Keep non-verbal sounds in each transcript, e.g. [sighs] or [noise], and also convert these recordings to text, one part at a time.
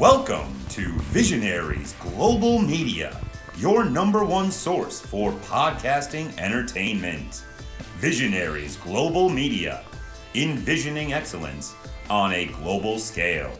Welcome to Visionaries Global Media, your number one source for podcasting entertainment. Visionaries Global Media, envisioning excellence on a global scale.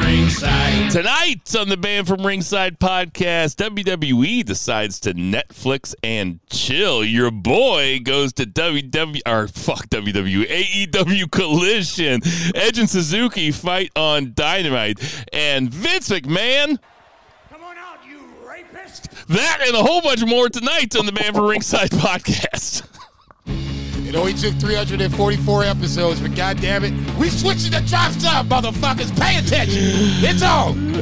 Banned ringside. Tonight on the Banned from Ringside podcast, WWE decides to Netflix and chill. Your boy goes to WW or fuck WWE AEW Collision. Edge and Suzuki fight on Dynamite, and Vince McMahon. Come on out, you rapist. That and a whole bunch more tonight on the Banned from Ringside [laughs] podcast. It only took 344 episodes, but goddamn it, we switching the drops up, motherfuckers. Pay attention. It's on.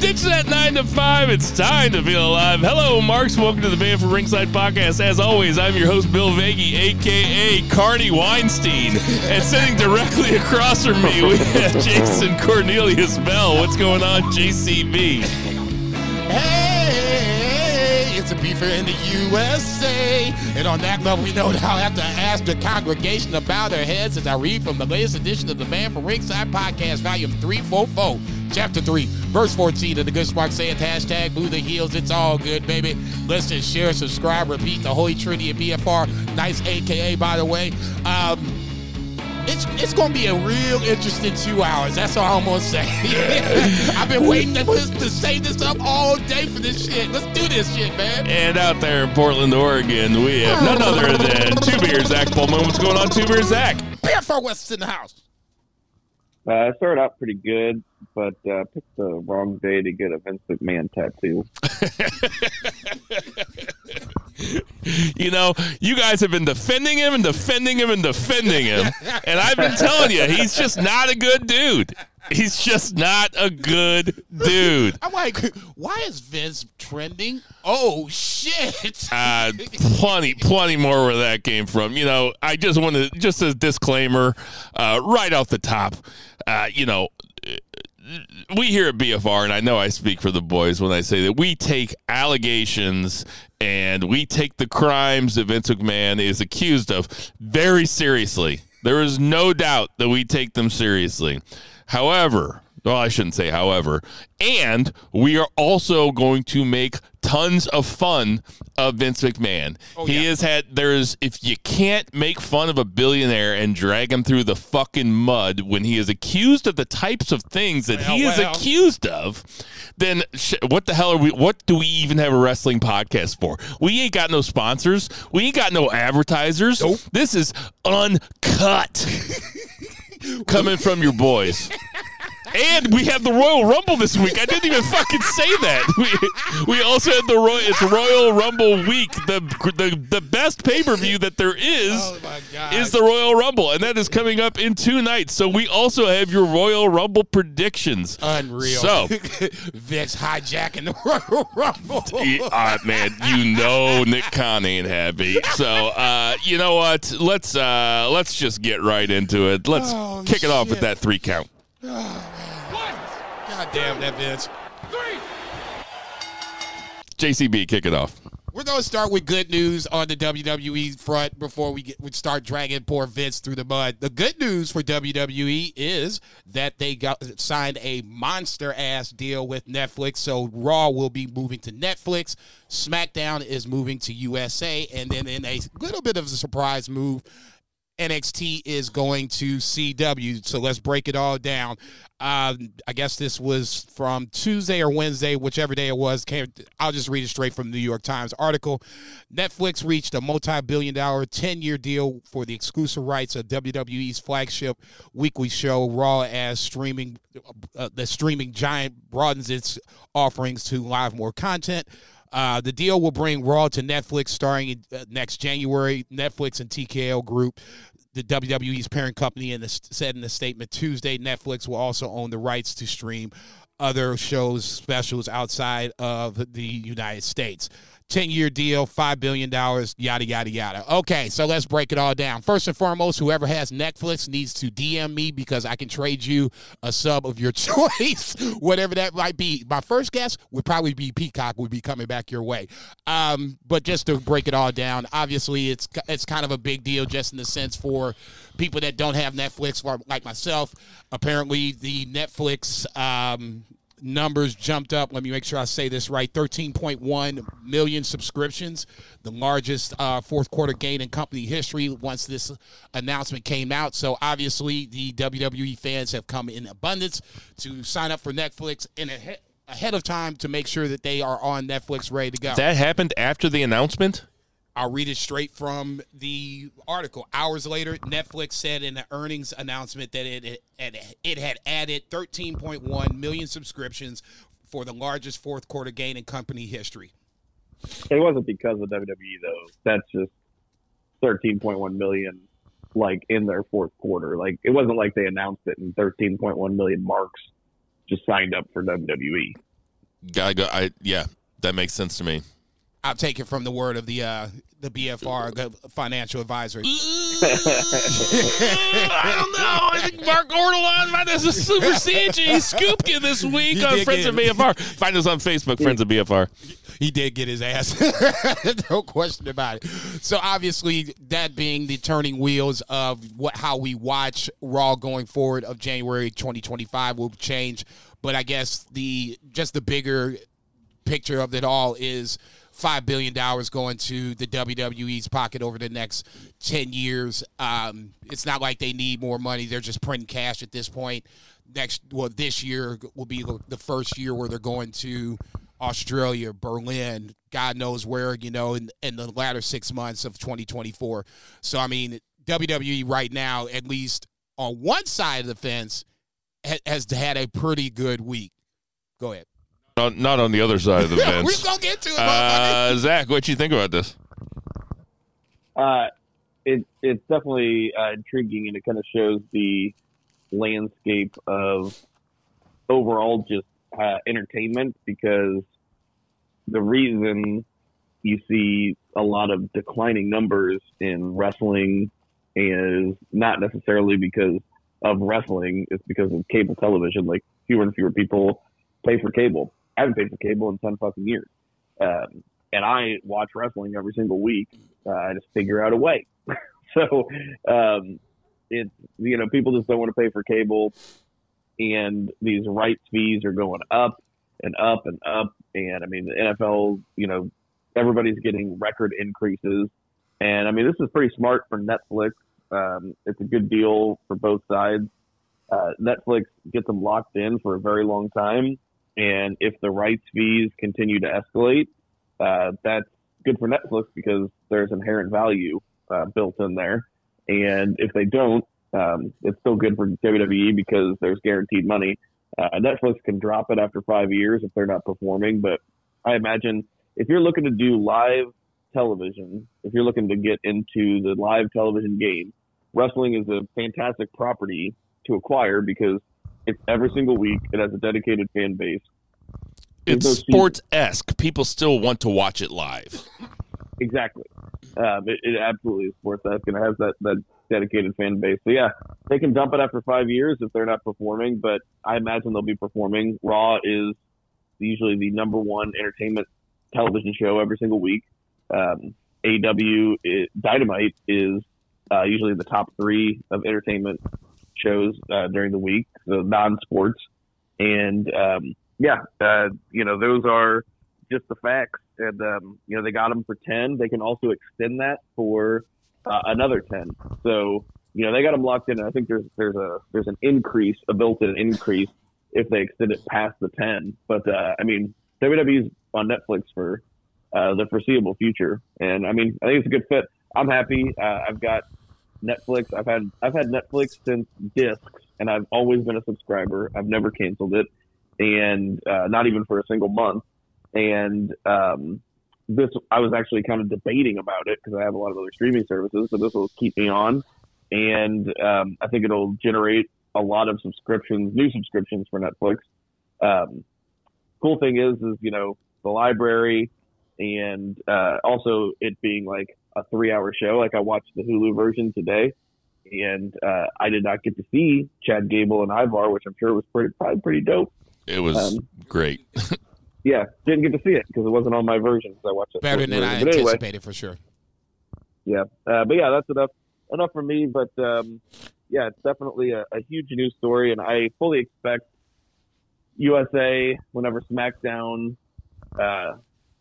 Ditch that nine to five. It's time to feel alive. Hello, Marks. Welcome to the Banned from Ringside podcast. As always, I'm your host, Bill Vagey, aka Carney Weinstein. And sitting directly across from me, we have Jason Cornelius Bell. What's going on, JCB? Hey, it's a in the USA. And on that level, we know that I'll have to ask the congregation bow their heads as I read from the latest edition of the Man from Ringside Podcast, Volume 344, Chapter 3, Verse 14 of the Good Spark saying hashtag boo the heels. It's all good, baby. Listen, share, subscribe, repeat the Holy Trinity of BFR. Nice AKA, by the way. Um, it's it's gonna be a real interesting two hours. That's all I'm gonna say. [laughs] I've been waiting to, to say this up all day for this shit. Let's do this shit, man. And out there in Portland, Oregon, we have none other than Two Beer Zach Pullman. What's going on, Two Beer Zach? Beer for West in the house. Uh, it started out pretty good, but uh, picked the wrong day to get a Vince McMahon tattoo. [laughs] [laughs] You know, you guys have been defending him and defending him and defending him. And I've been telling you, he's just not a good dude. He's just not a good dude. I'm like, why is Vince trending? Oh shit! Uh, plenty, plenty more where that came from. You know, I just want to, just a disclaimer, uh, right off the top, uh, you know, we here at BFR, and I know I speak for the boys when I say that we take allegations and we take the crimes that Vince McMahon is accused of very seriously. There is no doubt that we take them seriously. However, well, I shouldn't say however, and we are also going to make tons of fun of Vince McMahon. Oh, he yeah. has had there's if you can't make fun of a billionaire and drag him through the fucking mud when he is accused of the types of things that he Well, is well. accused of, then sh- what the hell are we? What do we even have a wrestling podcast for? We ain't got no sponsors. We ain't got no advertisers. Nope. This is uncut [laughs] coming from your boys. [laughs] And we have the Royal Rumble this week. I didn't even fucking say that. We, we also had the Royal. It's Royal Rumble week. The the, the best pay per view that there is Oh is the Royal Rumble, and that is coming up in two nights. So we also have your Royal Rumble predictions. unreal? So- [laughs] Vince hijacking the [laughs] Royal Rumble. [laughs] uh, man, you know Nick Khan ain't happy. So uh, you know what? Let's uh, let's just get right into it. Let's Oh, kick it off with that three count. [sighs] God damn that Vince. JCB, kick it off. We're going to start with good news on the WWE front before we get we start dragging poor Vince through the mud. The good news for WWE is that they got signed a monster ass deal with Netflix. So Raw will be moving to Netflix, SmackDown is moving to USA, and then in a little bit of a surprise move, NXT is going to CW. So let's break it all down. Um, I guess this was from Tuesday or Wednesday, whichever day it was. Came, I'll just read it straight from the New York Times article. Netflix reached a multi-billion dollar 10-year deal for the exclusive rights of WWE's flagship weekly show Raw as streaming uh, the streaming giant broadens its offerings to live more content. Uh, the deal will bring Raw to Netflix starting in, uh, next January. Netflix and TKO Group, the WWE's parent company, and said in a statement Tuesday, Netflix will also own the rights to stream other shows, specials outside of the United States. 10 year deal, $5 billion, yada, yada, yada. Okay, so let's break it all down. First and foremost, whoever has Netflix needs to DM me because I can trade you a sub of your [laughs] choice, whatever that might be. My first guess would probably be Peacock would be coming back your way. Um, but just to break it all down, obviously it's it's kind of a big deal just in the sense for people that don't have Netflix, like myself. Apparently, the Netflix um, numbers jumped up. Let me make sure I say this right 13.1 million subscriptions, the largest uh, fourth quarter gain in company history once this announcement came out. So obviously, the WWE fans have come in abundance to sign up for Netflix in a ahead of time to make sure that they are on Netflix ready to go. That happened after the announcement? I'll read it straight from the article. Hours later, Netflix said in the earnings announcement that it it, it had added 13.1 million subscriptions for the largest fourth quarter gain in company history. It wasn't because of WWE though. That's just 13.1 million like in their fourth quarter. Like it wasn't like they announced it and 13.1 million marks just signed up for WWE. Gotta go. I yeah, that makes sense to me. I'll take it from the word of the uh, the BFR the financial advisory. [laughs] I don't know. I think Mark Ortolan might have a super [laughs] CG scoop in this week He on Friends of [laughs] BFR. Find us on Facebook, Friends of BFR. he did get his ass. no question about it. So obviously, that being the turning wheels of what how we watch Raw going forward of January 2025 will change. But I guess the just the bigger picture of it all is five billion dollars going to the WWE's pocket over the next ten years. Um, it's not like they need more money; they're just printing cash at this point. Next, well, this year will be the first year where they're going to Australia, Berlin, God knows where, you know, in, in the latter six months of 2024. So, I mean, WWE right now, at least on one side of the fence, ha- has had a pretty good week. Go ahead. Not, not on the other side of the [laughs] fence. We're fence. going to get to it. Uh, Zach, what you think about this? Uh, it, it's definitely uh, intriguing and it kind of shows the landscape of overall just uh, entertainment because the reason you see a lot of declining numbers in wrestling is not necessarily because of wrestling, it's because of cable television. Like fewer and fewer people pay for cable. I haven't paid for cable in 10 fucking years. Um, and I watch wrestling every single week. Uh, I just figure out a way. [laughs] so, um, it's, you know, people just don't want to pay for cable and these rights fees are going up and up and up. And I mean, the NFL, you know, everybody's getting record increases. And I mean, this is pretty smart for Netflix. Um, it's a good deal for both sides. Uh, Netflix gets them locked in for a very long time. And if the rights fees continue to escalate, uh, that's good for Netflix because there's inherent value uh, built in there. And if they don't, um, it's still good for WWE because there's guaranteed money. Uh, Netflix can drop it after five years if they're not performing, but I imagine if you're looking to do live television, if you're looking to get into the live television game, wrestling is a fantastic property to acquire because it's every single week. It has a dedicated fan base. There's It's no sports esque. People still want to watch it live. Exactly. Um, it, it absolutely is sports esque and it has that, that dedicated fan base. So yeah, they can dump it after five years if they're not performing, but I imagine they'll be performing. Raw is usually the number one entertainment television show every single week. Um, AEW is, Dynamite is uh, usually the top three of entertainment shows uh, during the week, so non-sports. And um, yeah, uh, you know those are just the facts. And um, you know they got them for ten. They can also extend that for uh, another ten. So you know they got them locked in. I think there's there's a there's an increase, a built-in increase if they extend it past the ten. But uh, I mean WWE's on Netflix for uh, the foreseeable future, and I mean I think it's a good fit. I'm happy. Uh, I've got Netflix. I've had I've had Netflix since discs, and I've always been a subscriber. I've never canceled it, and uh, not even for a single month. And um, this, I was actually kind of debating about it because I have a lot of other streaming services, so this will keep me on, and um, I think it'll generate a lot of subscriptions, new subscriptions for Netflix. Um, cool thing is, is you know the library and uh, also it being like a three-hour show. Like I watched the Hulu version today, and uh, I did not get to see Chad Gable and Ivar, which I'm sure was pretty probably pretty dope. It was Um, great. [laughs] Yeah, didn't get to see it because it wasn't on my version. So I watched it Better than I but anyway, anticipated for sure. yeah, uh, but yeah, that's enough enough for me. But um, yeah, it's definitely a, a huge news story, and I fully expect USA whenever SmackDown, uh,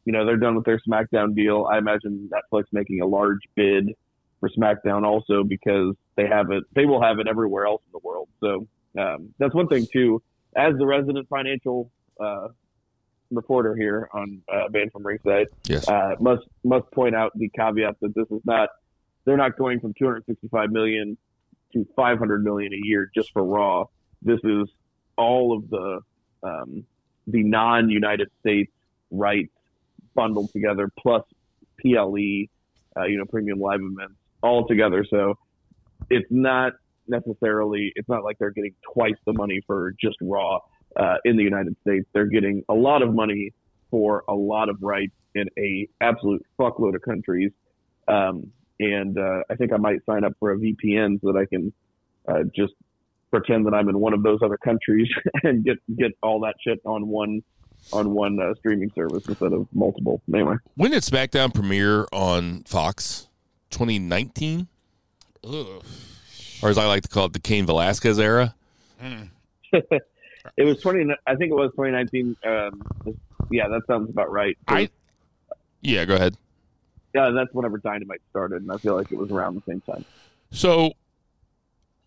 you know, they're done with their SmackDown deal. I imagine Netflix making a large bid for SmackDown also because they have it. They will have it everywhere else in the world. So um, that's one thing too. As the resident financial uh, reporter here on uh, Banned from Ringside, yes. uh, must must point out the caveat that this is not they're not going from 265 million to 500 million a year just for Raw. This is all of the um, the non-United States rights bundled together plus PLE, uh, you know, premium live events all together. So it's not necessarily it's not like they're getting twice the money for just Raw uh, in the United States. They're getting a lot of money for a lot of rights in a absolute fuckload of countries. Um, and uh, I think I might sign up for a VPN so that I can uh, just pretend that I'm in one of those other countries [laughs] and get get all that shit on one on one uh, streaming service instead of multiple. Anyway, When did SmackDown premiere on Fox? 2019? Ugh. Or as I like to call it, the Cain Velasquez era? [laughs] it was twenty. I think it was 2019. Um, yeah, that sounds about right. I- Yeah, go ahead. yeah, that's whenever Dynamite started, and I feel like it was around the same time. So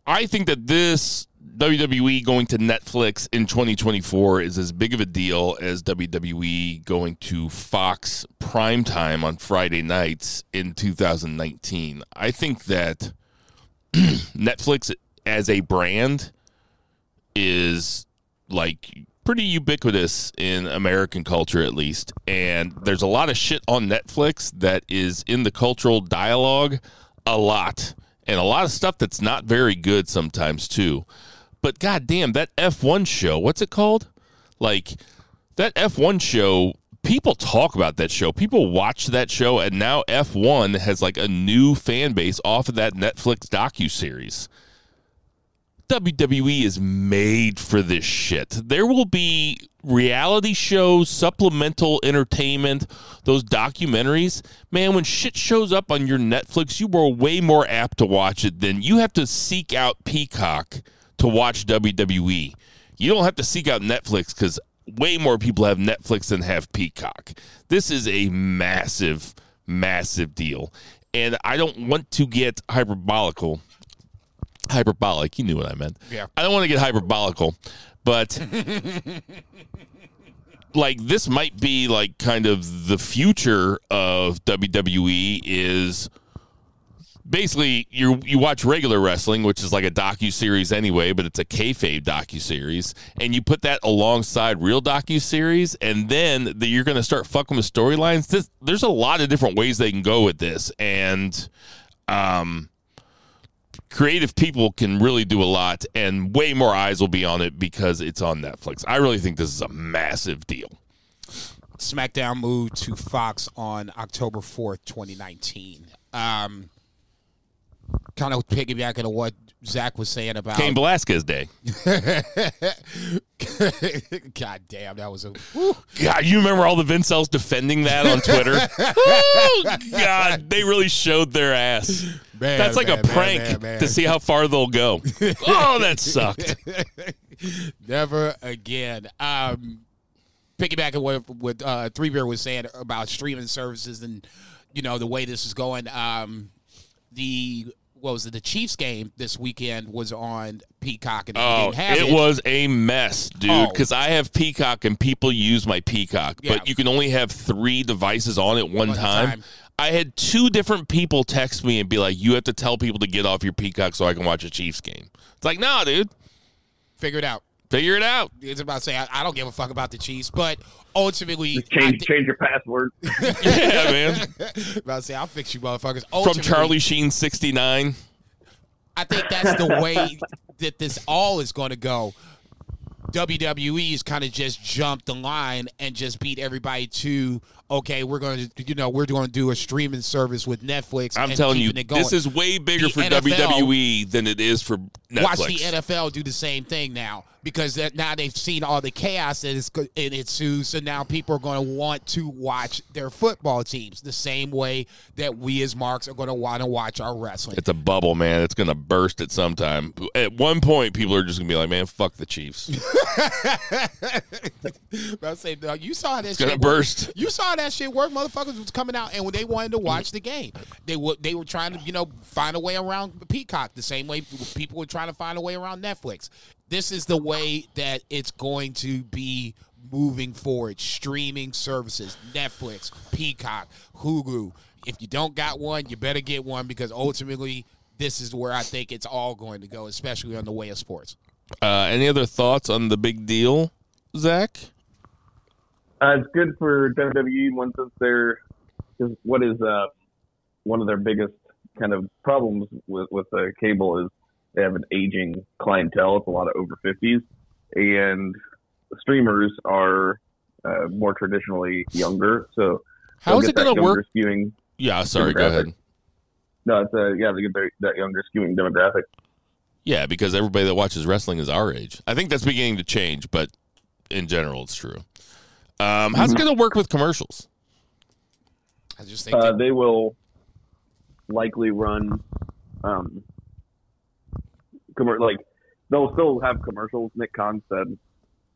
I think that this WWE going to Netflix in 2024 is as big of a deal as WWE going to Fox primetime on Friday nights in 2019. I think that [clears throat] Netflix as a brand is like pretty ubiquitous in American culture at least. And there's a lot of shit on Netflix that is in the cultural dialogue a lot. And a lot of stuff that's not very good sometimes too but goddamn that F1 show what's it called like that F1 show people talk about that show people watch that show and now F1 has like a new fan base off of that Netflix docu series WWE is made for this shit. There will be reality shows, supplemental entertainment, those documentaries. Man, when shit shows up on your Netflix, you are way more apt to watch it than you have to seek out Peacock to watch WWE. You don't have to seek out Netflix because way more people have Netflix than have Peacock. This is a massive, massive deal. And I don't want to get hyperbolical hyperbolic. You knew what I meant. Yeah. I don't want to get hyperbolical, but [laughs] like this might be like kind of the future of WWE is basically you you watch regular wrestling, which is like a docu series anyway, but it's a kayfabe docu series, and you put that alongside real docu series, and then the, you're going to start fucking with storylines. There's a lot of different ways they can go with this, and um, creative people can really do a lot, and way more eyes will be on it because it's on Netflix. I really think this is a massive deal. SmackDown moved to Fox on October 4th, 2019. Um, kind of piggybacking on what Zach was saying about. Cain Velasquez Day. [laughs] God damn, that was a. God, you remember all the Vincels defending that on Twitter? [laughs] God, they really showed their ass. Man, That's like man, a prank man, to see how far they'll go. [laughs] oh, that sucked. Never again. Um, piggybacking what what uh, Three Bear was saying about streaming services and you know the way this is going. Um, the what was it? The Chiefs game this weekend was on Peacock and Oh, didn't have it was a mess, dude. Oh. Because I have Peacock and people use my Peacock, Yeah. but you can only have three devices on at one One time. time. I had two different people text me and be like, "You have to tell people to get off your Peacock so I can watch a Chiefs game." It's like, nah, dude, Figure it out. Figure it out. It's about to say I, I don't give a fuck about the Chiefs, but ultimately, Just change thi- change your password. [laughs] yeah, man. [laughs] about to say I'll fix you, motherfuckers. From Charlie Sheen sixty nine. I think that's the way that this all is going to go. WWE's kind of just jumped the line and just beat everybody to okay, we're going to you know we're going to do a streaming service with Netflix. I'm and telling you, keeping it going. this is way bigger The for NFL WWE than it is for Netflix. Watch the NFL do the same thing now because that now they've seen all the chaos that is it ensues. So now people are going to want to watch their football teams the same way that we as marks are going to want to watch our wrestling. It's a bubble, man. It's going to burst at some time. At one point, people are just going to be like, man, fuck the Chiefs. [laughs] I say, dog, you saw that It's shit going to work. burst. You saw that shit work. Motherfuckers was coming out, and when they wanted to watch the game, they were they were trying to you know find a way around Peacock the same way people were trying to find a way around Netflix. This is the way that it's going to be moving forward. Streaming services, Netflix, Peacock, Hulu. If you don't got one, you better get one because ultimately, this is where I think it's all going to go, especially on the way of sports. Uh, any other thoughts on the big deal, Zach? Uh, it's good for WWE once it's their what is uh, one of their biggest kind of problems with with the cable is they have an aging clientele. It's a lot of over fifties, and streamers are uh, more traditionally younger. So How they'll is get it going to work? Skewing. Yeah, sorry, go ahead. No, it's uh, yeah, they get their, that younger skewing demographic. Yeah, because everybody that watches wrestling is our age. I think that's beginning to change, but in general, it's true. Um, how's it going to work with commercials? I just think Uh, that- they will likely run um, commer- like they'll still have commercials. Nick Khan said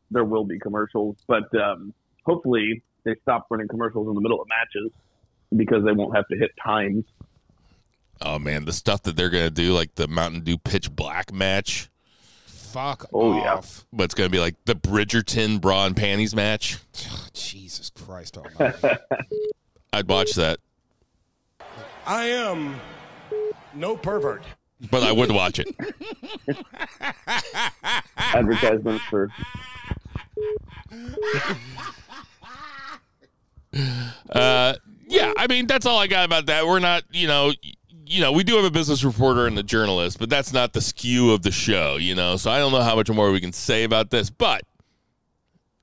there will be commercials, but um, hopefully they stop running commercials in the middle of matches because they won't have to hit times. Oh man, the stuff that they're going to do, like the Mountain Dew Pitch Black match, fuck Oh, yeah. off. but it's going to be like the Bridgerton bra and panties match. Jesus Christ almighty. [laughs] I'd watch that, I am no pervert. But I would watch it. [laughs] Advertisement for Uh, yeah, I mean that's all I got about that. We're not, you know, you know, we do have a business reporter and a journalist, but that's not the skew of the show, you know. So I don't know how much more we can say about this, but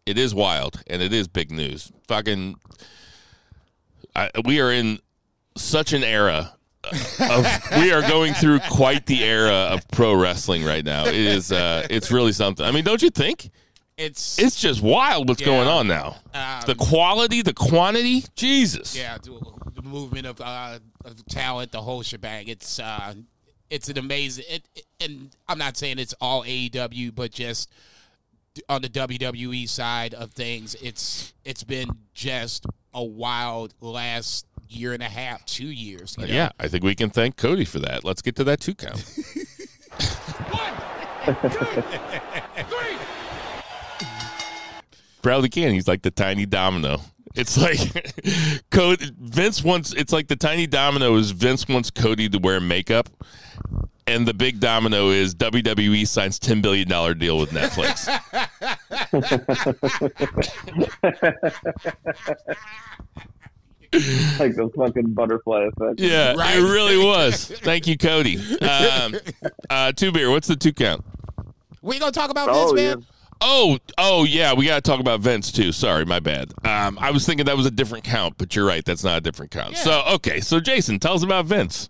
it is wild and it is big news. Fucking, I, we are in such an era. Of, we are going through quite the era of pro wrestling right now. It is, uh, it's really something. I mean, don't you think? It's It's just wild what's Yeah. going on now. um, The quality, the quantity, Jesus. yeah, the, movement of, uh, of talent, the whole shebang. It's uh, it's an amazing. It, it- and I'm not saying it's all AEW, but just on the WWE side of things, it's it's been just a wild last year and a half, two years. you know? Yeah, I think we can thank Cody for that. Let's get to that two count. [laughs] Probably can. He's like the tiny domino. It's like [laughs] Cody Vince wants. It's like the tiny domino is Vince wants Cody to wear makeup, and the big domino is WWE signs ten billion dollar deal with Netflix. [laughs] [laughs] like the fucking butterfly effect. Yeah, Right. it really was. Thank you, Cody. Um, [laughs] uh, two beer. What's the two count? We gonna talk about Oh, this, yeah. man? Oh, oh yeah, we got to talk about Vince too. Sorry, my bad. Um, I was thinking that was a different count, but you're right, that's not a different count. Yeah. So, okay, so Jason, tell us about Vince.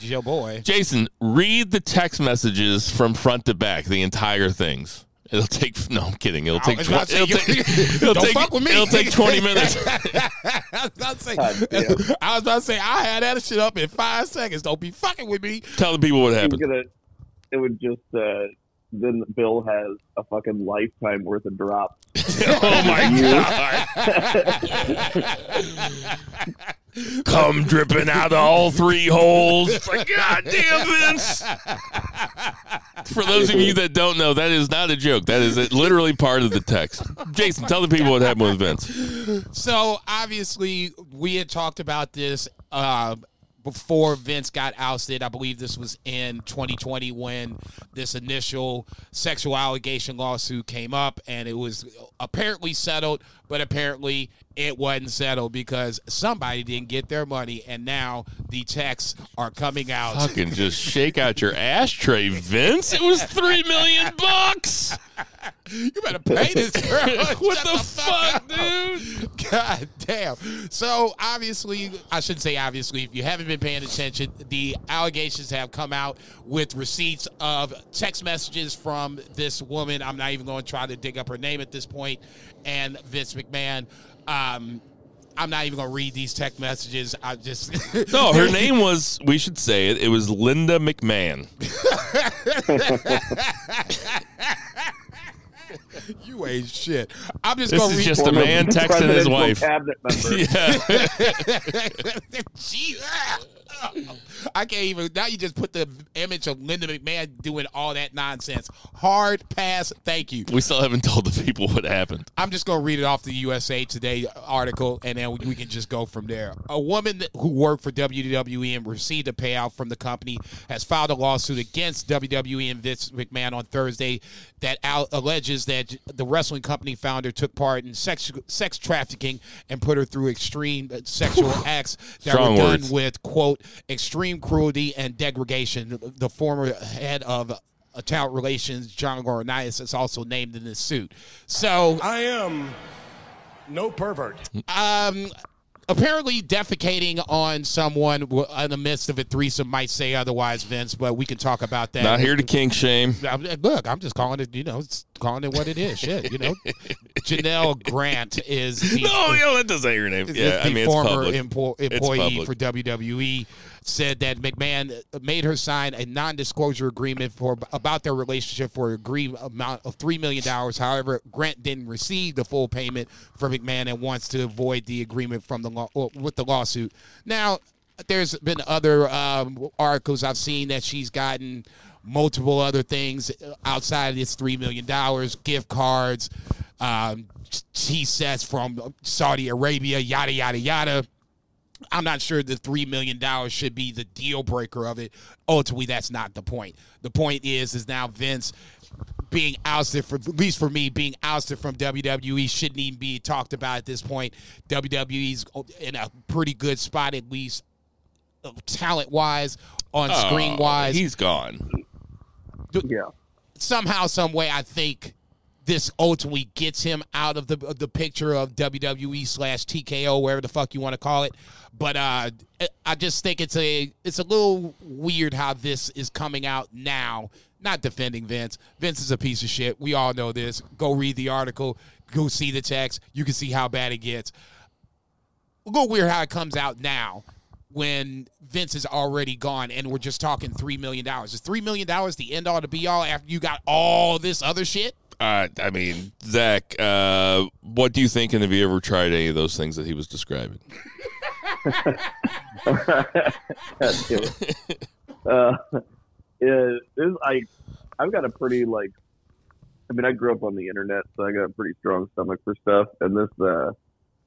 Yo, boy. Jason, read the text messages from front to back, the entire things. It'll take no, I'm kidding. It'll take was tw- about to say, it'll take, [laughs] it'll don't take- fuck with me. It'll take 20 minutes. [laughs] I was about to say, God. [laughs] I was about to say, I had that shit up in five seconds. Don't be fucking with me. tell the people what happened. gonna. It would just. uh Then Bill has a fucking lifetime worth of drops. [laughs] oh my [laughs] god. Come dripping out of all three holes. It's like, God damn, Vince. For those of you that don't know, that is not a joke. That is literally part of the text. Jason, tell the people what happened with Vince. So obviously, we had talked about this uh, before Vince got ousted. I believe this was in 2020 when this initial sexual allegation lawsuit came up, and it was apparently settled, but apparently it wasn't settled because somebody didn't get their money, and now the checks are coming out. Fucking just shake out your ashtray, Vince. It was three million bucks. You better pay this girl. [laughs] what Shut the, fuck fuck, dude? [laughs] God damn. So obviously, I shouldn't say obviously. If you haven't been paying attention, the allegations have come out with receipts of text messages from this woman. I'm not even going to try to dig up her name at this point. And Vince McMahon. Um, I'm not even going to read these text messages. I just No, her [laughs] name was. We should say it. It was Linda McMahon. [laughs] [laughs] you ain't shit. I'm just This going to is read. just a man texting his wife. Cabinet member. [laughs] Yeah. [laughs] Jesus. Ah. I can't even. Now you just put the image of Linda McMahon doing all that nonsense. Hard pass. Thank you. We still haven't told the people what happened. I'm just going to read it off the USA Today article, and then we, we can just go from there. A woman who worked for WWE and received a payout from the company has filed a lawsuit against WWE and Vince McMahon on Thursday that out, alleges that the wrestling company founder took part in sex sex trafficking and put her through extreme sexual [laughs] acts that Strong were done words. with quote extreme cruelty and degradation. The former head of uh, talent relations, John Laurinaitis, is also named in this suit. So I am no pervert. um, apparently defecating on someone in the midst of a threesome might say otherwise, Vince, but we can talk about that. Not here to kink shame. Uh, look, I'm just calling it, you know, it's calling it what it is. Shit, you know. [laughs] Janelle Grant is the, No, yo, that doesn't say your name. Yeah, I mean, it's former public. empo- It's public. for WWE said that McMahon made her sign a non-disclosure agreement for about their relationship for a agreed amount of three million dollars. However, Grant didn't receive the full payment from McMahon and wants to avoid the agreement from the law uh, with the lawsuit. Now, there's been other um, articles I've seen that she's gotten multiple other things outside of this three million dollars, gift cards, um, sets from Saudi Arabia, yada yada yada. I'm not sure the three million dollars should be the deal breaker of it. Ultimately, that's not the point. The point is, is now Vince being ousted for at least for me being ousted from WWE shouldn't even be talked about at this point. WWE's in a pretty good spot at least uh, talent wise, on screen wise. Oh, he's gone. Yeah. somehow, some way, I think this ultimately gets him out of the the picture of WWE slash TKO, wherever the fuck you want to call it. But uh, I just think it's a it's a little weird how this is coming out now. Not defending Vince. Vince is a piece of shit. We all know this. Go read the article. Go see the text. You can see how bad it gets. A little weird how it comes out now when Vince is already gone and we're just talking $3 million. Is $3 million the end all to be all after you got all this other shit? Uh, I mean, Zach, uh, what do you think? And have you ever tried any of those things that he was describing? [laughs] God damn it. uh, it is like I've got a pretty like I mean I grew up on the internet so I got a pretty strong stomach for stuff and this uh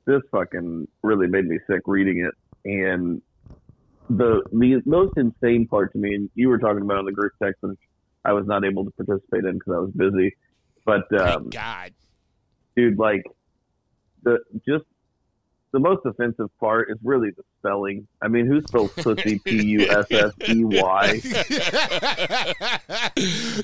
this fucking really made me sick reading it and the the most insane part to me and you were talking about on the group text which I was not able to participate in because I was busy but um God. dude, like the just the most offensive part is really the spelling. I mean, who spells pussy [laughs] P U S S E Y? [laughs]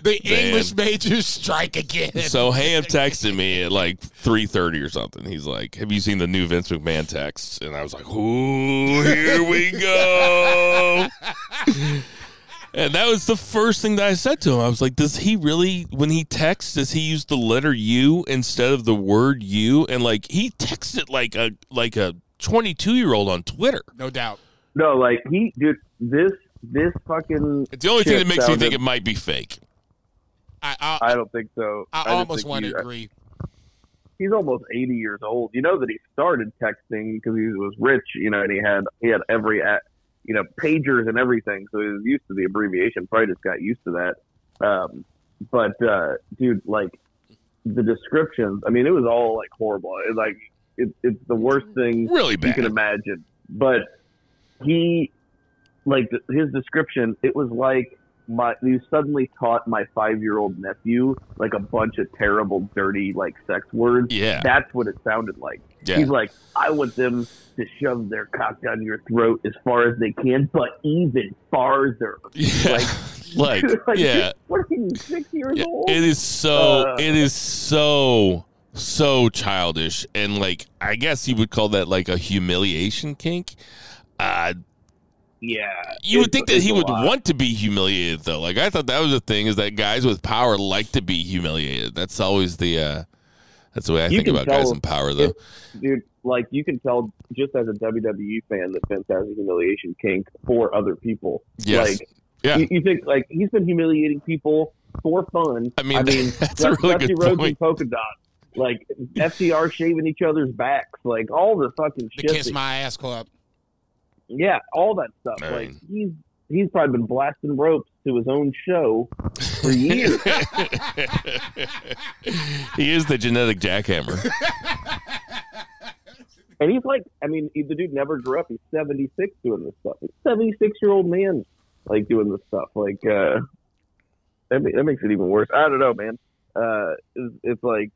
the English majors strike again. So Ham texted me at like three thirty or something. He's like, "Have you seen the new Vince McMahon text?" And I was like, "Ooh, here we go." [laughs] and that was the first thing that I said to him. I was like, "Does he really, when he texts, does he use the letter U instead of the word U?" And like, he texted like a like a twenty two year old on Twitter. no doubt. No, like he, dude, this this fucking. It's the only thing that makes me think it might be fake. I I, I don't think so. I, just almost want he- to agree. He's almost eighty years old. You know that he started texting because he was rich. You know, and he had he had every at you know pagers and everything, so he was used to the abbreviation. Probably just got used to that. Um, but uh, dude, like the descriptions. I mean, it was all like horrible. It, like it, it's the worst thing Really bad. you can imagine. But he like his description, it was like my you suddenly taught my five year old nephew like a bunch of terrible, dirty like sex words. Yeah. that's what it sounded like. Yeah. He's like, I want them to shove their cock down your throat as far as they can, but even farther. [laughs] Yeah. [laughs] Like, Like, yeah. what are you, six years Yeah, old? it is so Uh. it is so so childish and like I guess you would call that like a humiliation kink. Uh yeah, you would think that he would lot. want to be humiliated though. Like I thought that was the thing is that guys with power like to be humiliated. That's always the uh that's the way I You think about guys in power though. if- dude. Like you can tell just as a WWE fan that Vince has a humiliation kink for other people. Yes. Like Yeah. you, you think like he's been humiliating people for fun. I mean, I mean, [laughs] that's a Dusty really good Rhodes point. and Polka Dot, like FTR shaving each other's backs, like all the fucking The shit. Kiss My Ass Club. Yeah, all that stuff. Man. Like he's he's probably been blasting ropes to his own show for years. [laughs] he is the genetic jackhammer. And he's like, I mean, he- the dude never grew up. He's 76 doing this stuff. He's 76 year old man, like doing this stuff. Like, uh, that, that makes it even worse. I don't know, man. Uh, it's, it's like,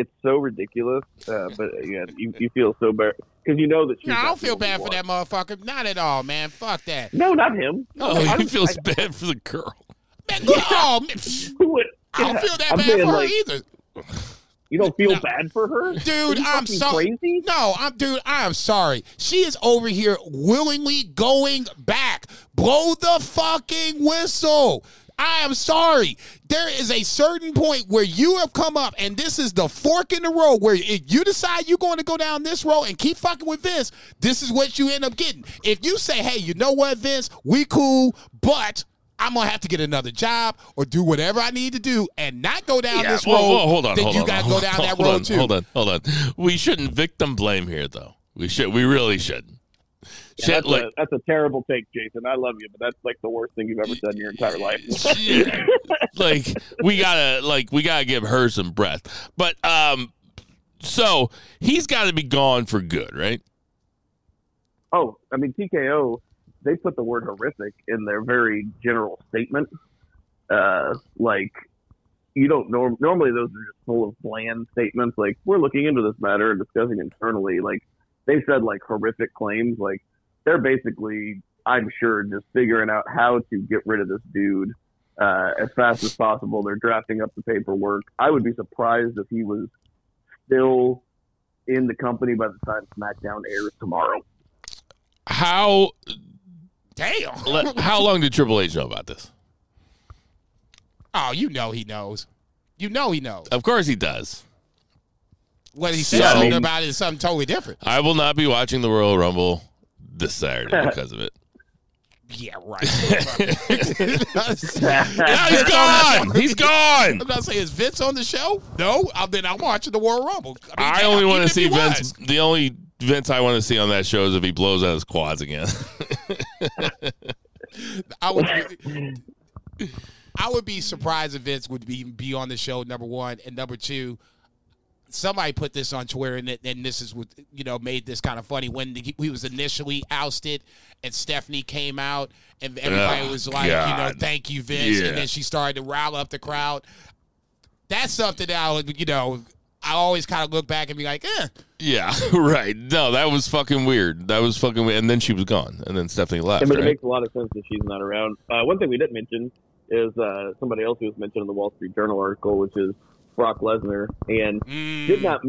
it's so ridiculous. Uh, but uh, yeah, you, you feel so bad because you know that No, I don't feel bad for that motherfucker. Not at all, man. Fuck that. No, not him. Oh, I he feels I- bad for the girl. Man, go- oh, [laughs] would- I don't feel that I'm bad for her either. You don't feel No. bad for her, Dude, I'm so crazy. No, I'm dude, I'm sorry. She is over here willingly going back. Blow the fucking whistle. I am sorry. There is a certain point where you have come up, and this is the fork in the road where if you decide you're going to go down this road and keep fucking with Vince, this is what you end up getting. If you say, hey, you know what, Vince, we cool, but I'm gonna have to get another job or do whatever I need to do and not go down Yeah, this road. whoa, hold on, then hold you on, gotta hold go on, down that road on, too. Hold on, hold on. We shouldn't victim blame here, though. We should. We really shouldn't. Shit, that's, like, a, that's a terrible take, Jason. I love you, but that's like the worst thing you've ever said in your entire life. [laughs] Yeah. like we gotta like we gotta give her some breath. But um, so he's got to be gone for good, right? Oh, I mean TKO, they put the word horrific in their very general statement. Uh, like you don't norm- normally those are just full of bland statements. Like we're looking into this matter and discussing internally. Like they said, like horrific claims. Like they're basically, I'm sure, just figuring out how to get rid of this dude uh, as fast as possible. They're drafting up the paperwork. I would be surprised if he was still in the company by the time SmackDown airs tomorrow. How Damn. how long did Triple H know about this? Oh, you know he knows. You know he knows. Of course he does. What he said So- something about it is something totally different. I will not be watching the Royal Rumble this Saturday [laughs] because of it. Yeah, [laughs] right. Yeah, [laughs] he's gone. He's gone. I'm not saying is Vince on the show. No, I then I'm watching the Royal Rumble. mean, I only want to see Vince. was. The only Vince I want to see on that show is if he blows out his quads again. I would. I would be surprised if Vince would be be on the show. Number one and number two. Somebody put this on Twitter, and, it, and this is what you know made this kind of funny when he, he was initially ousted, and Stephanie came out, and everybody Oh, was like, you know, thank you, Vince, Yeah. and then she started to rile up the crowd. That's something that I would, you know, I always kind of look back and be like, eh, yeah, [laughs] right. No, that was fucking weird. That was fucking weird. And then she was gone. And then Stephanie left. I mean, it makes a lot of sense that she's not around. Uh, one thing we didn't mention is uh, somebody else who was mentioned in the Wall Street Journal article, which is Brock Lesnar, and mm, did not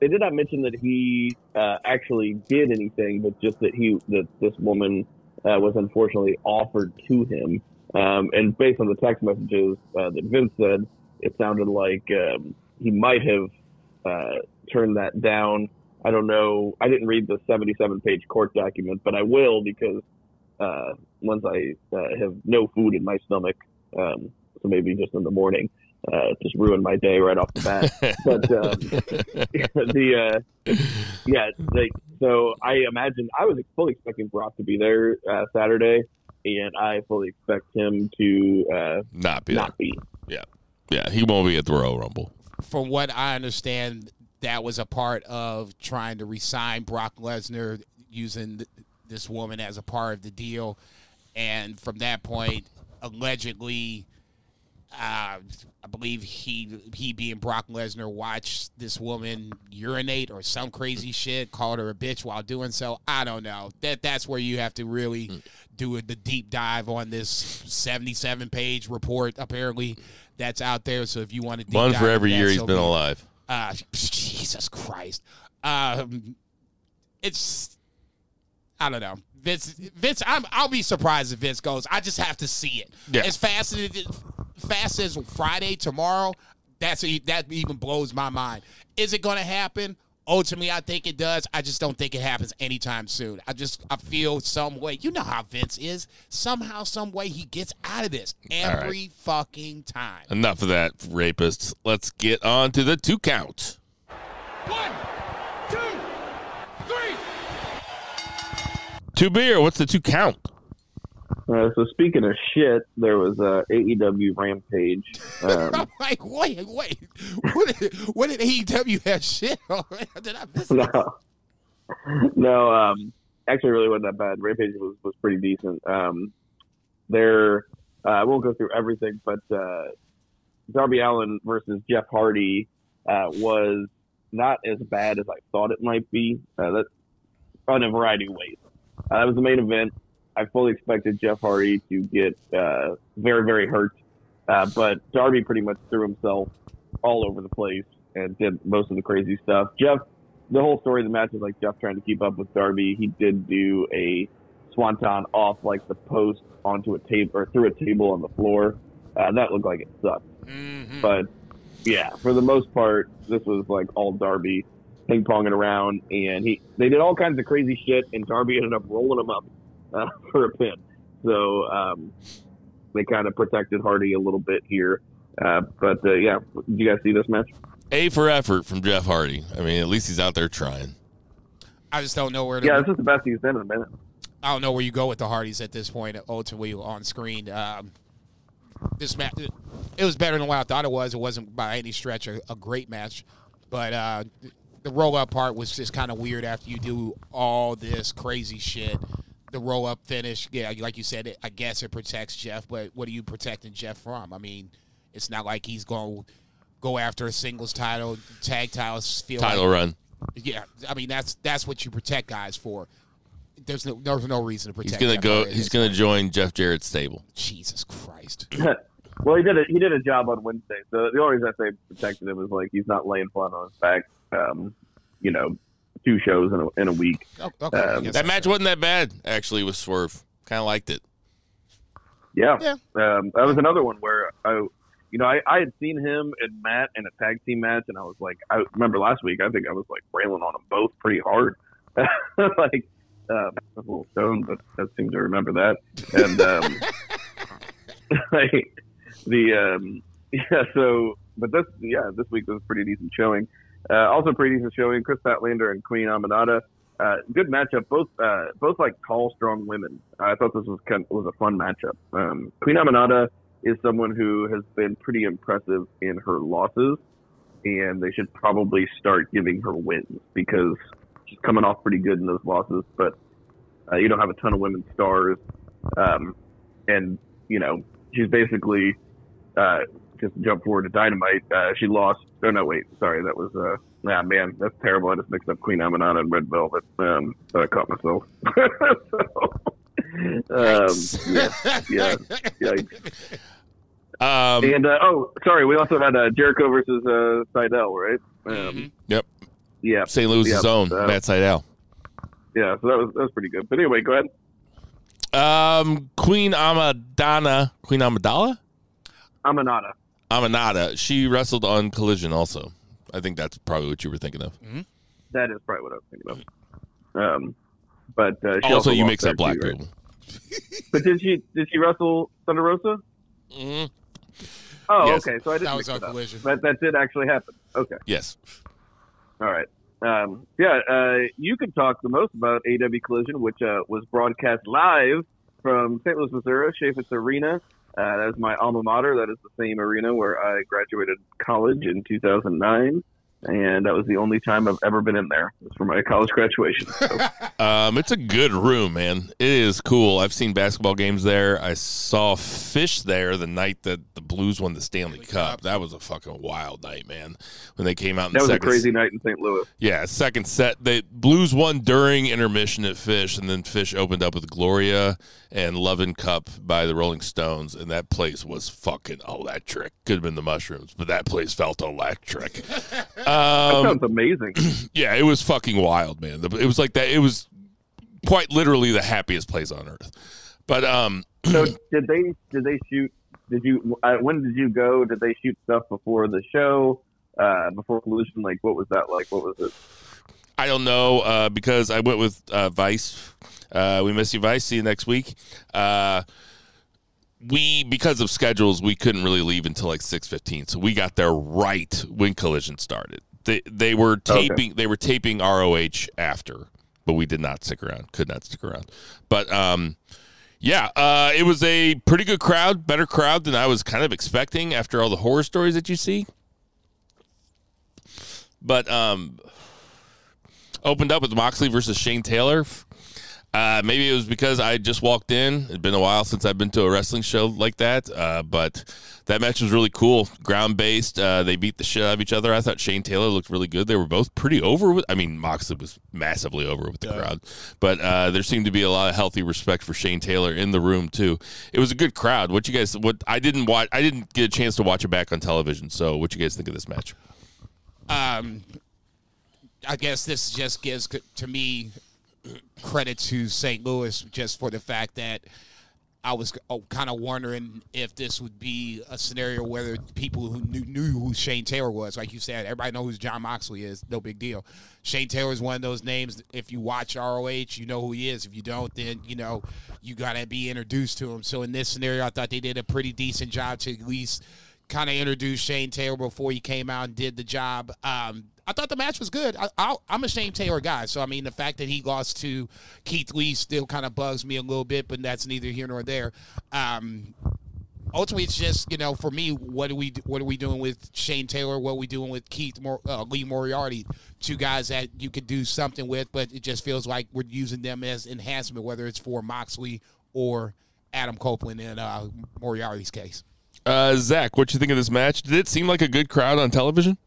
they did not mention that he uh, actually did anything, but just that he that this woman uh, was unfortunately offered to him. Um, and based on the text messages uh, that Vince said, it sounded like um, he might have uh, turned that down. I don't know. I didn't read the 77 page court document, but I will because uh, once I uh, have no food in my stomach, um, so maybe just in the morning, uh, just ruined my day right off the bat. but um, [laughs] the uh, yeah, like so I imagine I was fully expecting Brock to be there uh, Saturday, and I fully expect him to uh, not be. not be. Yeah. Yeah. He won't be at the Royal Rumble. from what I understand, that was a part of trying to resign Brock Lesnar using th- this woman as a part of the deal. and from that point, allegedly, uh, I believe he he being Brock Lesnar watched this woman urinate or some crazy shit, called her a bitch while doing so. I don't know. That that's where you have to really do the deep dive on this 77 page report. Apparently, that's out there. So if you want to deep One for every year he's so been be alive. Uh, [laughs] Jesus Christ. Um, it's I don't know. Vince, Vince, I'm, I'll be surprised if Vince goes. I just have to see it. Yeah. As fast as it, fast as Friday tomorrow, that's e- that even blows my mind. Is it going to happen? Ultimately, I think it does. I just don't think it happens anytime soon. I just I feel some way. You know how Vince is. Somehow, some way, he gets out of this every fucking time. Enough of that, rapists. Let's get on to the two count. One, two, three. Two beer. What's the two count? Uh, so speaking of shit, there was a AEW Rampage. Um, [laughs] I'm like, wait, wait. What did, what did AEW have shit on? [laughs] Did I miss no, [laughs] no. Um, actually, really wasn't that bad. Rampage was was pretty decent. Um, there, uh, I won't go through everything, but uh, Darby Allin versus Jeff Hardy uh, was not as bad as I thought it might be. Uh, that on a variety of ways. Uh, that was the main event. I fully expected Jeff Hardy to get uh, very, very hurt, uh, but Darby pretty much threw himself all over the place and did most of the crazy stuff. Jeff, the whole story of the match is like Jeff trying to keep up with Darby. He did do a swanton off like the post onto a table or through a table on the floor. Uh, that looked like it sucked. Mhm. But yeah, for the most part, this was like all Darby ping ponging around, and he they did all kinds of crazy shit, and Darby ended up rolling him up uh, [laughs] for a pin. So um, they kind of protected Hardy a little bit here. Uh, but uh, yeah, did you guys see this match? A for effort from Jeff Hardy. I mean, at least he's out there trying. I just don't know where to Yeah, this is the best he's been in a minute. I don't know where you go with the Hardys at this point. Ultimately, on screen, um, this match it was better than what I thought it was. It wasn't by any stretch a, a great match, but uh, the roll up part was just kind of weird after you do all this crazy shit. The roll up finish, yeah, like you said, it, I guess it protects Jeff, but what are you protecting Jeff from? I mean, it's not like he's going to go after a singles title, tag titles. Feel Title like, run. yeah, I mean that's that's what you protect guys for. There's no there's no reason to protect. He's gonna Jeff go. He's gonna point. join Jeff Jarrett's stable. Jesus Christ. [laughs] well, he did a he did a job on Wednesday. So the only reason I say protected him is like he's not laying flat on his back. Um, you know, two shows in a, in a week. Oh, okay, Um, That match wasn't that bad actually with Swerve. Kind of liked it. Yeah. Yeah. Um, that was another one where I, you know, I, I had seen him and Matt in a tag team match, and I was like, I remember last week, I think I was like railing on them both pretty hard. [laughs] like, um, I was a little stoned, but I seem to remember that. And, um, [laughs] like, the, um, [laughs] yeah, so, but this, yeah, this week was a pretty decent showing. Uh, also pretty decent showing. Kris Statlander and Queen Aminata. Uh, good matchup. Both, uh, both like tall, strong women. I thought this was kind was a fun matchup. Um, Queen Aminata is someone who has been pretty impressive in her losses, and they should probably start giving her wins because she's coming off pretty good in those losses. But uh, you don't have a ton of women stars, um, and you know she's basically uh, just jump forward to Dynamite. Uh, she lost. Oh no, wait, sorry, that was uh, nah, man, that's terrible. I just mixed up Queen Aminata and Red Velvet. Um, I caught myself. [laughs] so, um, yeah, yeah, yikes. Um, And uh, oh, sorry, we also had uh, Jericho versus uh, Sydal, right? Um, Mhm. Yep. Yeah, St. Louis's yeah, own uh, Matt Sydal. yeah. So that was that was pretty good. But anyway, go ahead. Um, Queen Amadana, Queen Amadala, Aminata. Amanada. She wrestled on Collision also. I think that's probably what you were thinking of. That is probably what I was thinking of. Um, but uh, she Also, you mix up Black too, right? people. [laughs] But did she did she wrestle Thunder Rosa? Mhm. Oh, Yes. okay. So I did That was on. Collision. But that did actually happen. Okay. Yes. All right. Um, yeah, uh, you can talk the most about AW Collision, which uh, was broadcast live from St. Louis, Missouri, Chaifetz Arena. Uh, that is my alma mater. That is the same arena where I graduated college in 2009. And that was the only time I've ever been in there. It was for my college graduation. So, [laughs] Um, it's a good room, man. It is cool. I've seen basketball games there. I saw Phish there the night that the Blues won the Stanley Cup. That was a fucking wild night, man. When they came out in that was a crazy night in St. Louis. yeah, second set. The Blues won during intermission at Phish, and then Phish opened up with Gloria and Loving Cup by the Rolling Stones, and that place was fucking electric. Could have been the mushrooms, but that place felt electric. [laughs] That Um, sounds amazing. [clears throat] yeah, it was fucking wild, man. It was like that. It was quite literally the happiest place on earth. But um, [clears throat] so did they did they shoot? Did you? Uh, when did you go? Did they shoot stuff before the show? Uh, before Collision? Like, what was that like? What was it? I don't know uh, because I went with uh, Vice. Uh, we miss you, Vice. See you next week. We because of schedules, we couldn't really leave until like six fifteen, so we got there right when Collision started. They they were Okay. taping they were taping ROH after, but we did not stick around. Could not stick around. But um, yeah, uh, it was a pretty good crowd, better crowd than I was kind of expecting after all the horror stories that you see. But um, opened up with Moxley versus Shane Taylor. Uh, maybe it was because I just walked in. It's been a while since I've been to a wrestling show like that. Uh, but that match was really cool, ground based. Uh, they beat the shit out of each other. I thought Shane Taylor looked really good. They were both pretty over with. I mean, Moxley was massively over with the crowd, but uh, there seemed to be a lot of healthy respect for Shane Taylor in the room too. It was a good crowd. What you guys? What I didn't watch. I didn't get a chance to watch it back on television. So, what you guys think of this match? um, I guess this just gives to me credit to St. Louis just for the fact that I was uh, kind of wondering if this would be a scenario where people who knew, knew who Shane Taylor was, like you said, everybody knows who Jon Moxley is, no big deal. Shane Taylor is one of those names. If you watch ROH, you know who he is. If you don't, then you know you got to be introduced to him. So in this scenario, I thought they did a pretty decent job to at least kind of introduced Shane Taylor before he came out and did the job. Um, I thought the match was good. I, I'm a Shane Taylor guy, so I mean the fact that he lost to Keith Lee still kind of bugs me a little bit, but that's neither here nor there. Um, ultimately, it's just you know for me, what are we what are we doing with Shane Taylor? What are we doing with Keith Mor- uh, Lee Moriarty? Two guys that you could do something with, but it just feels like we're using them as enhancement, whether it's for Moxley or Adam Copeland in uh, Moriarty's case. Uh, Zach, what you think of this match? Did it seem like a good crowd on television?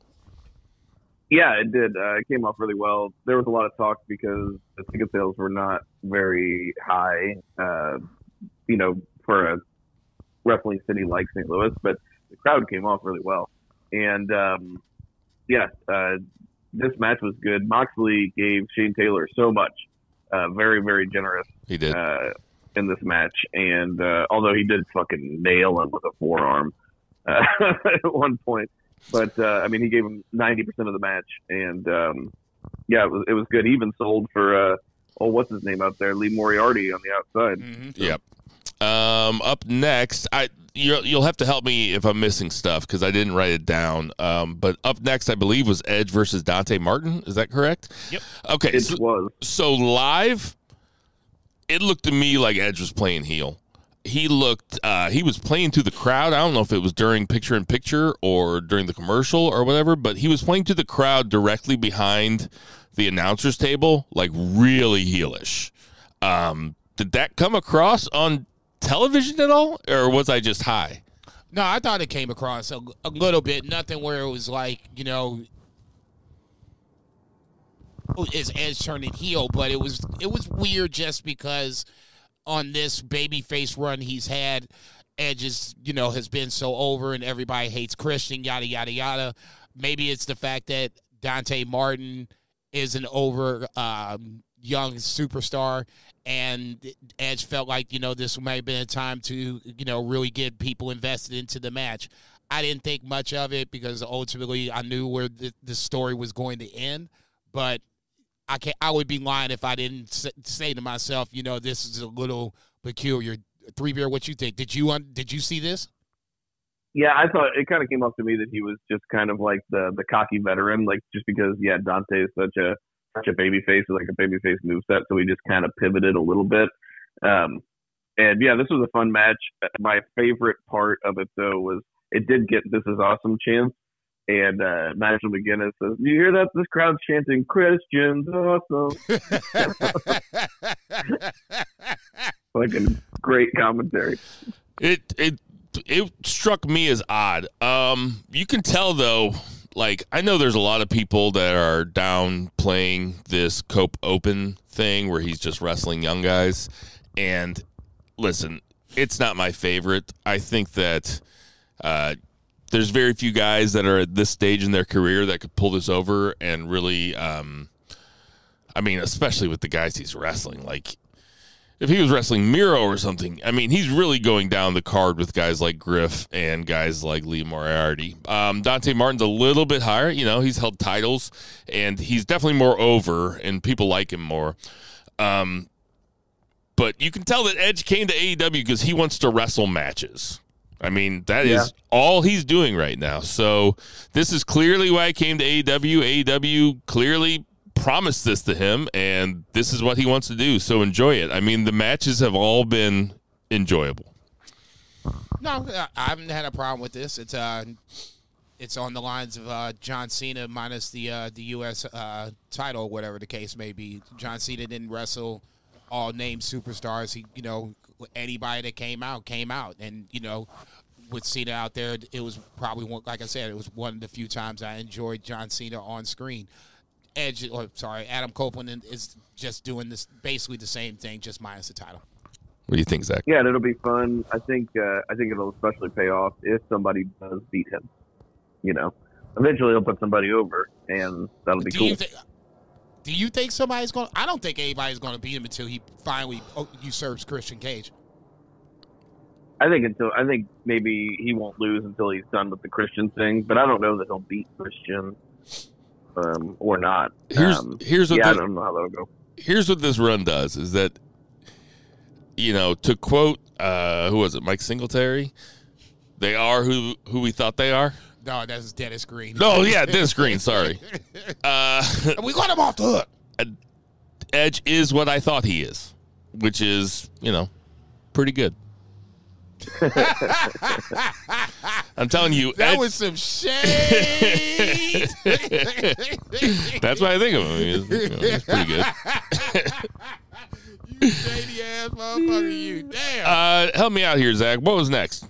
Yeah, it did. Uh, it came off really well. There was a lot of talk because the ticket sales were not very high, uh, you know, for a wrestling city like St. Louis, but the crowd came off really well. And, um, yeah, uh, this match was good. Moxley gave Shane Taylor so much, uh, very, very generous He did. In this match. And uh, although he did fucking nail him with a forearm uh, [laughs] at one point, but uh, I mean, he gave him ninety percent of the match, and um, yeah, it was it was good. He even sold for uh, oh, what's his name out there, Lee Moriarty on the outside. Yep. Um, up next, I you'll, you'll have to help me if I'm missing stuff because I didn't write it down. Um, but up next, I believe was Edge versus Dante Martin. Is that correct? Yep. Okay. It So, was so live, it looked to me like Edge was playing heel. He looked, uh, he was playing to the crowd. I don't know if it was during picture in picture or during the commercial or whatever, but he was playing to the crowd directly behind the announcer's table, like really heelish. Um, did that come across on television at all, or was I just high? No, I thought it came across a, a little bit. Nothing where it was like, you know, is Edge turning heel, but it was it was weird just because on this babyface run he's had, Edge is you know has been so over and everybody hates Christian, yada yada yada. Maybe it's the fact that Dante Martin is an over um, young superstar, and Edge felt like you know this might have been a time to you know really get people invested into the match. I didn't think much of it because ultimately I knew where the, the story was going to end, but I can I would be lying if I didn't say to myself, you know, this is a little peculiar. Three beer, what you think? Did you un- did you see this? Yeah, I thought it kind of came up to me that he was just kind of like the the cocky veteran, like just because yeah, Dante is such a such a baby face, like a baby face moveset, so he just kind of pivoted a little bit. Um, and yeah, this was a fun match. My favorite part of it though was it did get this is awesome chance, And uh, Nigel McGuinness says, "You hear that? This crowd's chanting Christians awesome." [laughs] like a great commentary. It it it struck me as odd. Um, you can tell though, like I know there's a lot of people that are down playing this Cope Open thing where he's just wrestling young guys. And listen, it's not my favorite. I think that uh, there's very few guys that are at this stage in their career that could pull this over and really. Um, I mean, especially with the guys he's wrestling, like if he was wrestling Miro or something, I mean, he's really going down the card with guys like Griff and guys like Lee Moriarty. Um, Dante Martin's a little bit higher. You know, he's held titles and he's definitely more over, and people like him more. Um, but you can tell that Edge came to AEW because he wants to wrestle matches. I mean, that is Yeah. all he's doing right now. So this is clearly why he came to AEW. AEW clearly promised this to him, and this is what he wants to do. So enjoy it. I mean, the matches have all been enjoyable. No, I I haven't had a problem with this. It's uh, it's on the lines of uh, John Cena minus the uh, the U.S. Uh, title, whatever the case may be. John Cena didn't wrestle all named superstars. He, you know, anybody that came out came out, and you know, with Cena out there, it was probably one, like I said, it was one of the few times I enjoyed John Cena on screen. Edge, or sorry, Adam Copeland is just doing this basically the same thing, just minus the title. What do you think, Zach? Yeah, and it'll be fun. I think uh, I think it'll especially pay off if somebody does beat him. You know, eventually he'll put somebody over, and that'll be do cool. you think? Do you think somebody's going? to I don't think anybody's going to beat him until he finally usurps Christian Cage. I think until I think maybe he won't lose until he's done with the Christian thing, but I don't know that he'll beat Christian um, or not. Here's um, here's what yeah, I don't know how that'll go. here's what this run does is that you know to quote uh who was it mike singletary they are who who we thought they are No, that's Dennis Green. no yeah Dennis Green sorry [laughs] uh we got him off the hook. edge is what i thought he is which is you know pretty good [laughs] i'm telling you That Edge- was some shade. [laughs] that's what i think of him he's, you know, he's pretty good you shady ass motherfucker, you. Damn. uh help me out here zach what was next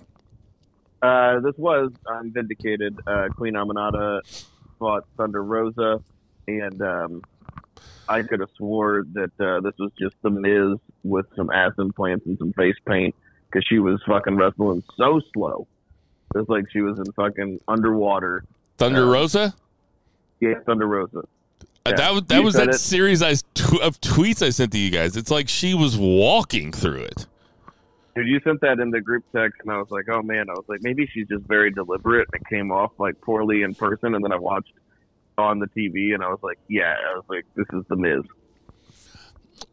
Uh, this was unvindicated. Uh, Queen Aminata fought Thunder Rosa, and um, I could have swore that uh, this was just the Miz with some ass implants and some face paint because she was fucking wrestling so slow. It's like she was in fucking underwater. thunder Uh, rosa Yeah, Thunder Rosa. Uh, Yeah, that was that you was that it. series I of tweets I sent to you guys. It's like she was walking through it. Dude, you sent that in the group text, and I was like, oh man, I was like, maybe she's just very deliberate and it came off like poorly in person. And then I watched on the TV, and I was like, yeah, I was like, this is the Miz.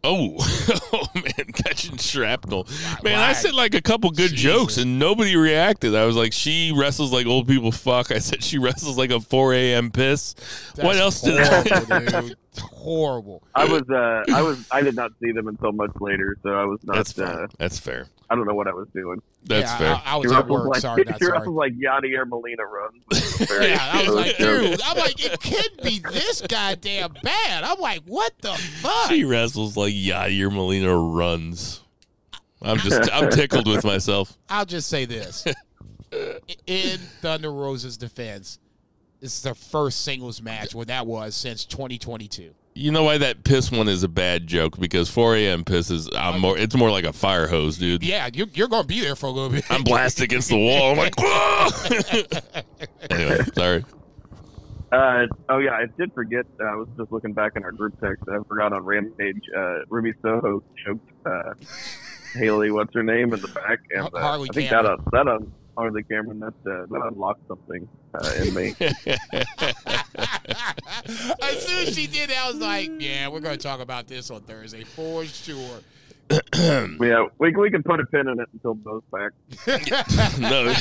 Oh, [laughs] oh man, catching shrapnel. Man, I said like a couple good Jesus. jokes and nobody reacted. I was like, she wrestles like old people fuck. I said she wrestles like a 4 a.m. piss. what That's else did I? horrible, dude. Horrible. I was, uh, I was, I did not see them until much later, so I was not. That's uh. That's fair. I don't know what I was doing. That's yeah, fair. I, I was She at wrestled work. like, sorry, not [laughs] she sorry. wrestled like Yadier Molina runs. [laughs] Yeah, I was like, dude, I'm like, it can't be this goddamn bad. I'm like, what the fuck? she wrestles like Yadier Molina runs. I'm just [laughs] I'm tickled with myself. I'll just say this. In Thunder Rosa's defense, this is their first singles match when that was since 2022. You know why that piss one is a bad joke? Because 4 a.m. piss is I'm more. It's more like a fire hose, dude. Yeah, you're, you're going to be there for a little bit. I'm blasted against the wall. I'm like, [laughs] "Whoa!" [laughs] anyway, sorry. Uh, oh yeah, I did forget. Uh, I was just looking back in our group text. I forgot on Rampage. Uh, Ruby Soho choked uh, Haley. What's her name in the back? And uh, Harley I think Cameron. that uh, that on the Cameron. That uh, that unlocked something uh, in me. [laughs] as soon as she did that, I was like, yeah, we're going to talk about this on Thursday for sure. [clears throat] yeah, we we can put a pin in it until Bo's back. [laughs] no,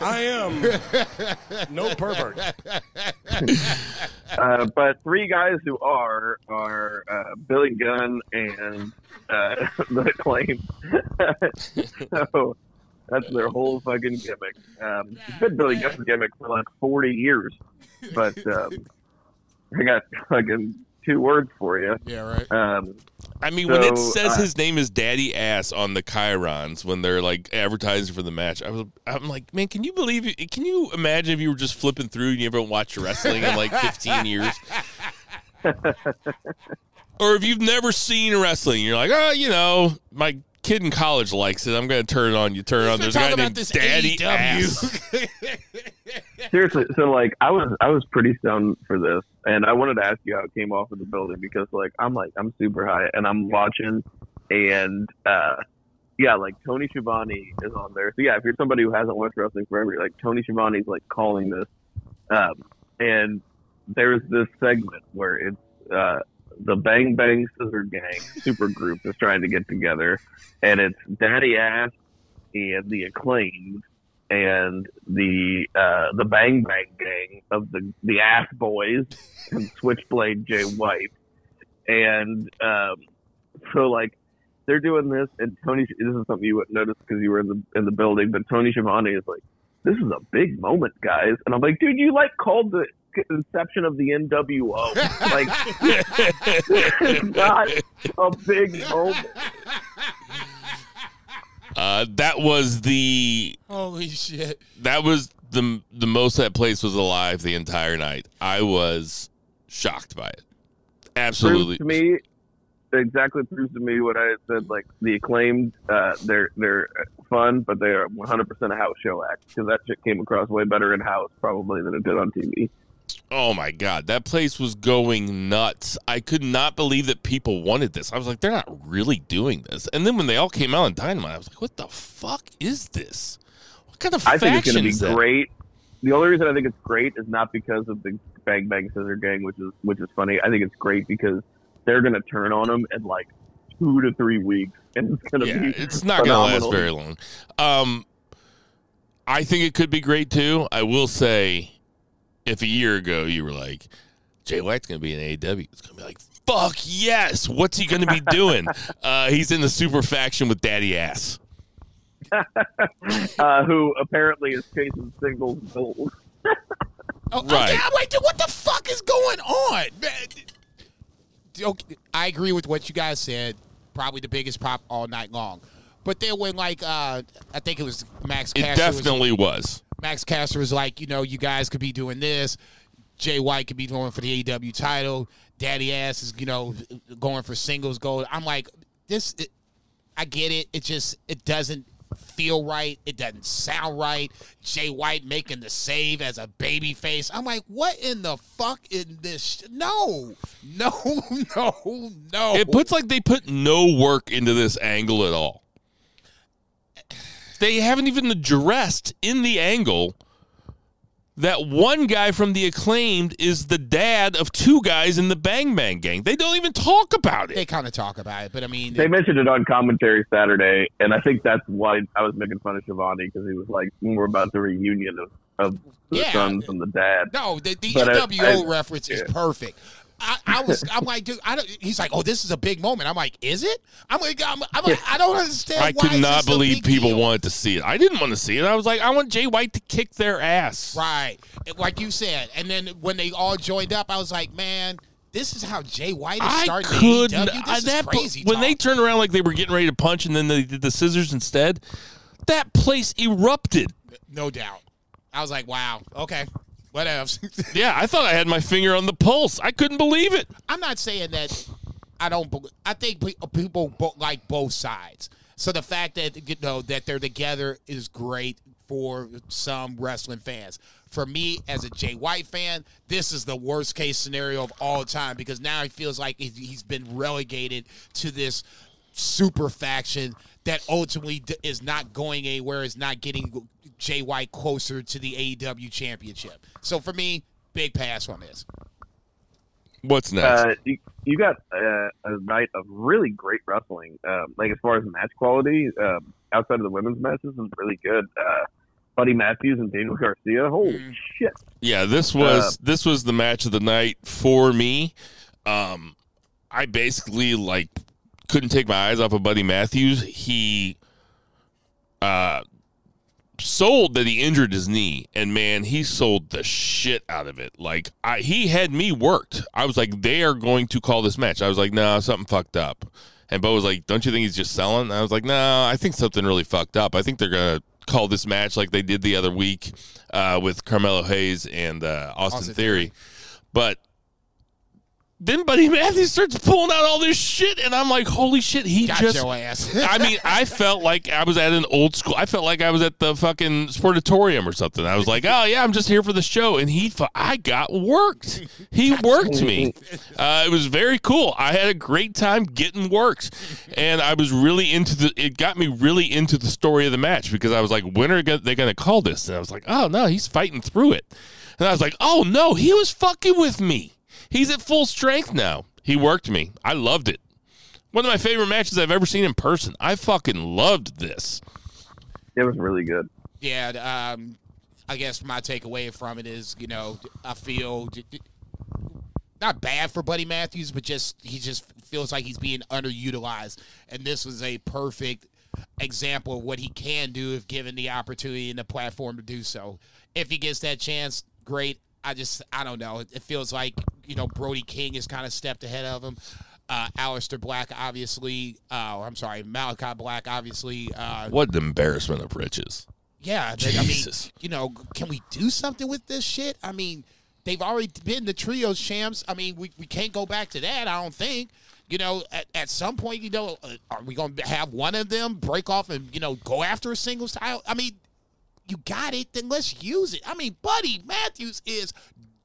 I am no pervert. Uh, but three guys who are are uh, Billy Gunn and uh, [laughs] the Acclaimed. so That's their whole fucking gimmick. Um, it's been Billy Gunn's gimmick for like 40 years, but [laughs] um, I got fucking two words for you. Yeah, right. Um, I mean, when it says uh, his name is Daddy Ass on the Chirons when they're like advertising for the match, I was, I'm like, man, can you believe? it? Can you imagine if you were just flipping through and you ever watched wrestling in like 15 [laughs] years? or if you've never seen wrestling, you're like, oh, you know, my kid in college likes it. I'm going to turn it on. You turn it on. We're There's a guy talking named about this Daddy AEW. Ass. [laughs] seriously, so like I was I was pretty stoned for this, and I wanted to ask you how it came off of the building because like I'm like I'm super high and I'm watching, and uh, yeah, like Tony Schiavone is on there. So yeah, if you're somebody who hasn't watched wrestling forever, like Tony Schiavone's like calling this, um, and there's this segment where it's uh, the Bang Bang Scissor Gang super group is trying to get together, and it's Daddy Ass and the Acclaimed and the uh, the Bang Bang Gang of the the Ass Boys and Switchblade Jay White, and um, so like they're doing this, and Tony. This is something you wouldn't notice because you were in the in the building, but Tony Schiavone is like, "This is a big moment, guys," and I'm like, "Dude, you like called the inception of the NWO? like, it's [laughs] [laughs] not a big moment." Uh, that was the Holy shit. that was the the most that place was alive the entire night. I was shocked by it. Absolutely. proves to me exactly proves to me what I said. Like the acclaimed, uh, they're they're fun, but they are 100 percent a house show act because that shit came across way better in house probably than it did on TV. Oh my god, that place was going nuts. I could not believe that people wanted this. I was like, they're not really doing this. And then when they all came out on Dynamite, I was like, what the fuck is this? What kind of I think it's going to be that? great. The only reason I think it's great is not because of the Bang Bang Scissor Gang, which is which is funny. I think it's great because they're going to turn on them in like two to three weeks, [laughs] and it's going to Yeah, be it's not going to last very long. Um, I think it could be great too. I will say, if a year ago you were like, Jay White's going to be in AEW, it's going to be like, fuck yes. What's he going to be doing? [laughs] uh, he's in the super faction with Daddy Ass. [laughs] uh, who apparently is chasing singles gold. [laughs] Oh, Right. Okay, I'm like, dude, what the fuck is going on, man? Okay, I agree with what you guys said. Probably the biggest pop all night long. But then when like uh, I think it was Max It Caster was- definitely was. Max Caster was like, you know, you guys could be doing this. Jay White could be going for the AEW title. Daddy Ass is, you know, going for singles gold. I'm like, this. It, I get it. It just it doesn't feel right. It doesn't sound right. Jay White making the save as a baby face. I'm like, what in the fuck in this? Sh- no, [laughs] no, no, no. It puts like they put no work into this angle at all. They haven't even addressed in the angle that one guy from the acclaimed is the dad of two guys in the Bang Bang gang. They don't even talk about it. they kind of talk about it, but I mean, They mentioned it on commentary Saturday, and I think that's why I was making fun of Schiavone because he was like, "We're about the reunion of, of the Yeah. sons and the dad." No, the, the But I- I- reference is yeah. perfect. I, I was, I'm like, dude, I don't, he's like, oh, this is a big moment. I'm like, is it? I'm like, I'm, I'm like, I don't understand. I could not believe people deal? wanted to see it. I didn't want to see it. I was like, I want Jay White to kick their ass. Right, like you said. And then when they all joined up, I was like, man, this is how Jay White is I starting could AEW. This I- is that crazy. when they turned around like they were getting ready to punch and then they did the scissors instead. That place erupted. no doubt, I was like, wow, okay, whatever. [laughs] Yeah, I thought I had my finger on the pulse. I couldn't believe it. I'm not saying that I don't. bel- I think uh, people like both sides. So the fact that you know that they're together is great for some wrestling fans. For me, as a Jay White fan, this is the worst case scenario of all time because now he feels like he's- he's been relegated to this super faction that ultimately is not going anywhere, is not getting Jay White closer to the AEW championship. So for me, big pass on this. What's next? Uh, you, you got uh, a night of really great wrestling. Um, like as far as match quality, um, outside of the women's matches, is really good. Uh, Buddy Matthews and Daniel Garcia. Holy Mm. shit! yeah, this was uh, this was the match of the night for me. Um, I basically like couldn't take my eyes off of Buddy Matthews. He uh sold that he injured his knee, and man, he sold the shit out of it. Like I, he had me worked. I was like, they are going to call this match. I was like, no, nah, something fucked up. And Bo was like, don't you think he's just selling? I was like, no, nah, I think something really fucked up. I think they're gonna call this match like they did the other week uh, with Carmelo Hayes and uh, Austin, Austin Theory. But then Buddy Matthews starts pulling out all this shit, and I'm like, holy shit, he Got just. your ass. [laughs] I mean, I felt like I was at an old school. I felt like I was at the fucking sportatorium or something. I was like, oh yeah, I'm just here for the show, and he, fu- I got worked. He worked me. Uh, it was very cool. I had a great time getting worked, and I was really into the. It got me really into the story of the match because I was like, when are they going to call this? And I was like, oh no, he's fighting through it, and I was like, oh no, he was fucking with me. He's at full strength now. He worked me. I loved it. One of my favorite matches I've ever seen in person. I fucking loved this. It was really good. yeah, um, I guess my takeaway from it is, you know, I feel not bad for Buddy Matthews, but just he just feels like he's being underutilized, and this was a perfect example of what he can do if given the opportunity and the platform to do so. If he gets that chance, great. I just I don't know. It, feels like you know Brody King has kind of stepped ahead of him. Uh, Aleister Black, obviously. Uh, I'm sorry, Malachi Black, obviously. Uh, What an embarrassment of riches. yeah, they- I mean, you know, can we do something with this shit? I mean, they've already been the trios champs. I mean, we, we can't go back to that. I don't think. You know, at, at some point, you know, uh, are we going to have one of them break off and you know go after a singles title? I mean, you got it, then let's use it. I mean, Buddy Matthews is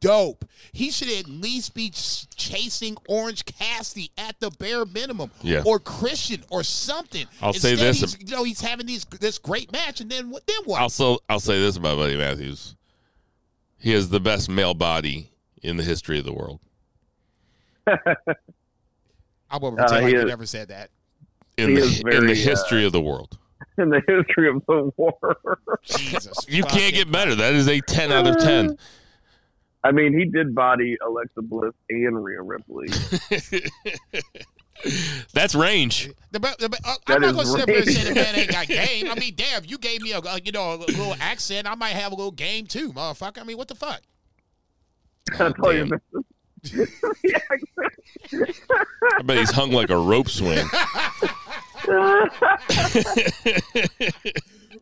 dope. He should at least be chasing Orange Cassidy at the bare minimum, Yeah. or Christian, or something. I'll say this- he's- you know, he's having these this great match, and then? Then what? Also, I'll say this about Buddy Matthews. He has the best male body in the history of the world. I will Uh, pretend like he you never said that. In He the, is in the very, uh, history of the world. In the history of the war. Jesus, You can't get better. That is a 10 out of 10. I mean, he did body Alexa Bliss and Rhea Ripley. [laughs] That's range. The, the, uh, That I'm not gonna sit up here and say the man ain't got [laughs] game. I mean, damn, you gave me a, a you know a little accent. I might have a little game too, motherfucker. I mean, what the fuck? That's all you Damn. missed. [laughs] I bet he's hung like a rope swing.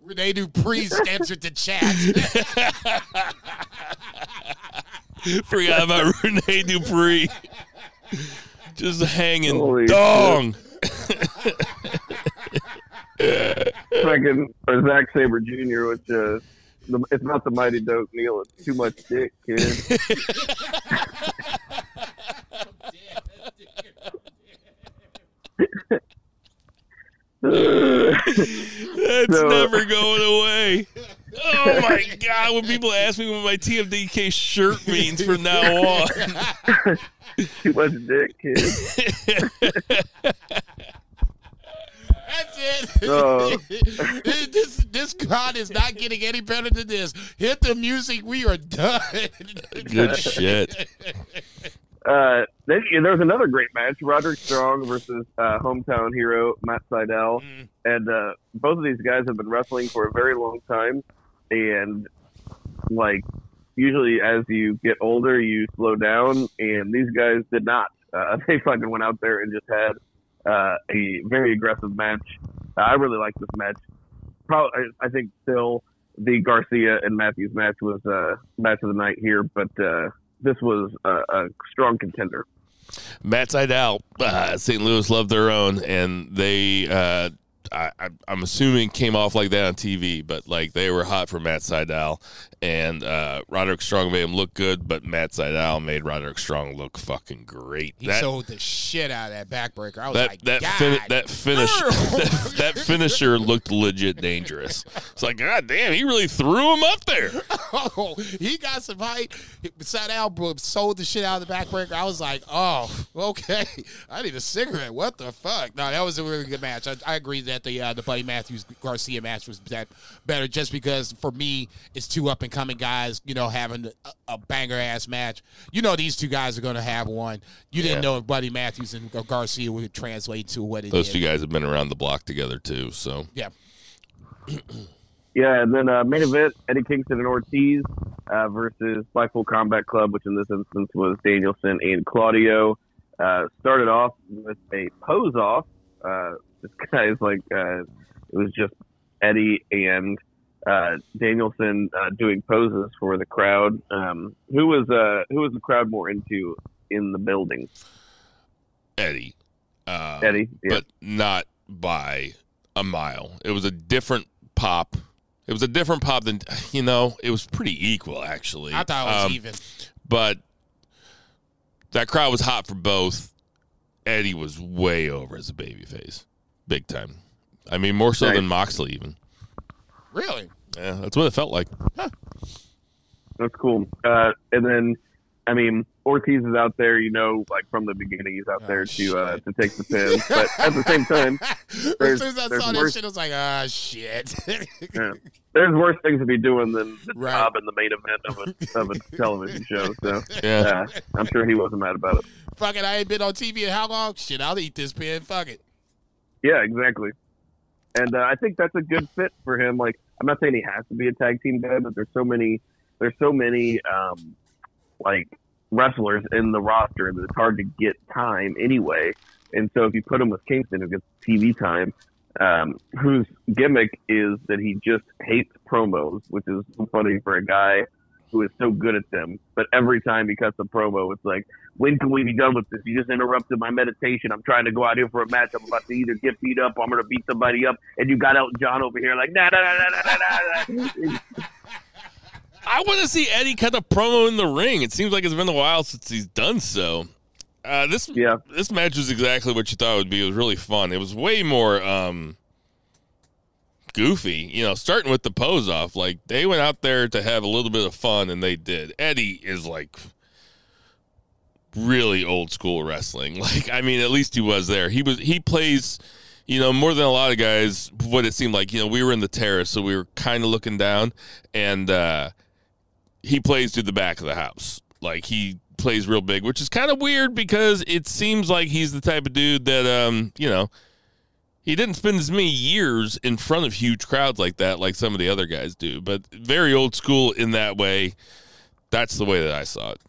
Rene Dupree entered the chat. Forgot about Rene Dupree. Just hanging Holy dong. Fucking or Zack Sabre Jr., which uh, the, it's not the Mighty Dope Neil. It's too much dick, kid. [laughs] [laughs] That's So- never going away. Oh my [laughs] god! When people ask me what my TMDK shirt means from now on, too much dick, kid. That's it. Oh. [laughs] this this con is not getting any better than this. Hit the music. We are done. good shit. [laughs] Uh, there was another great match: Roderick Strong versus uh, hometown hero Matt Sydal, Mm. and uh, both of these guys have been wrestling for a very long time, and like usually as you get older, you slow down, and these guys did not. Uh, [laughs] they fucking went out there and just had uh, a very aggressive match. I really like this match. Probably, I, I think still the Garcia and Matthews match was uh, match of the night here, but uh, this was a, a strong contender. Matt Sydal, uh, St. Louis loved their own, and they, uh, I, I, I'm assuming, came off like that on TV, but like they were hot for Matt Sydal, and uh, Roderick Strong made him look good, but Matt Sydal made Roderick Strong look fucking great. He That- sold the shit out of that backbreaker. I was that like, that God. fin- that finish [laughs] that, that finisher looked legit dangerous. It's like God damn, he really threw him up there. [laughs] oh, he got some height. Down, sold the shit out of the backbreaker. I was like, oh, okay. I need a cigarette. What the fuck? No, that was a really good match. I, I agree that the uh, the Buddy Matthews Garcia match was that better, just because for me it's two up and coming guys. You know, having a, a banger ass match. You know, these two guys are going to have one. You didn't Yeah. know if Buddy Matthews and Garcia would translate to what it Those did. two guys have been around the block together too. So Yeah. [clears throat] Yeah, and then uh, main event: Eddie Kingston and Ortiz uh, versus Blackpool Combat Club, which in this instance was Danielson and Claudio. Uh, started off with a pose off. Uh, this guy is like uh, it was just Eddie and uh, Danielson uh, doing poses for the crowd. Um, who was uh, who was the crowd more into in the building? Eddie. Uh, Eddie, yeah. but not by a mile. It was a different pop. It was a different pop than you know. It was pretty equal actually. I thought it was Um, even. but that crowd was hot for both. Eddie was way over as a babyface, big time. I mean, more so Nice. than Moxley even. Really? Yeah, that's what it felt like. That's cool. Uh, and then, I mean, Ortiz is out there, you know, like from the beginning, he's out Oh, there to uh, to take the pin. But at the same time, [laughs] as There's- soon as I there's saw that worse- shit, I was like, ah, shit. yeah, there's worse things to be doing than the Right. job in the main event of a of a television show. So, [laughs] Yeah. uh, I'm sure he wasn't mad about it. Fuck it, I ain't been on TV in how long? Shit, I'll eat this pin. Fuck it. Yeah, exactly. And uh, I think that's a good fit for him. Like, I'm not saying he has to be a tag team guy, but there's so many, there's so many, um, like wrestlers in the roster that it's hard to get time anyway. And so if you put him with Kingston, who gets TV time, um, whose gimmick is that he just hates promos, which is funny for a guy who is so good at them. But every time he cuts a promo, it's like, when can we be done with this? You just interrupted my meditation. I'm trying to go out here for a match. I'm about to either get beat up or I'm going to beat somebody up. And you got out John over here like, nah, nah, nah, nah, nah, nah, nah. I want to see Eddie cut a promo in the ring. It seems like it's been a while since he's done so. Uh, this Yeah. this match was exactly what you thought it would be. It was really fun. It was way more um, goofy. You know, starting with the pose off. Like they went out there to have a little bit of fun, and they did. Eddie is like really old school wrestling. [laughs] Like I mean, at least he was there. He was he plays. You know, more than a lot of guys, what it seemed like, you know, we were in the terrace, so we were kind of looking down, and uh, he plays to the back of the house. Like he plays real big, which is kind of weird because it seems like he's the type of dude that um, you know, he didn't spend as many years in front of huge crowds like that like some of the other guys do, but very old school in that way. That's the way that I saw it.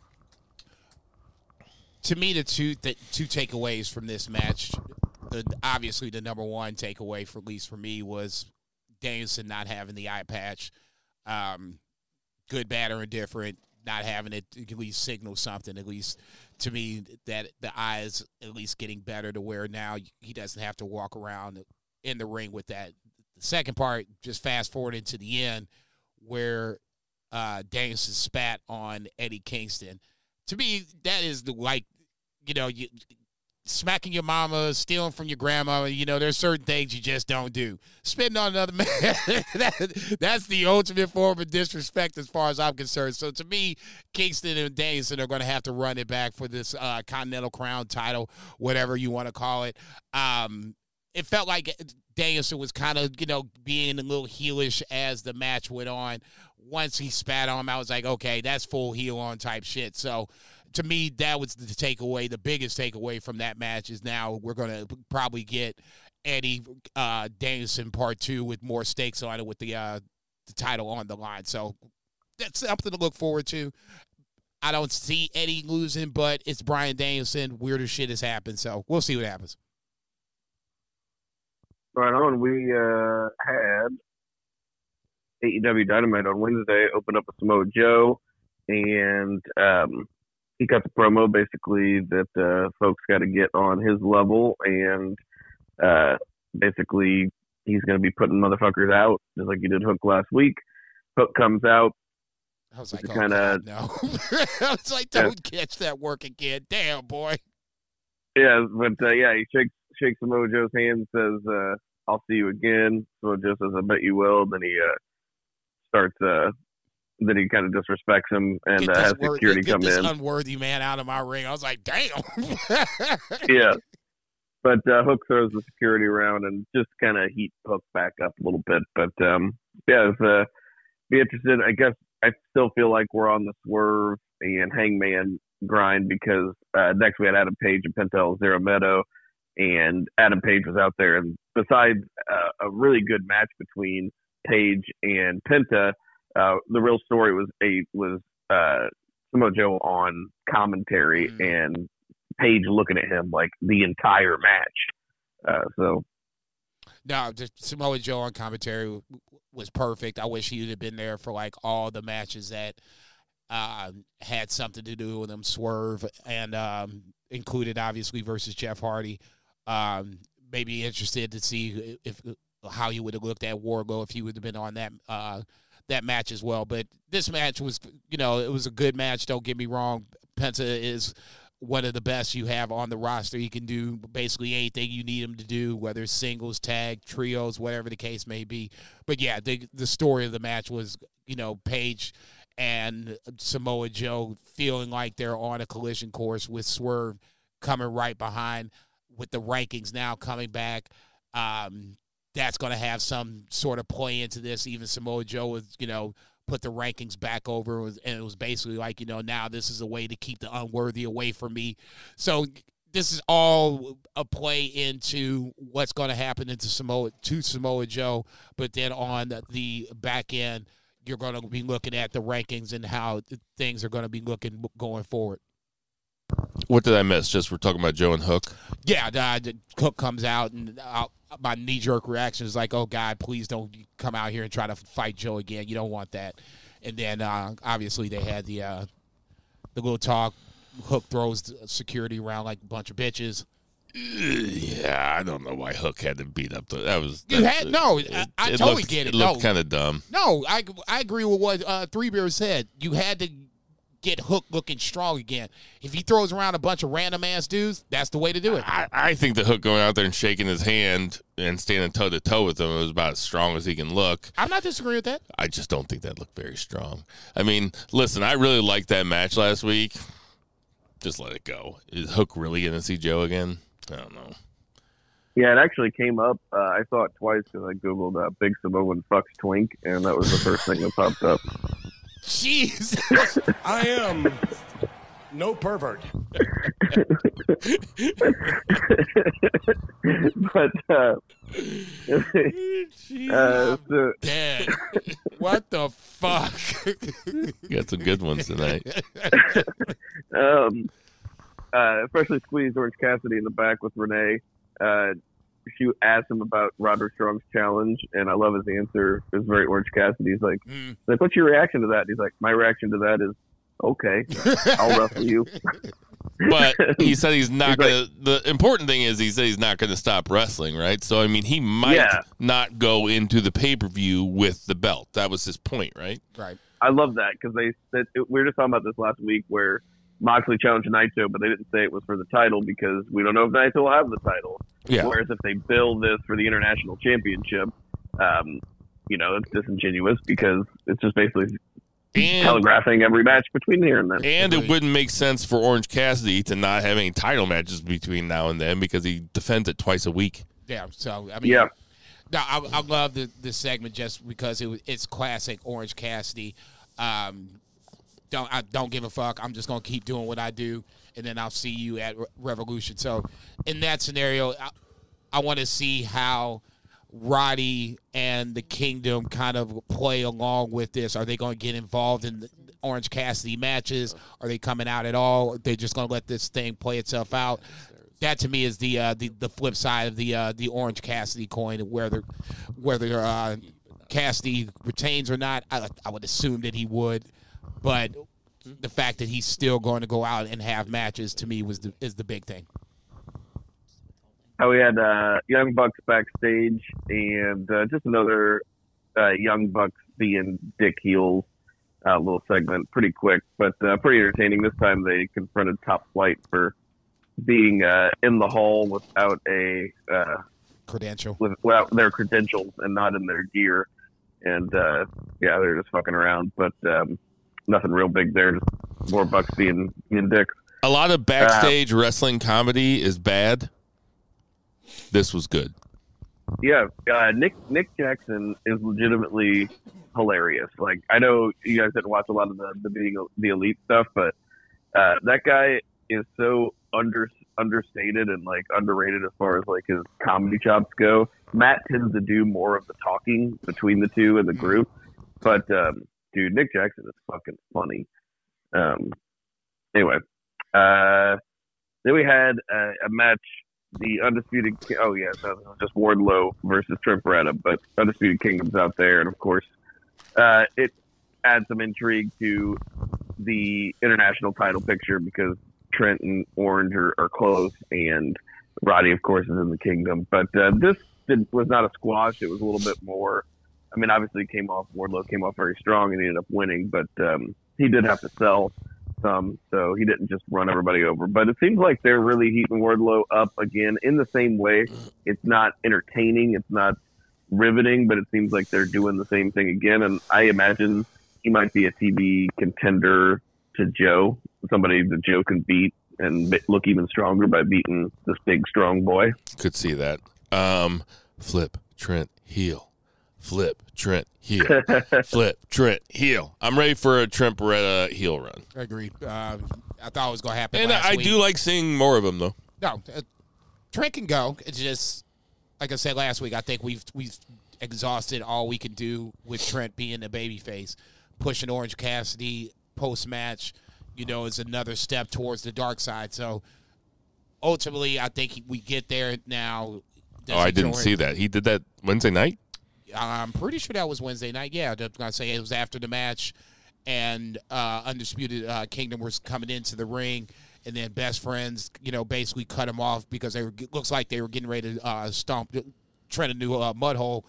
to me, the two the two takeaways from this match, the, obviously the number one takeaway for at least for me was Danielson not having the eye patch, um, good, bad, or indifferent, not having it at least signal something. At least to me, that the eye is at least getting better to where now he doesn't have to walk around in the ring with that. The second part, just fast forward into the end, where uh, Danielson spat on Eddie Kingston to me, that is the like, you know, you smacking your mama, stealing from your grandma. You know, there's certain things you just don't do. Spitting on another [laughs] man, that, that's the ultimate form of disrespect as far as I'm concerned. So to me, Kingston and Danielson are going to have to run it back for this uh, Continental Crown title, whatever you want to call it. Um, it felt like Danielson was kind of, you know, being a little heelish as the match went on. Once he spat on him, I was like, okay, that's full heel on type shit. So to me, that was the takeaway. The biggest takeaway from that match is now we're going to probably get Eddie uh, Danielson part two with more stakes on it with the uh, the title on the line. So that's something to look forward to. I don't see Eddie losing, but it's Brian Danielson. Weirder shit has happened, so we'll see what happens. Right on. We uh, had AEW Dynamite on Wednesday. Opened up with Samoa Joe, and um, he cut the promo basically that uh, folks got to get on his level, and uh, basically he's going to be putting motherfuckers out just like he did Hook last week. Hook comes out. I was like, oh, kinda- no. [laughs] I was like, don't catch that work again. Damn, boy. Yeah, but uh, yeah, he shakes shakes Samoa Joe's hand, says, uh, "I'll see you again." Samoa Joe says, "I bet you will." Then he uh, starts. Then he kind of disrespects him and Get uh, has wor- security get come this in. unworthy man out of my ring. I was like, damn. [laughs] yeah. But uh, Hook throws the security around and just kind of heat Hook back up a little bit. But um, yeah, it's, uh, be interested. I guess I still feel like we're on the Swerve and Hangman grind because uh, next we had Adam Page and Penta El Zero Miedo, and Adam Page was out there. And besides uh, a really good match between Page and Penta. Uh, the real story was a was uh, Samoa Joe on commentary Mm. and Page looking at him like the entire match. Uh, so No, just Samoa Joe on commentary was perfect. I wish he would have been there for like all the matches that uh, had something to do with him. Swerve and um, included obviously versus Jeff Hardy. Um, maybe interested to see if how he would have looked at Wardlow if he would have been on that uh, that match as well. But this match was, you know, it was a good match. Don't get me wrong. Penta is one of the best you have on the roster. He can do basically anything you need him to do, whether it's singles, tag, trios, whatever the case may be. But yeah, the the story of the match was, you know, Page and Samoa Joe feeling like they're on a collision course with Swerve coming right behind with the rankings now coming back. Um, that's going to have some sort of play into this. Even Samoa Joe was, you know, put the rankings back over, and it was basically like, you know, now this is a way to keep the unworthy away from me. So this is all a play into what's going to happen into Samoa to Samoa Joe, but then on the back end, you're going to be looking at the rankings and how things are going to be looking going forward. What did I miss? Just we're talking about Joe and Hook. Yeah, Hook comes out, and uh, my knee jerk reaction is like, "Oh God, please don't come out here and try to fight Joe again. You don't want that." And then uh, obviously they had the uh, the little talk. Hook throws the security around like a bunch of bitches. Yeah, I don't know why Hook had to beat up the. That was You had no. I, I it totally looked, get it. It looked no, kind of dumb. no, I I agree with what uh, Three Bears said. You had to get Hook looking strong again. If he throws around a bunch of random ass dudes, that's the way to do it. I, I think the Hook going out there and shaking his hand and standing toe to toe with him was about as strong as he can look. I'm not disagreeing with that. I just don't think that looked very strong. I mean, listen, I really liked that match last week. Just let it go. Is Hook really going to see Joe again? I don't know. yeah, it actually came up. Uh, I saw it twice because I googled uh, Big Samoan fucks twink, and that was the first thing that popped up. Jeez. [laughs] I am no pervert. [laughs] but uh, uh, so, dead. [laughs] what the fuck? You got some good ones tonight. um, uh, especially squeezed Orange Cassidy in the back with Renee. Uh, she asked him about Roderick Strong's challenge, and I love his answer. It's very Orange Cassidy. He's like, Mm. like, what's your reaction to that? And he's like, my reaction to that is, okay, I'll wrestle you. [laughs] But he said he's not He's going to. The important thing is he said he's not going to stop wrestling, right? So, I mean, he might Yeah. not go into the pay per view with the belt. That was his point, right? right. I love that because they said we were just talking about this last week where Moxley challenged Naito, but they didn't say it was for the title because we don't know if Naito will have the title. Yeah. Whereas if they bill this for the international championship, um, you know, it's disingenuous because it's just basically And telegraphing every match between here and then. And it wouldn't make sense for Orange Cassidy to not have any title matches between now and then because he defends it twice a week. Yeah. So I mean, Yeah. No, I, I love the this segment just because it it's classic Orange Cassidy. Um, don't I don't give a fuck. I'm just gonna keep doing what I do, and then I'll see you at Re- Revolution. So, in that scenario, I, I want to see how Roddy and the Kingdom kind of play along with this. Are they going to get involved in the Orange Cassidy matches? Are they coming out at all? They're just going to let this thing play itself out. That to me is the uh, the the flip side of the uh, the Orange Cassidy coin, whether whether uh, Cassidy retains or not. I, I would assume that he would, but the fact that he's still going to go out and have matches to me was the, is the big thing. How we had uh, Young Bucks backstage and uh, just another uh, Young Bucks being dick heels uh, little segment, pretty quick, but uh, pretty entertaining. This time they confronted Top Flight for being uh, in the hall without a uh, Credential. with, without their credentials and not in their gear, and uh, yeah, they're just fucking around. But um, nothing real big there. Just more Bucks being being dicks. A lot of backstage wrestling comedy is bad. This was good. Yeah, uh, Nick Nick Jackson is legitimately hilarious. Like I know you guys didn't watch a lot of the the being the elite stuff, but uh, that guy is so under understated and like underrated as far as like his comedy chops go. Matt tends to do more of the talking between the two in the group, but um, dude, Nick Jackson is fucking funny. Um, anyway, uh, then we had a, a match, the undisputed. Oh yes, that was just Wardlow versus Trent Beretta, but undisputed kingdoms out there, and of course, uh, it adds some intrigue to the international title picture because Trent and Orange are, are close, and Roddy, of course, is in the kingdom. But uh, this did, was not a squash; it was a little bit more. I mean, obviously, came off Wardlow came off very strong, and he ended up winning. But um, he did have to sell some, so he didn't just run everybody over. But it seems like they're really heating Wardlow up again in the same way. It's not entertaining, it's not riveting, but it seems like they're doing the same thing again. And I imagine he might be a TV contender to Joe, somebody that Joe can beat and look even stronger by beating this big, strong boy. Could see that. Um, flip Trent heel. Flip Trent heel. [laughs] flip Trent heel. I'm ready for a Trent Beretta heel run, Agreed. Uh, I thought it was going to happen. and last I week. do like seeing more of them though. No, uh, Trent can go. It's just like I said last week. I think we've we've exhausted all we can do with Trent being a babyface, pushing Orange Cassidy post match. You know, is another step towards the dark side. So ultimately, I think we get there now. Does Oh, I didn't see that. He did that Wednesday night. I'm pretty sure that was Wednesday night. Yeah, I'm gonna say it was after the match, and uh, Undisputed uh, Kingdom was coming into the ring, and then Best Friends, you know, basically cut him off because they were looks like they were getting ready to uh, stomp Trent a new uh, mud hole.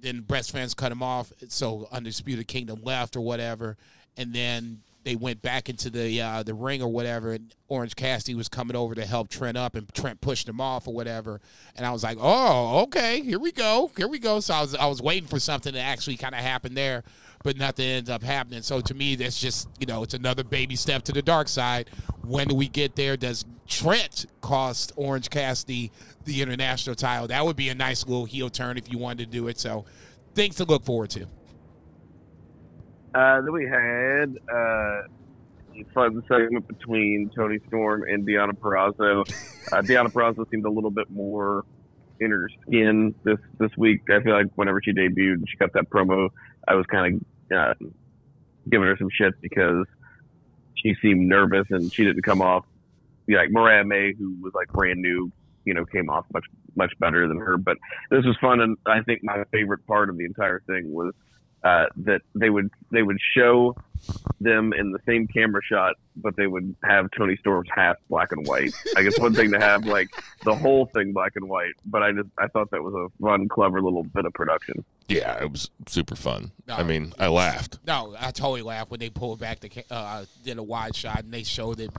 Then Best Friends cut him off, so Undisputed Kingdom left or whatever, and then they went back into the uh, the ring or whatever, and Orange Cassidy was coming over to help Trent up, and Trent pushed him off or whatever. And I was like, oh, okay, here we go, here we go. So I was I was waiting for something to actually kind of happen there, but nothing ends up happening. So to me, that's just you know, it's another baby step to the dark side. When do we get there? Does Trent cost Orange Cassidy the international title? That would be a nice little heel turn if you wanted to do it. So things to look forward to. Uh, then we had uh, a fun segment between Toni Storm and Deonna Purrazzo. Uh, Deonna Purrazzo seemed a little bit more in her skin this this week. I feel like whenever she debuted and she got that promo, I was kind of uh, giving her some shit because she seemed nervous and she didn't come off like Mariah May, who was like brand new. You know, came off much much better than her. But this was fun, and I think my favorite part of the entire thing was uh, that they would they would show them in the same camera shot, but they would have Toni Storm's hat black and white. I guess one thing to have like the whole thing black and white, but I just I thought that was a fun, clever little bit of production. Yeah, it was super fun. No. I mean, I laughed. No, I totally laughed when they pulled back the ca- uh, did a wide shot and they showed it.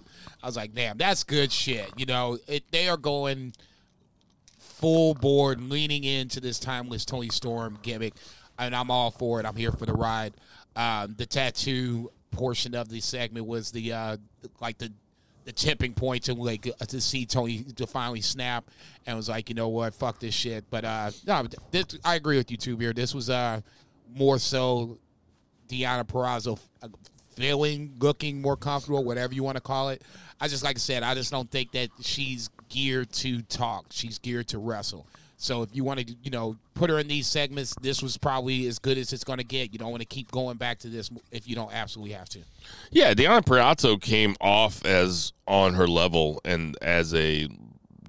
I was like, damn, that's good shit. You know, it, they are going full board, leaning into this timeless Toni Storm gimmick, and I'm all for it. I'm here for the ride. Um, the tattoo portion of the segment was the uh, like the the tipping point to like uh, to see Toni to finally snap and was like, you know what, fuck this shit. But uh, no, this, I agree with you too, Beer. This was uh more so Deonna Purrazzo feeling, looking more comfortable, whatever you want to call it. I just, like I said, I just don't think that she's geared to talk. She's geared to wrestle. So if you want to, you know, put her in these segments, this was probably as good as it's going to get. You don't want to keep going back to this if you don't absolutely have to. Yeah, Deonna Purrazzo came off as on her level and as a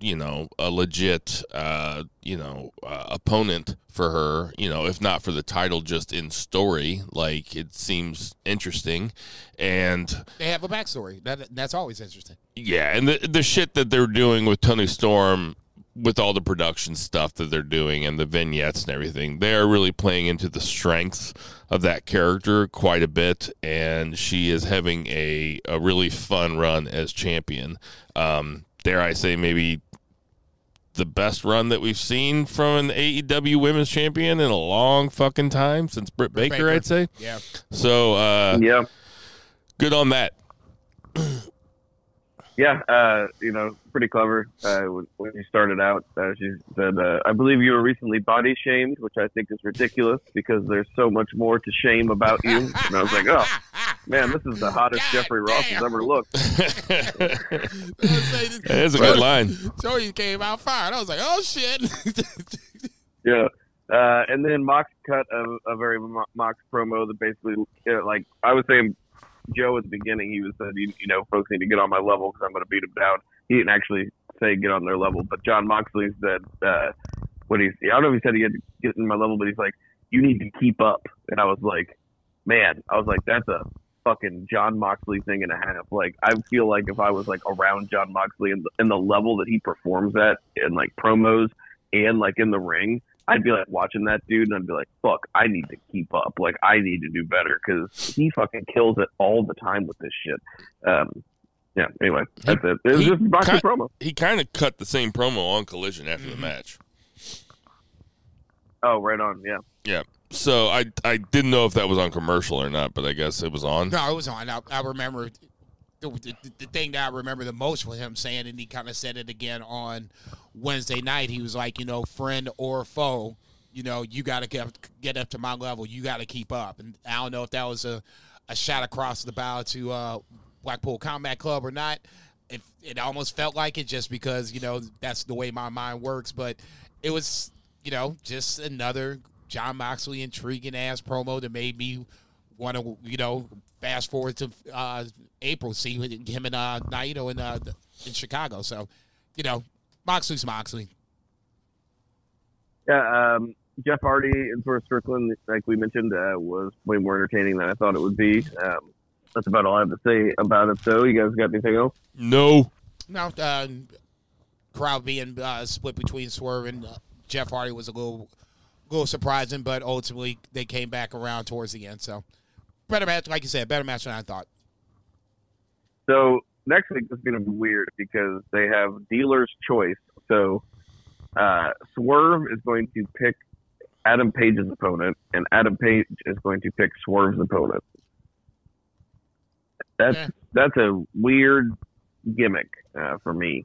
you know a legit uh, you know uh, opponent for her. You know, if not for the title, just in story, like it seems interesting. And They have a backstory. That that's always interesting. yeah, and the the shit that they're doing with Toni Storm with all the production stuff that they're doing and the vignettes and everything, they are really playing into the strengths of that character quite a bit, and she is having a, a really fun run as champion. Um, dare I say, maybe the best run that we've seen from an AEW Women's Champion in a long fucking time since Britt Baker, Baker. I'd say. Yeah. So uh, yeah, good on that. Yeah, uh, you know, pretty clever. Uh, when, when she started out, uh, she said, uh, "I believe you were recently body shamed," which I think is ridiculous because there's so much more to shame about you. And I was like, "Oh, man, this is the hottest God Jeffrey Ross has ever looked. [laughs] That is a good line. Joey came out fired. I was like, oh shit. [laughs] Yeah. Uh, and then Mox cut a, a very Mo- Mox promo that basically, uh, like I was saying, Joe at the beginning, he was said, you, you know, folks need to get on my level because I'm going to beat them down. He didn't actually say get on their level, but Jon Moxley said, uh, what he's, I don't know if he said he had to get in my level, but he's like, you need to keep up. And I was like, man, I was like, that's a fucking Jon Moxley thing and a half. Like, I feel like if I was like around Jon Moxley and the, and the level that he performs at in like promos and like in the ring, I'd be like watching that dude and I'd be like, fuck, I need to keep up. Like, I need to do better because he fucking kills it all the time with this shit. Um, yeah, anyway, that's it. It was he just a Moxley cut- promo. He kind of cut the same promo on Collision after the match. Oh, right on. Yeah. Yeah. So I I didn't know if that was on commercial or not, but I guess it was on. No, it was on. I, I remember the, the, the thing that I remember the most was him saying, and he kind of said it again on Wednesday night. He was like, you know, friend or foe, you know, you got to get get up to my level. You got to keep up. And I don't know if that was a, a shot across the bow to uh, Blackpool Combat Club or not. If it almost felt like it, just because you know that's the way my mind works. But it was, you know, just another Jon Moxley intriguing ass promo that made me want to, you know, fast forward to uh, April, see him and uh, Naito in uh, in Chicago. So, you know, Moxley's Moxley. Yeah, um, Jeff Hardy and Swerve Strickland, like we mentioned, uh, was way more entertaining than I thought it would be. Um, that's about all I have to say about it. So, you guys got anything else? No. Now, uh, crowd being uh, split between Swerve and uh, Jeff Hardy was a little, little surprising, but ultimately they came back around towards the end. So, better match, like you said, better match than I thought. So next week is going to be weird because they have dealer's choice. So uh, Swerve is going to pick Adam Page's opponent, and Adam Page is going to pick Swerve's opponent. That's Yeah. that's a weird gimmick uh, for me.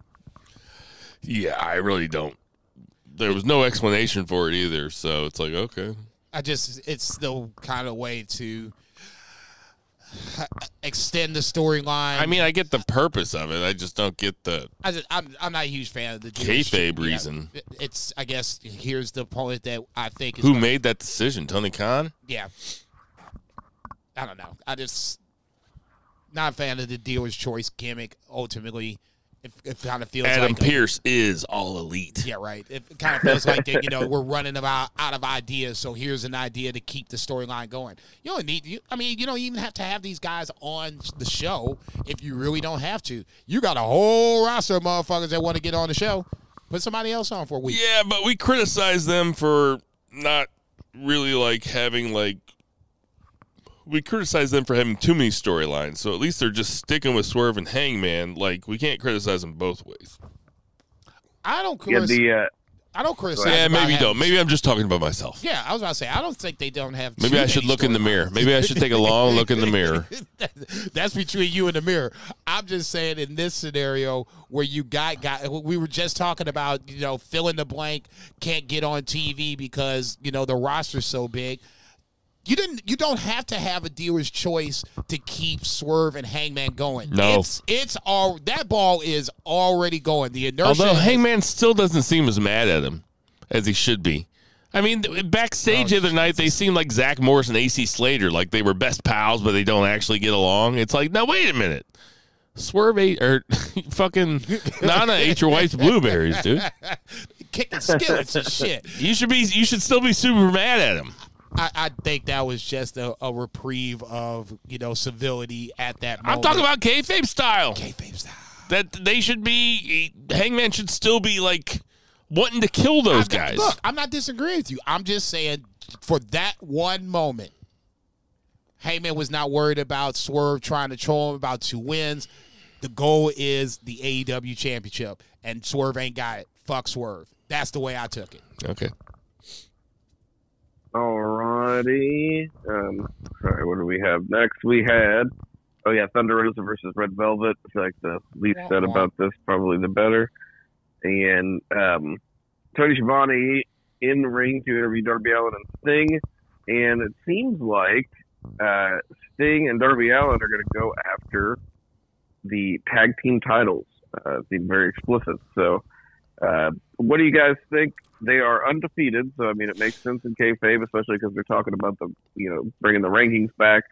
Yeah, I really don't. There was no explanation for it either, so it's like okay. I just it's the kind of way to extend the storyline. I mean, I get the purpose of it. I just don't get the I just, I'm I'm not a huge fan of the Jewish- kayfabe reason. It's I guess here's the point that I think is Who made that decision? Tony Khan? yeah. I don't know. I just not a fan of the dealer's choice gimmick. Ultimately, it, it kind of feels Adam like Pierce is all elite. Yeah, right. It kind of feels like that, you know we're running about out of ideas. So here's an idea to keep the storyline going. You don't need. You, I mean, you don't even have to have these guys on the show if you really don't have to. You got a whole roster of motherfuckers that want to get on the show. Put somebody else on for a week. Yeah, but we criticize them for not really like having like we criticize them for having too many storylines. So at least they're just sticking with Swerve and Hangman. Like we can't criticize them both ways. I don't. Yeah, the uh, I don't criticize. Yeah, about maybe having- don't. Maybe I'm just talking about myself. Yeah, I was about to say I don't think they don't have. Maybe too I should many look in the mirror. Maybe I should take a long look in the mirror. [laughs] That's between you and the mirror. I'm just saying in this scenario where you got got we were just talking about, you know, fill in the blank, can't get on TV because, you know, the roster's so big. You didn't you don't have to have a dealer's choice to keep Swerve and Hangman going. No. It's it's all that ball is already going. The inertia Although Hangman still doesn't seem as mad at him as he should be. I mean, backstage oh, the other night, they seemed like Zach Morris and AC Slater, like they were best pals, but they don't actually get along. It's like, now wait a minute. Swerve ate, or er, [laughs] fucking Nana ate your wife's blueberries, dude. [laughs] kicking skillets and shit. You should be, you should still be super mad at him. I, I think that was just a, a reprieve of, you know, civility at that I'm talking about kayfabe style. kayfabe style. That they should be, Hangman should still be like wanting to kill those I'm guys. Look, I'm not disagreeing with you. I'm just saying for that one moment, Hangman was not worried about Swerve trying to troll him about two wins. The goal is the AEW championship, and Swerve ain't got it. Fuck Swerve. That's the way I took it. Okay. Alrighty. Um, sorry, what do we have next? We had, oh yeah, Thunder Rosa versus Red Velvet. I feel like the least Wah, said wah. about this, probably the better. And um, Tony Schiavone in the ring to interview Darby Allin and Sting. And it seems like uh, Sting and Darby Allin are going to go after the tag team titles. Uh, being very explicit. So, uh, what do you guys think? They are undefeated, so I mean it makes sense in kayfabe, especially because they're talking about the you know bringing the rankings back.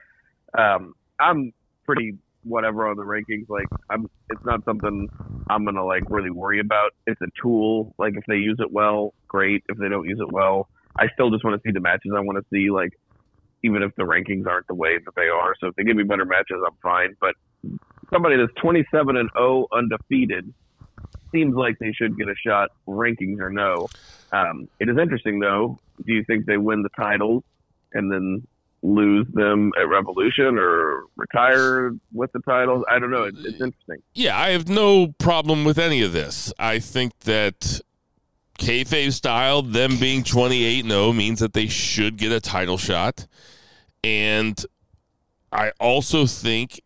Um, I'm pretty whatever on the rankings. Like I'm, it's not something I'm gonna like really worry about. It's a tool. Like if they use it well, great. If they don't use it well, I still just want to see the matches. I want to see like even if the rankings aren't the way that they are. So if they give me better matches, I'm fine. But somebody that's 27 and 0 undefeated seems like they should get a shot, rankings or no. Um, it is interesting though. Do you think they win the titles and then lose them at Revolution or retire with the titles? I don't know. It's, it's interesting. Yeah, I have no problem with any of this. I think that kayfabe style, them being 28 0 means that they should get a title shot. And I also think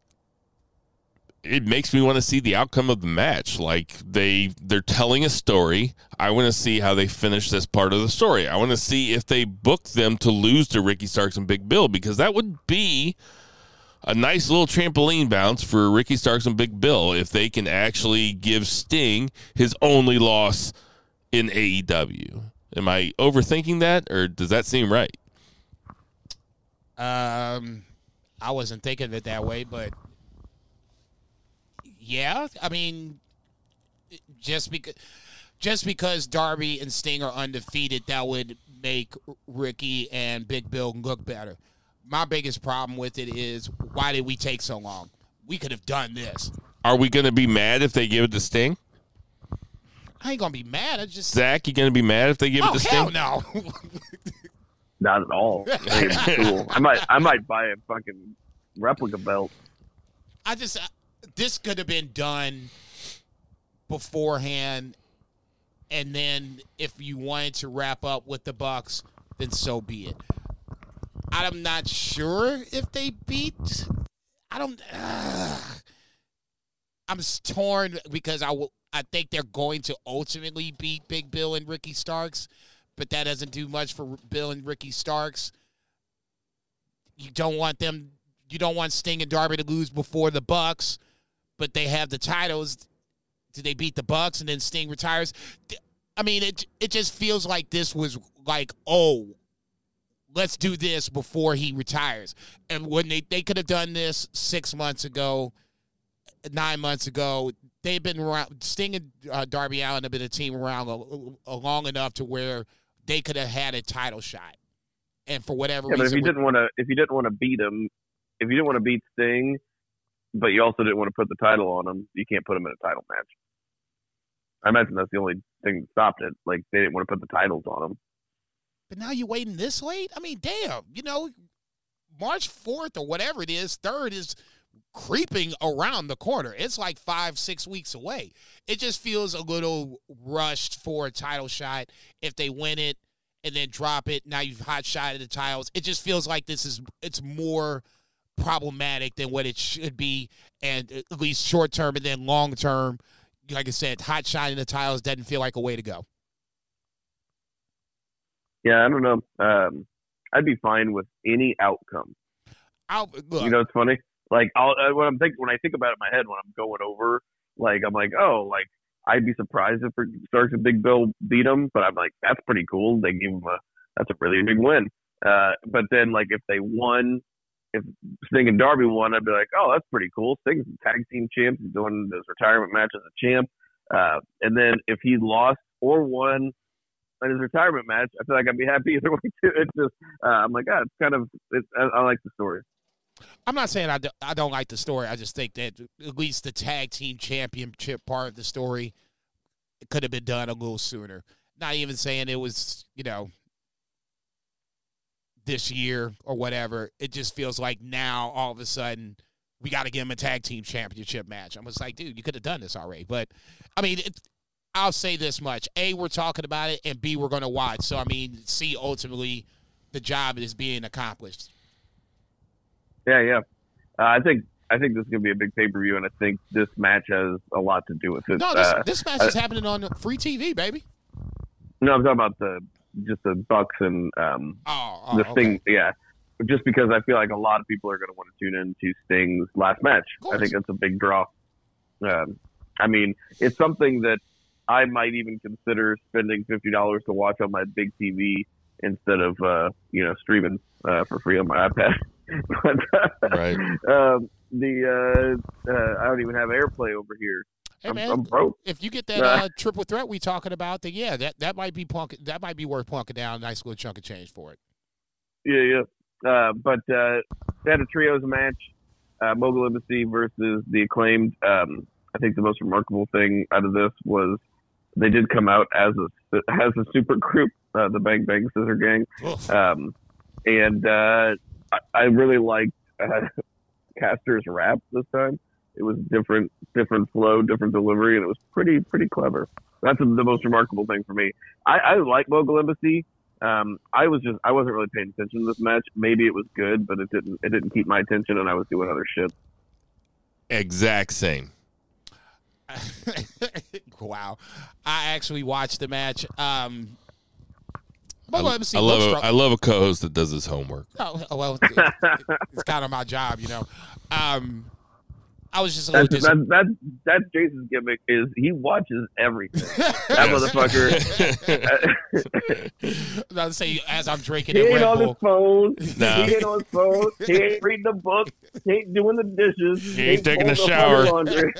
it makes me want to see the outcome of the match. Like they they're telling a story. I want to see how they finish this part of the story. I want to see if they book them to lose to Ricky Starks and Big Bill because that would be a nice little trampoline bounce for Ricky Starks and Big Bill if they can actually give Sting his only loss in AEW. Am I overthinking that or does that seem right? Um, I wasn't thinking of it that way, but yeah, I mean, just because just because Darby and Sting are undefeated, that would make Ricky and Big Bill look better. My biggest problem with it is why did we take so long? We could have done this. Are we going to be mad if they give it to Sting? I ain't gonna be mad. I just Zach, you going to be mad if they give oh it to hell Sting? no. Not at all. [laughs] I cool. I might, I might buy a fucking replica belt. I just this could have been done beforehand, and then if you wanted to wrap up with the Bucks, then so be it. I'm not sure if they beat. I don't. I'm torn because I will. I think they're going to ultimately beat Big Bill and Ricky Starks, but that doesn't do much for Bill and Ricky Starks. You don't want them. You don't want Sting and Darby to lose before the Bucks, but they have the titles. Do they beat the Bucks and then Sting retires? I mean, it it just feels like this was like, oh, let's do this before he retires. And when they they could have done this six months ago, nine months ago, they've been around. Sting and uh, Darby Allin have been a team around a, a long enough to where they could have had a title shot. And for whatever Yeah, but if you didn't want to, if you didn't want to beat him, if you didn't want to beat Sting, but you also didn't want to put the title on him, you can't put him in a title match. I imagine that's the only thing that stopped it. Like they didn't want to put the titles on him. But now you're waiting this late? I mean, damn, you know, March 4th or whatever it is, 3rd is creeping around the corner. It's like five, six weeks away. It just feels a little rushed for a title shot. If they win it and then drop it, now you've hot shotted the titles. It just feels like this is it's more problematic than what it should be, and at least short term and then long term. Like I said, hot shotting the tiles doesn't feel like a way to go. Yeah, I don't know. Um, I'd be fine with any outcome. I'll, look, You know, it's funny. Like I'll, uh, when I'm think when I think about it in my head when I'm going over, like I'm like, oh, like I'd be surprised if Starks and Big Bill beat him, but I'm like, that's pretty cool. They gave him a that's a really big win. Uh, but then like if they won, if Sting and Darby won, I'd be like, oh, that's pretty cool. Sting's a tag team champ. He's doing his retirement match as a champ. Uh, and then if he lost or won in his retirement match, I feel like I'd be happy [laughs] either way too. It's just uh, I'm like, ah, it's kind of it's, I, I like the story. I'm not saying I, do, I don't like the story. I just think that at least the tag team championship part of the story could have been done a little sooner. Not even saying it was, you know, this year or whatever. It just feels like now all of a sudden we got to give him a tag team championship match. I'm just like, dude, you could have done this already. But I mean, it, I'll say this much: a, we're talking about it, and b, we're going to watch. So I mean, c, ultimately, the job is being accomplished. Yeah, yeah. Uh, I think I think this is gonna be a big pay per view, and I think this match has a lot to do with it. No, this, uh, this match is happening on free TV, baby. no, I'm talking about the just the Bucks and um, Oh, oh the okay. thing. Yeah, just because I feel like a lot of people are going to want to tune in to Sting's last match. I think that's a big draw. Um, I mean, it's something that I might even consider spending fifty dollars to watch on my big TV instead of uh, you know streaming uh, for free on my iPad. [laughs] but Right. um, the uh, uh, I don't even have AirPlay over here. Hey I'm, man, I'm broke. if you get that uh, triple threat we talking about, then yeah, that, that might be plunk, that might be worth plunking down a nice little chunk of change for it. Yeah, yeah. Uh, but uh, they had a trios match, uh, Mogul Embassy versus the acclaimed. Um, I think the most remarkable thing out of this was they did come out as a as a super group, uh, the Bang Bang Scissor Gang, um, and uh, I, I really liked uh, [laughs] Caster's rap this time. It was different, different flow, different delivery, and it was pretty pretty clever. That's the most remarkable thing for me. I, I like Mogul Embassy. Um, I was just I wasn't really paying attention to this match. Maybe it was good, but it didn't it didn't keep my attention, and I was doing other shit. Exact same. [laughs] wow, I actually watched the match. Um, I, well, MC I love a, I love a co-host that does his homework. Oh, well, [laughs] it- it's kind of my job, you know. Um, I was just a little That's disappointed. that, that that's Jason's gimmick is he watches everything. That [laughs] motherfucker. [laughs] I'll say as I'm drinking He ain't Red on his phone. Nah. He ain't on his phone. He [laughs] ain't reading the book. He ain't doing the dishes. He ain't taking a folding shower.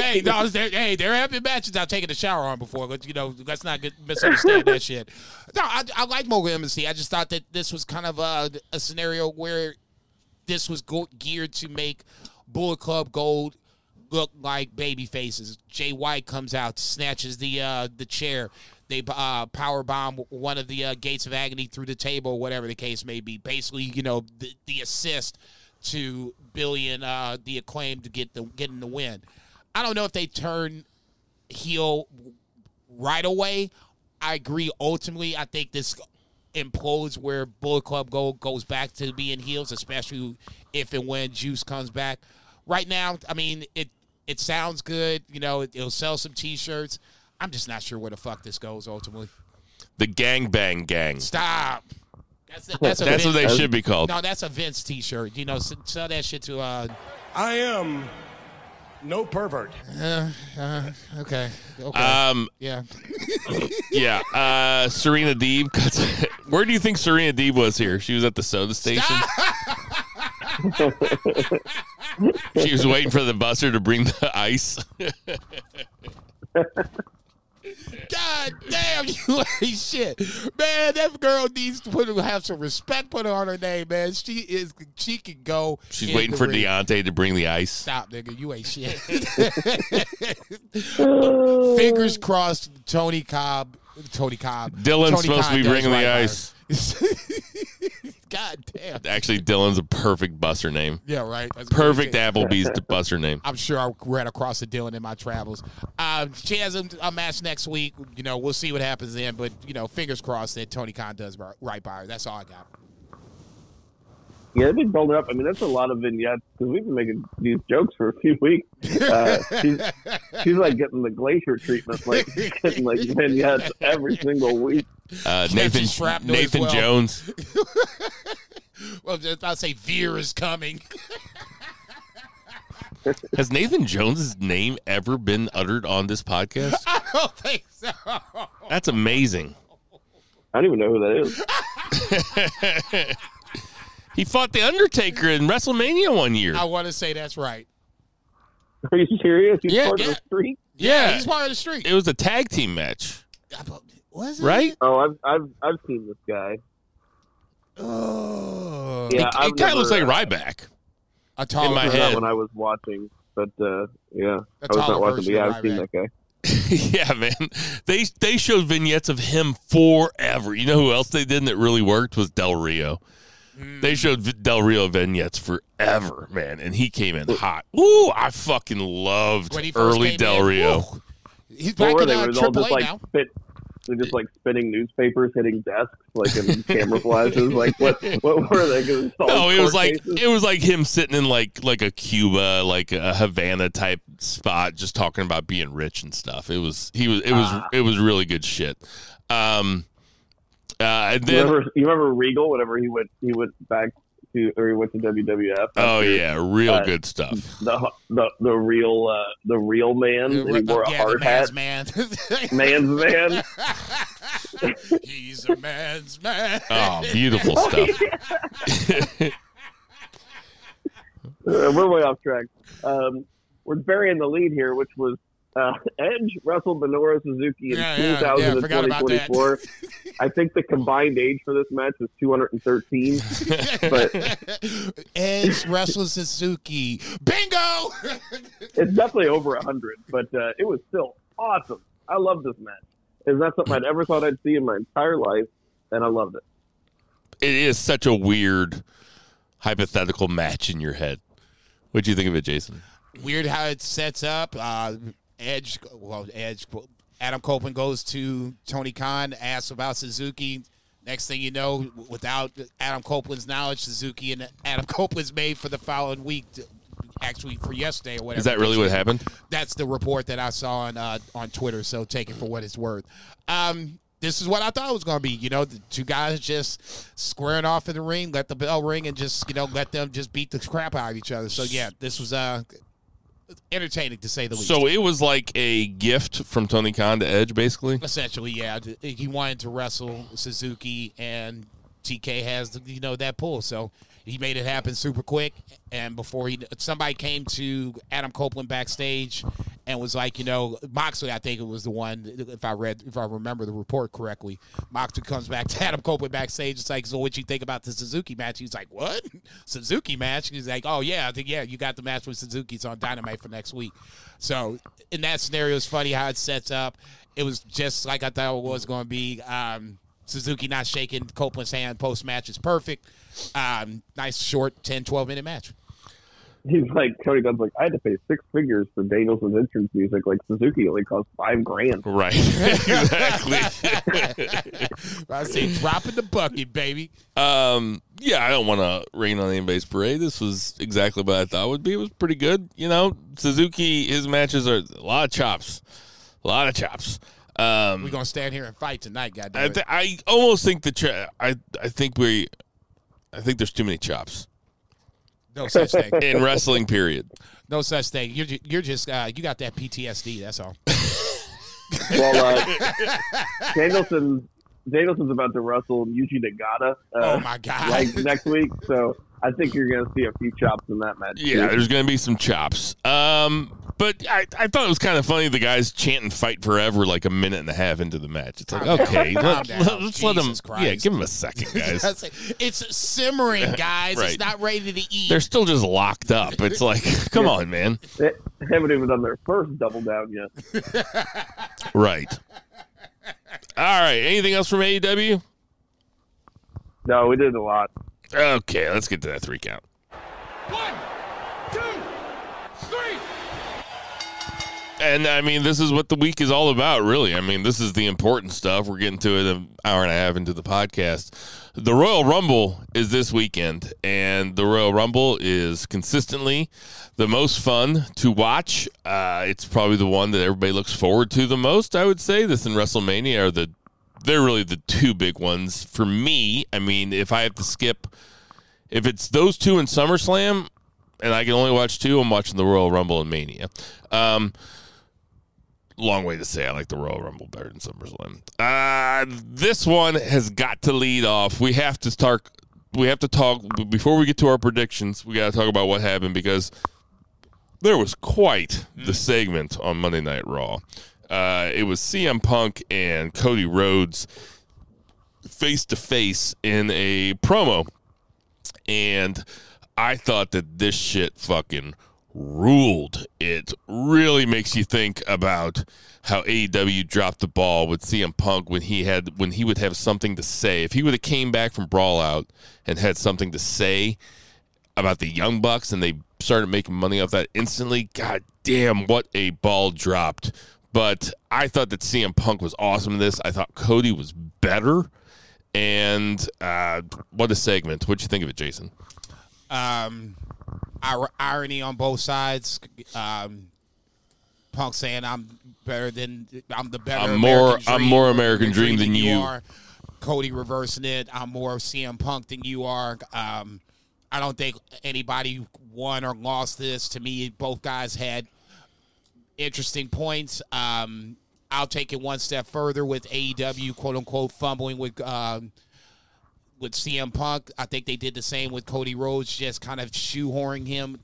hey, no, there, hey, there have been matches I've taken a shower on before. But you know, let's not get misunderstand that shit. No, I, I like Mogul Embassy. I just thought that this was kind of a, a scenario where this was go- geared to make Bullet Club Gold look like baby faces. Jay White comes out, snatches the uh, the chair. They uh, power bomb one of the uh, gates of agony through the table, whatever the case may be. Basically, you know, the, the assist to Billy and uh, the acclaim to get the getting the win. I don't know if they turn heel right away. I agree. Ultimately, I think this implodes where Bullet Club go goes back to being heels, especially if and when Juice comes back. Right now, I mean it. It sounds good. You know, it, will sell some T-shirts. I'm just not sure where the fuck this goes ultimately. The Gang Bang Gang. Stop. That's a, that's, a That's what they should be called. No, that's a Vince T-shirt. You know, sell that shit to. uh I am no pervert. Okay. Okay. Um, yeah. [laughs] yeah. Uh, Serena Deeb. [laughs] Where do you think Serena Deeb was here? She was at the soda station. [laughs] [laughs] she was waiting for the buster to bring the ice. [laughs] God damn, you [laughs] ain't shit, man. That girl needs to put have some respect put on her name, man. She is she can go. She's waiting for ring. Deontay to bring the ice. Stop, nigga. You ain't shit. Fingers crossed. Tony Cobb. Tony Cobb. Dylan's Tony supposed to be bringing the right by her. ice. God damn. Actually, Dylan's a perfect buster name. Yeah, right. That's Perfect great. Applebee's [laughs] buster name. I'm sure I ran across a Dylan in my travels. Um, she has a, a match next week. You know, we'll see what happens then. But you know, fingers crossed that Tony Khan does right- right by her. That's all I got. Yeah, they've been building up. I mean, that's a lot of vignettes because we've been making these jokes for a few weeks. Uh, [laughs] she's, she's like getting the glacier treatment, like getting like vignettes every single week. Uh, Nathan Nathan well. Jones. [laughs] Well, I'll say Veer is coming. [laughs] Has Nathan Jones's name ever been uttered on this podcast? [laughs] I don't think so. That's amazing. I don't even know who that is. He fought the Undertaker in WrestleMania one year. I want to say that's right. Are you serious? He's Yeah, part of the street. yeah, He's part of the street. it was a tag team match, Was it? right? Oh, I've I've I've seen this guy. Oh. Yeah, it I've kind of looks like uh, Ryback. A tall in my head. when I was watching, but uh, yeah, A I was not watching. But yeah, I've seen that guy. [laughs] yeah, man. They they showed vignettes of him forever. You know who else they did and it really worked was Del Rio. They showed Del Rio vignettes forever, man, and he came in hot. Ooh, I fucking loved When he first early Del in, Rio. woo. He's What back were in they? uh, Were Triple just A like now. spit? They're just like spinning newspapers, hitting desks, like in [laughs] camera flashes. Like what? What were they? 'Cause it's all No, it was like cases? it was like him sitting in like like a Cuba, like a Havana type spot, just talking about being rich and stuff. It was he was it was Ah. it was really good shit. Um, Uh, and You remember, you remember Regal whenever he went he went back to or he went to WWF. oh yeah, real uh, good stuff. the the the real uh, the real man. he wore a yeah, hard man's hat. man. [laughs] Man's man. [laughs] He's a man's man. [laughs] Oh, beautiful stuff. Uh, we're way off track. Um, we're burying the lead here, which was uh, Edge wrestled Minoru Suzuki in Yeah, yeah, yeah, I forgot about that. 2024. I think the combined age for this match was 213. but [laughs] Edge wrestled Suzuki. Bingo! [laughs] it's definitely over 100. But uh, it was still awesome. I love this match. It's not something I'd ever thought I'd see in my entire life, and I loved it. it is such a weird hypothetical match in your head. What do you think of it, Jason? Weird how it sets up. Uh, Edge, well, Edge, Adam Copeland goes to Tony Khan, asks about Suzuki. Next thing you know, without Adam Copeland's knowledge, Suzuki and Adam Copeland's made for the following week. Actually, for yesterday or whatever. Is that really what happened? That's the report that I saw on uh, on Twitter. So take it for what it's worth. Um, this is what I thought it was going to be. You know, the two guys just squaring off in the ring, let the bell ring, and just you know let them just beat the crap out of each other. So yeah, this was uh entertaining to say the least. So it was like a gift from Tony Khan to Edge, basically. essentially, yeah, he wanted to wrestle Suzuki, and TK has you know that pull, so he made it happen super quick. And before he, somebody came to Adam Copeland backstage and was like, you know, Moxley, I think it was the one, if I read, if I remember the report correctly, Moxley comes back to [laughs] Adam Copeland backstage. It's like, so what you think about the Suzuki match? He's like, what [laughs] Suzuki match? He's like, oh yeah, I think yeah, you got the match with Suzuki. It's on Dynamite for next week. So in that scenario, it's funny how it sets up. It was just like I thought it was going to be. Um, Suzuki not shaking Copeland's hand post match is perfect. Um, nice short 10, 12 minute match. He's like, Cody Gunn's like, I had to pay six figures for Danielson's entrance music. Like, Suzuki only cost five grand. Right. [laughs] exactly. [laughs] I say dropping the bucket, baby. um, yeah, I don't want to rain on anybody's parade. This was exactly what I thought it would be. It was pretty good. You know, Suzuki, his matches are a lot of chops. A lot of chops. Um, We're gonna stand here and fight tonight, I, goddamn. th- I almost think the cha- I I think we I think there's too many chops no such thing. [laughs] in wrestling. Period. No such thing. You're ju- you're just uh, you got that PTSD. That's all. [laughs] Well, uh, [laughs] Danielson, Danielson's about to wrestle Yuji Nagata. Uh, Oh my god. Like next week, so I think you're going to see a few chops in that match. Yeah, too. there's going to be some chops. Um, but I, I thought it was kind of funny the guys chanting "fight forever" like a minute and a half into the match. It's like, Calm down. okay, Calm let, down. us let them. Jesus Christ. Yeah, give them a second, [laughs] guys. It. it's simmering, [laughs] guys. Right. It's not ready to eat. They're still just locked up. [laughs] It's like, come on, man. They haven't even done their first double down yet. Right. All right. Anything else from AEW? No, we did a lot. Okay, let's get to that three count. One, two, three. And I mean, this is what the week is all about, really. I mean, this is the important stuff. We're getting to it an hour and a half into the podcast. The Royal Rumble is this weekend, and the Royal Rumble is consistently the most fun to watch. Uh, it's probably the one that everybody looks forward to the most. I would say this and WrestleMania are the they're really the two big ones for me. I mean, if I have to skip, if it's those two in SummerSlam, and I can only watch two, I'm watching the Royal Rumble and Mania. Um, long way to say I like the Royal Rumble better than SummerSlam. Uh, this one has got to lead off. We have to start. We have to talk before we get to our predictions. We got to talk about what happened because there was quite the segment on Monday Night Raw. Uh, it was CM Punk and Cody Rhodes face to face in a promo, and I thought that this shit fucking ruled. It really makes you think about how AEW dropped the ball with CM Punk when he had when he would have something to say. If he would have came back from Brawl Out and had something to say about the Young Bucks and they started making money off that instantly, god damn, what a ball dropped. But I thought that CM Punk was awesome in this. I thought Cody was better. And uh, what a segment. What'd you think of it, Jason? um, irony on both sides. Um, Punk saying I'm better than I'm the better. I'm more- American I'm dream more American dream than you. are. Cody reversing it. I'm more CM Punk than you are. Um, I don't think anybody won or lost this. To me, both guys had interesting points. Um, I'll take it one step further with AEW, quote unquote, fumbling with um, with CM Punk. I think they did the same with Cody Rhodes, just kind of shoehorning him.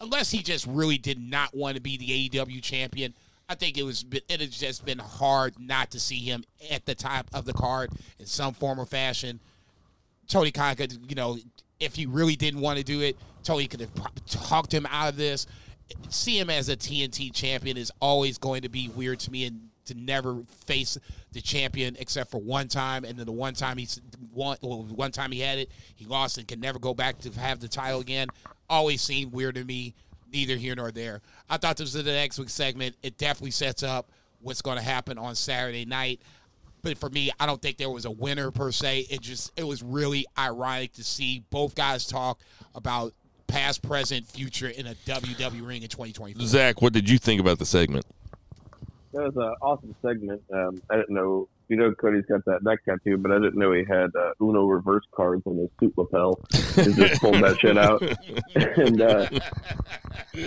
Unless he just really did not want to be the AEW champion, I think it was it has just been hard not to see him at the top of the card in some form or fashion. Tony Khan could, you know, if he really didn't want to do it, Tony could have talked him out of this. See him as a TNT champion is always going to be weird to me, and to never face the champion except for one time, and then the one time he's one, well, one time he had it, he lost and can never go back to have the title again. Always seemed weird to me. Neither here nor there. I thought this was the next week segment. It definitely sets up what's going to happen on Saturday night but for me, I don't think there was a winner per se. It just it was really ironic to see both guys talk about past, present, future in a WWE ring in 2024. Zach, what did you think about the segment? That was an awesome segment. Um, I didn't know, you know, Cody's got that neck tattoo, but I didn't know he had uh, Uno reverse cards on his suit lapel. He just pulled that shit out. [laughs] and uh,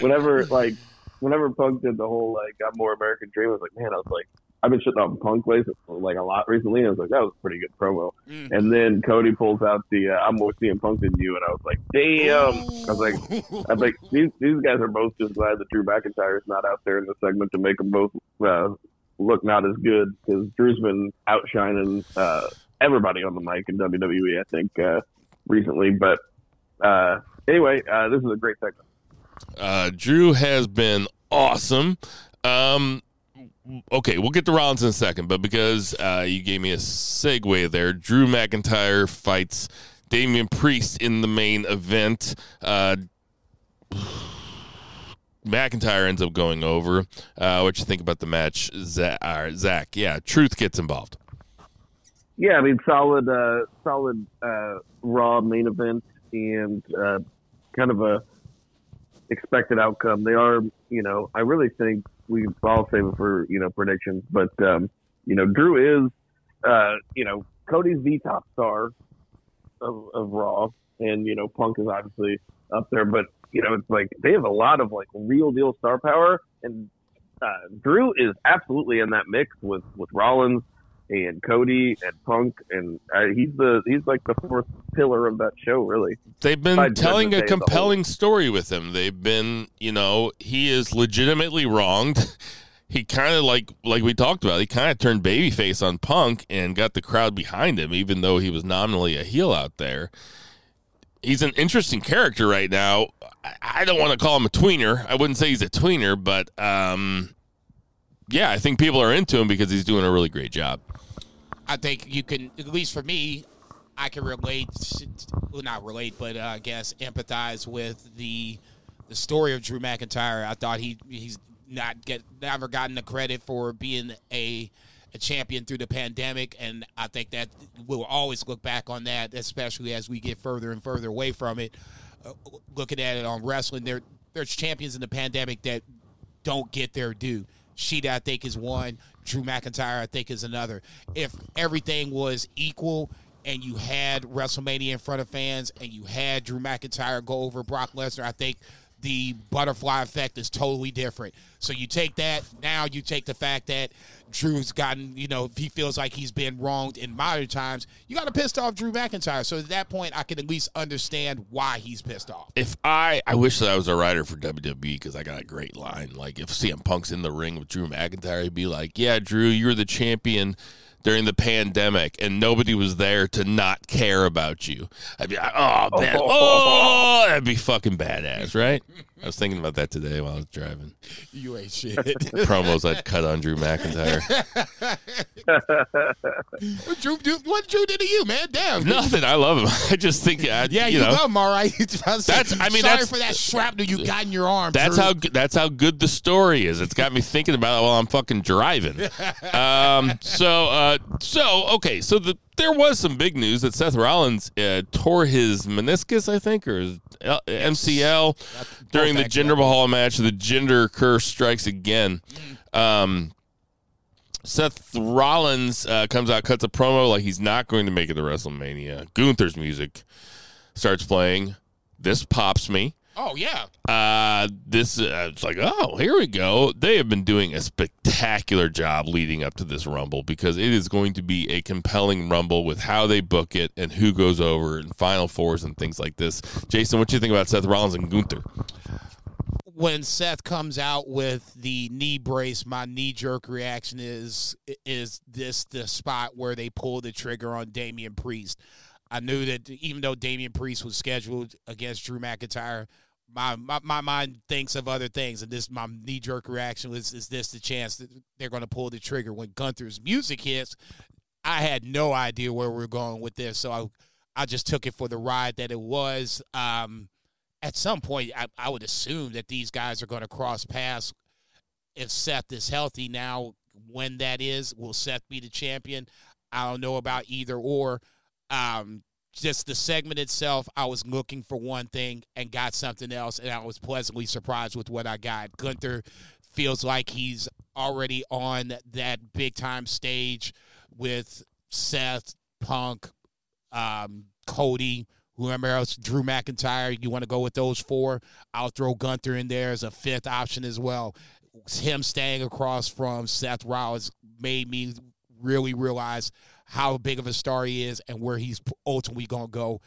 whenever, like, whenever Punk did the whole like "I'm more American Dream," I was like, man, I was like, I've been shitting on Punk like like a lot recently. And I was like, that was a pretty good promo. Mm. And then Cody pulls out the uh, "I'm more CM Punk than you," and I was like, damn. I was like, I was like, these these guys are both just glad that Drew McIntyre is not out there in the segment to make them both uh, look not as good because Drew's been outshining uh, everybody on the mic in WWE. I think uh, recently, but uh, anyway, uh, this is a great segment. Uh, Drew has been awesome. Um, okay, we'll get to Rollins in a second, but because uh, you gave me a segue there, Drew McIntyre fights Damian Priest in the main event. Uh, McIntyre ends up going over. Uh, what you think about the match, Zach? Uh, Zach? Yeah, Truth gets involved. Yeah, I mean, solid, uh, solid uh, Raw main event, and kind of a expected outcome. They are, you know, I really think we all save it for you know predictions, but um, you know, Drew is, uh, you know, Cody's the top star of, of Raw, and you know, Punk is obviously up there, but you know, it's like they have a lot of like real deal star power, and uh, Drew is absolutely in that mix with with Rollins and Cody and Punk, and uh, he's the he's like the fourth pillar of that show. Really, they've been telling a compelling story with him. They've been, you know, he is legitimately wronged. [laughs] He kind of like like we talked about. He kind of turned babyface on Punk and got the crowd behind him, even though he was nominally a heel out there. He's an interesting character right now. I don't want to call him a tweener. I wouldn't say he's a tweener, but um, yeah, I think people are into him because he's doing a really great job. I think you can, at least for me, I can relate, well, not relate, but uh, I guess empathize with the the story of Drew McIntyre. I thought he he's not get never gotten the credit for being a a champion through the pandemic, and I think that we'll always look back on that, especially as we get further and further away from it. Uh, looking at it on wrestling, there there's champions in the pandemic that don't get their due. Shida, I think, is one. Drew McIntyre, I think, is another. If everything was equal and you had WrestleMania in front of fans and you had Drew McIntyre go over Brock Lesnar, I think the butterfly effect is totally different. So you take that, now you take the fact that Drew's gotten, you know, he feels like he's been wronged in modern times. You got to pissed off Drew McIntyre. So at that point, I can at least understand why he's pissed off. If I, I wish that I was a writer for WWE because I got a great line. Like if CM Punk's in the ring with Drew McIntyre, he'd be like, "Yeah, Drew, you're the champion." During the pandemic and nobody was there to not care about you. I'd be like, oh man, [laughs] oh, that'd be fucking badass, right? I was thinking about that today while I was driving. You ain't shit. [laughs] Promos I'd cut on Drew McIntyre. [laughs] what, Drew, what Drew did to you, man? Damn. Nothing. I love him. [laughs] I just think, I, yeah, you, you know, love him, all right. that's. I mean, sorry that's, for that shrapnel you got in your arm. That's Drew. how. That's how good the story is. It's got me thinking about it while I'm fucking driving. Um. So. Uh. So. Okay. So the there was some big news that Seth Rollins uh, tore his meniscus, I think, or his L- MCL during the Jinder Mahal match. The Jinder curse strikes again. Um, Seth Rollins uh, comes out, cuts a promo like he's not going to make it to WrestleMania. Gunther's music starts playing. This pops me. Oh yeah. Uh, this uh, it's like, oh, here we go. They have been doing a spectacular job leading up to this Rumble because it is going to be a compelling Rumble with how they book it and who goes over and Final Fours and things like this. Jason, what do you think about Seth Rollins and Gunther? when Seth comes out with the knee brace, my knee jerk reaction is is this the spot where they pull the trigger on Damian Priest. I knew that even though Damian Priest was scheduled against Drew McIntyre, my, my, my mind thinks of other things, and this my knee jerk reaction was is this the chance that they're going to pull the trigger when Gunther's music hits? I had no idea where we are going with this, so I I just took it for the ride that it was. Um, at some point, I, I would assume that these guys are going to cross paths if Seth is healthy. Now, when that is, will Seth be the champion? I don't know about either or. Um, just the segment itself, I was looking for one thing and got something else, and I was pleasantly surprised with what I got. Gunther feels like he's already on that big time stage with Seth, Punk, um, Cody, whoever else, Drew McIntyre. You want to go with those four? I'll throw Gunther in there as a fifth option as well. Him staying across from Seth Rollins made me really realize how big of a star he is and where he's ultimately going to go.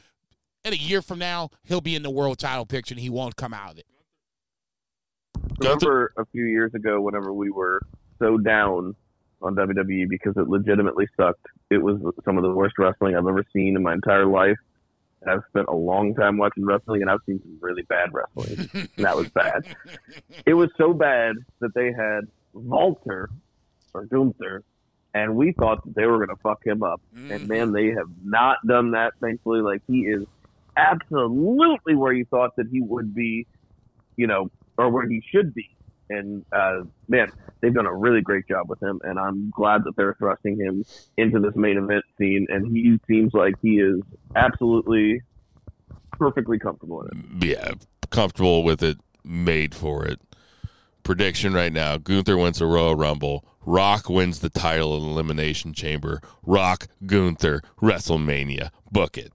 And a year from now, he'll be in the world title picture and he won't come out of it. Remember a few years ago, whenever we were so down on WWE because it legitimately sucked. It was some of the worst wrestling I've ever seen in my entire life. I've spent a long time watching wrestling, and I've seen some really bad wrestling, and that was bad. [laughs] It was so bad that they had Walter or Gunther and we thought that they were going to fuck him up. Mm-hmm. And man, they have not done that. Thankfully, like he is absolutely where you thought that he would be, you know, or where he should be. And uh, man, they've done a really great job with him, and I'm glad that they're thrusting him into this main event scene. And he seems like he is absolutely perfectly comfortable in it. Yeah, comfortable with it, made for it. Prediction right now: Gunther wins the Royal Rumble. Rock wins the title in Elimination Chamber. Rock Gunther WrestleMania. Book it.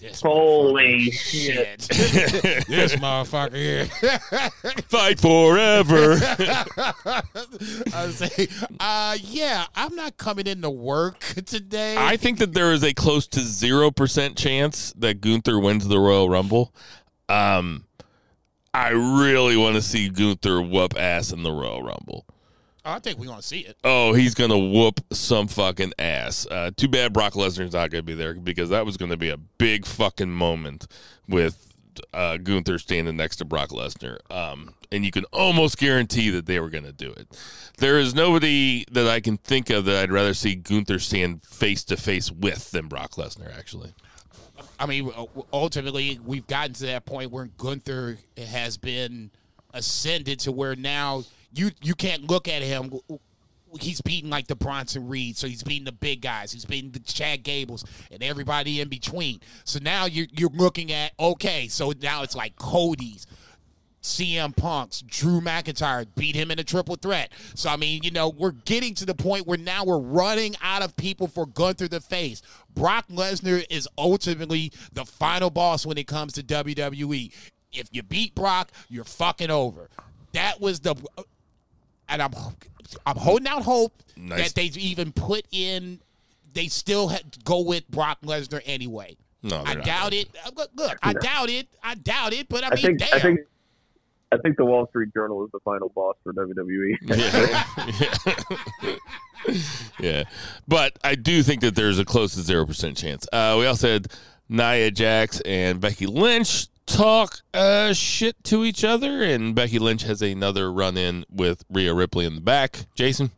This Holy shit! [laughs] this motherfucker here. [laughs] Fight forever. [laughs] I say, uh, yeah, I'm not coming into work today. I think that there is a close to zero percent chance that Gunther wins the Royal Rumble. Um, I really want to see Gunther whoop ass in the Royal Rumble. I think we want to see it. Oh, he's gonna whoop some fucking ass. Uh, too bad Brock Lesnar's not gonna be there because that was gonna be a big fucking moment with uh, Gunther standing next to Brock Lesnar. Um, and you can almost guarantee that they were gonna do it. There is nobody that I can think of that I'd rather see Gunther stand face to face with than Brock Lesnar. Actually. I mean, ultimately, we've gotten to that point where Gunther has been ascended to where now you you can't look at him. He's beating like the Bronson Reed, so he's beating the big guys. He's beating the Chad Gables and everybody in between. So now you're you're looking at okay. So now it's like Cody's. CM Punk's, Drew McIntyre beat him in a triple threat. So I mean, you know, we're getting to the point where now we're running out of people for Gunther to face. Brock Lesnar is ultimately the final boss when it comes to WWE. If you beat Brock, you're fucking over. That was the and I'm I'm holding out hope nice. that they even put in. They still go with Brock Lesnar anyway. No, I doubt it. Uh, look, I doubt it. I doubt it. But I, I mean, think, damn. I think I think the Wall Street Journal is the final boss for WWE. [laughs] yeah. yeah. [laughs] yeah. But I do think that there's a close to 0% chance. Uh, we also had Nia Jax and Becky Lynch talk uh, shit to each other, and Becky Lynch has another run in with Rhea Ripley in the back. Jason,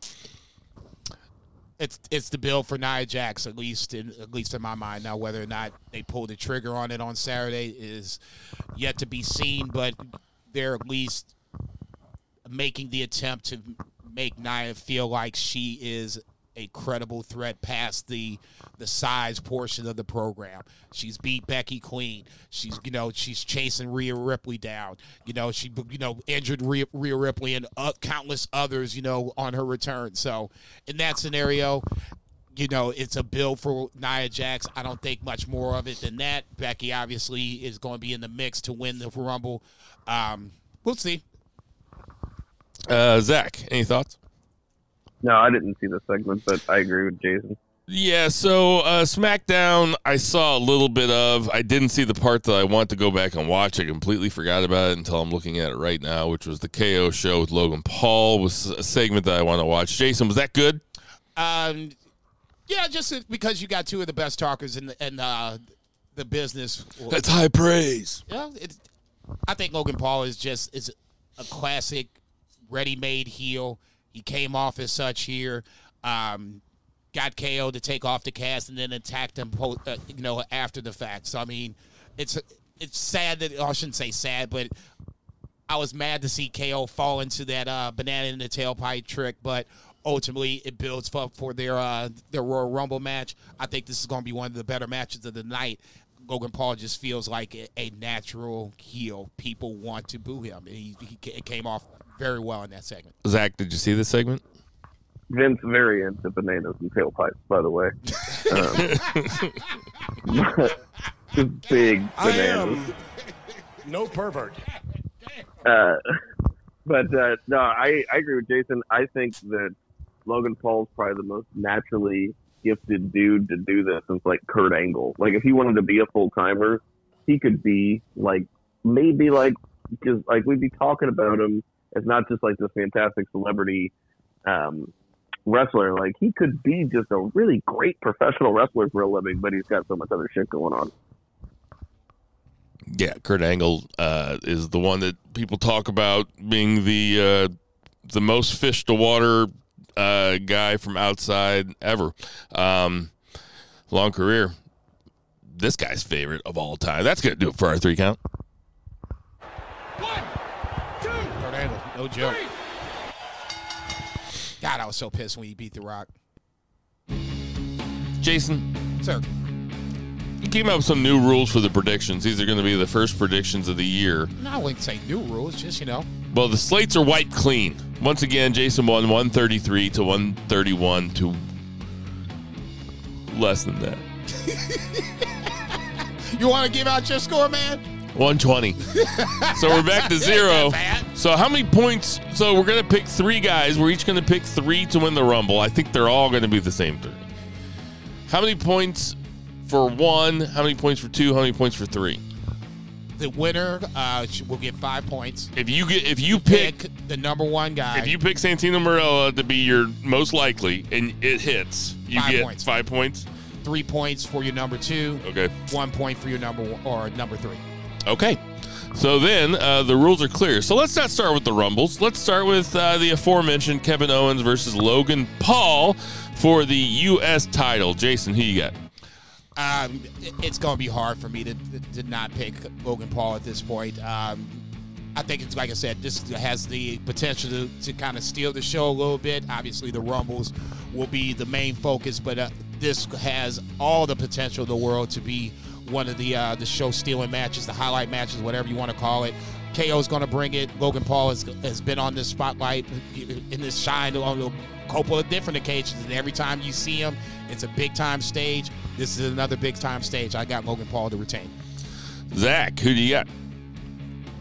it's it's the bill for Nia Jax at least in at least in my mind. Now, whether or not they pull the trigger on it on Saturday is yet to be seen, but they're at least making the attempt to make Nia feel like she is a credible threat past the the size portion of the program. She's beat Becky Queen. She's you know she's chasing Rhea Ripley down. You know she you know injured Rhea, Rhea Ripley and uh, countless others. You know on her return. So in that scenario, you know, it's a bill for Nia Jax. I don't think much more of it than that. Becky obviously is going to be in the mix to win the Rumble. Um, we'll see. Uh, Zach, any thoughts? No, I didn't see the segment, but I agree with Jason. Yeah, so uh, SmackDown, I saw a little bit of. I didn't see the part that I want to go back and watch. I completely forgot about it until I'm looking at it right now, which was the KO show with Logan Paul. Was a segment that I want to watch. Jason, was that good? Um, yeah, just because you got two of the best talkers in the, in uh, the business. That's high praise. Yeah, it's, I think Logan Paul is just is a classic, ready-made heel. He came off as such here. Um, got KO to take off the cast and then attacked him, po- uh, you know, after the fact. So I mean, it's it's sad that I shouldn't say sad, but I was mad to see KO fall into that uh, banana in the tailpipe trick, but ultimately it builds for, for their uh, their Royal Rumble match. I think this is going to be one of the better matches of the night. Logan Paul just feels like a, natural heel. People want to boo him. He, he it came off very well in that segment. Zach, did you see this segment? Vince very into bananas and tailpipes, by the way. Um, [laughs] just big I bananas. am no pervert. Uh, but uh, no, I, I agree with Jason. I think that Logan Paul's probably the most naturally gifted dude to do this since like Kurt Angle. Like if he wanted to be a full timer, he could be like maybe like because like we'd be talking about him as not just like this fantastic celebrity um, wrestler. Like he could be just a really great professional wrestler for a living, but he's got so much other shit going on. Yeah, Kurt Angle uh, is the one that people talk about being the uh, the most fish to water uh, guy from outside ever. Um, long career. This guy's favorite of all time. That's gonna do it for our three count. One, two, Kurt Angle, no joke. God, I was so pissed when he beat The Rock. Jason, Sir, you came up with some new rules for the predictions. These are going to be the first predictions of the year. no, I wouldn't say new rules, just, you know. Well, the slates are white clean. Once again, Jason won 133 to 131 to less than that. [laughs] You want to give out your score, man? 120. [laughs] so we're back to zero. So how many points? So we're gonna pick three guys. We're each gonna pick three to win the rumble. I think they're all gonna be the same three. How many points for one? How many points for two? How many points for three? The winner uh, will get five points. If you get if you pick Pick the number one guy. if you pick Santino Marella to be your most likely and it hits, you Five get points. five points. three points for your number two, Okay. one point for your number one, or number three. Okay. So then uh, the rules are clear. So let's not start with the Rumbles. Let's start with uh, the aforementioned Kevin Owens versus Logan Paul for the U.S. title. Jason, who you got? Um, it's going to be hard for me to, to not pick Logan Paul at this point. Um, I think it's like I said, this has the potential to, to kind of steal the show a little bit. Obviously, the Rumbles will be the main focus, but uh, this has all the potential in the world to be one of the uh, the show stealing matches, the highlight matches, whatever you want to call it. KO is going to bring it. Logan Paul has, has been on this spotlight in this shine on a couple of different occasions, and every time you see him, it's a big time stage. This is another big time stage. I got Logan Paul to retain. Zach, who do you got?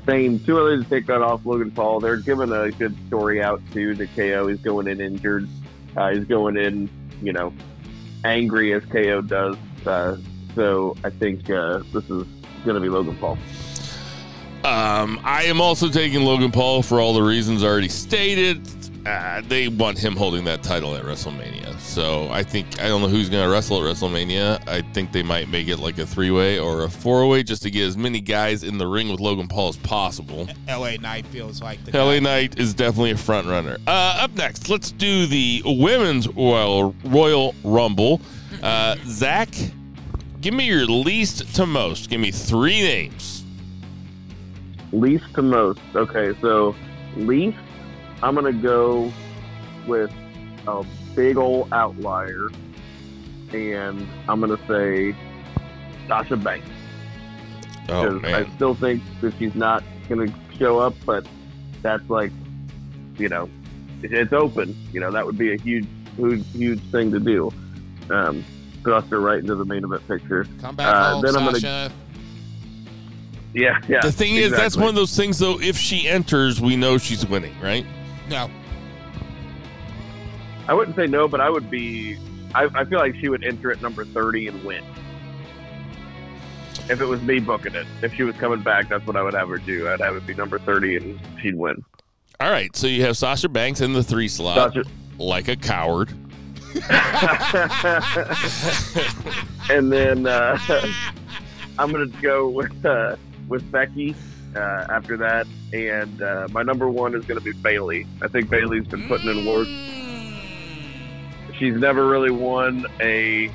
Same. Too early to take that off Logan Paul. They're giving a good story out too to KO. He's going in injured. Uh, he's going in, you know, angry as KO does. Uh, so I think uh, this is going to be Logan Paul. Um, I am also taking Logan Paul for all the reasons already stated. Uh, they want him holding that title at WrestleMania. So I think, I don't know who's going to wrestle at WrestleMania. I think they might make it like a three way or a four way just to get as many guys in the ring with Logan Paul as possible. LA Knight feels like the LA guy. Knight is definitely a front runner. Uh, up next, let's do the women's Royal, Royal Rumble. Uh, Zach, give me your least to most. Give me three names. Least to most. Okay, so least, I'm going to go with a big old outlier, and I'm gonna say Sasha Banks Oh man. I still think that she's not gonna show up, but that's like, you know, it's open. You know, that would be a huge, huge, huge thing to do. Um, thrust her right into the main event picture. Come back Uh, home, then I'm gonna- Yeah, yeah. The thing is, that's one of those things, though. If she enters, we know she's winning, right? No. I wouldn't say no, but I would be. I, I feel like she would enter at number thirty and win. If it was me booking it, if she was coming back, that's what I would have her do. I'd have it be number thirty and she'd win. All right, so you have Sasha Banks in the three slot, Sasha, like a coward. [laughs] and then uh, I'm gonna go with uh, with Becky uh, after that, and uh, my number one is gonna be Bayley. I think Bayley's been putting in work. She's never really won a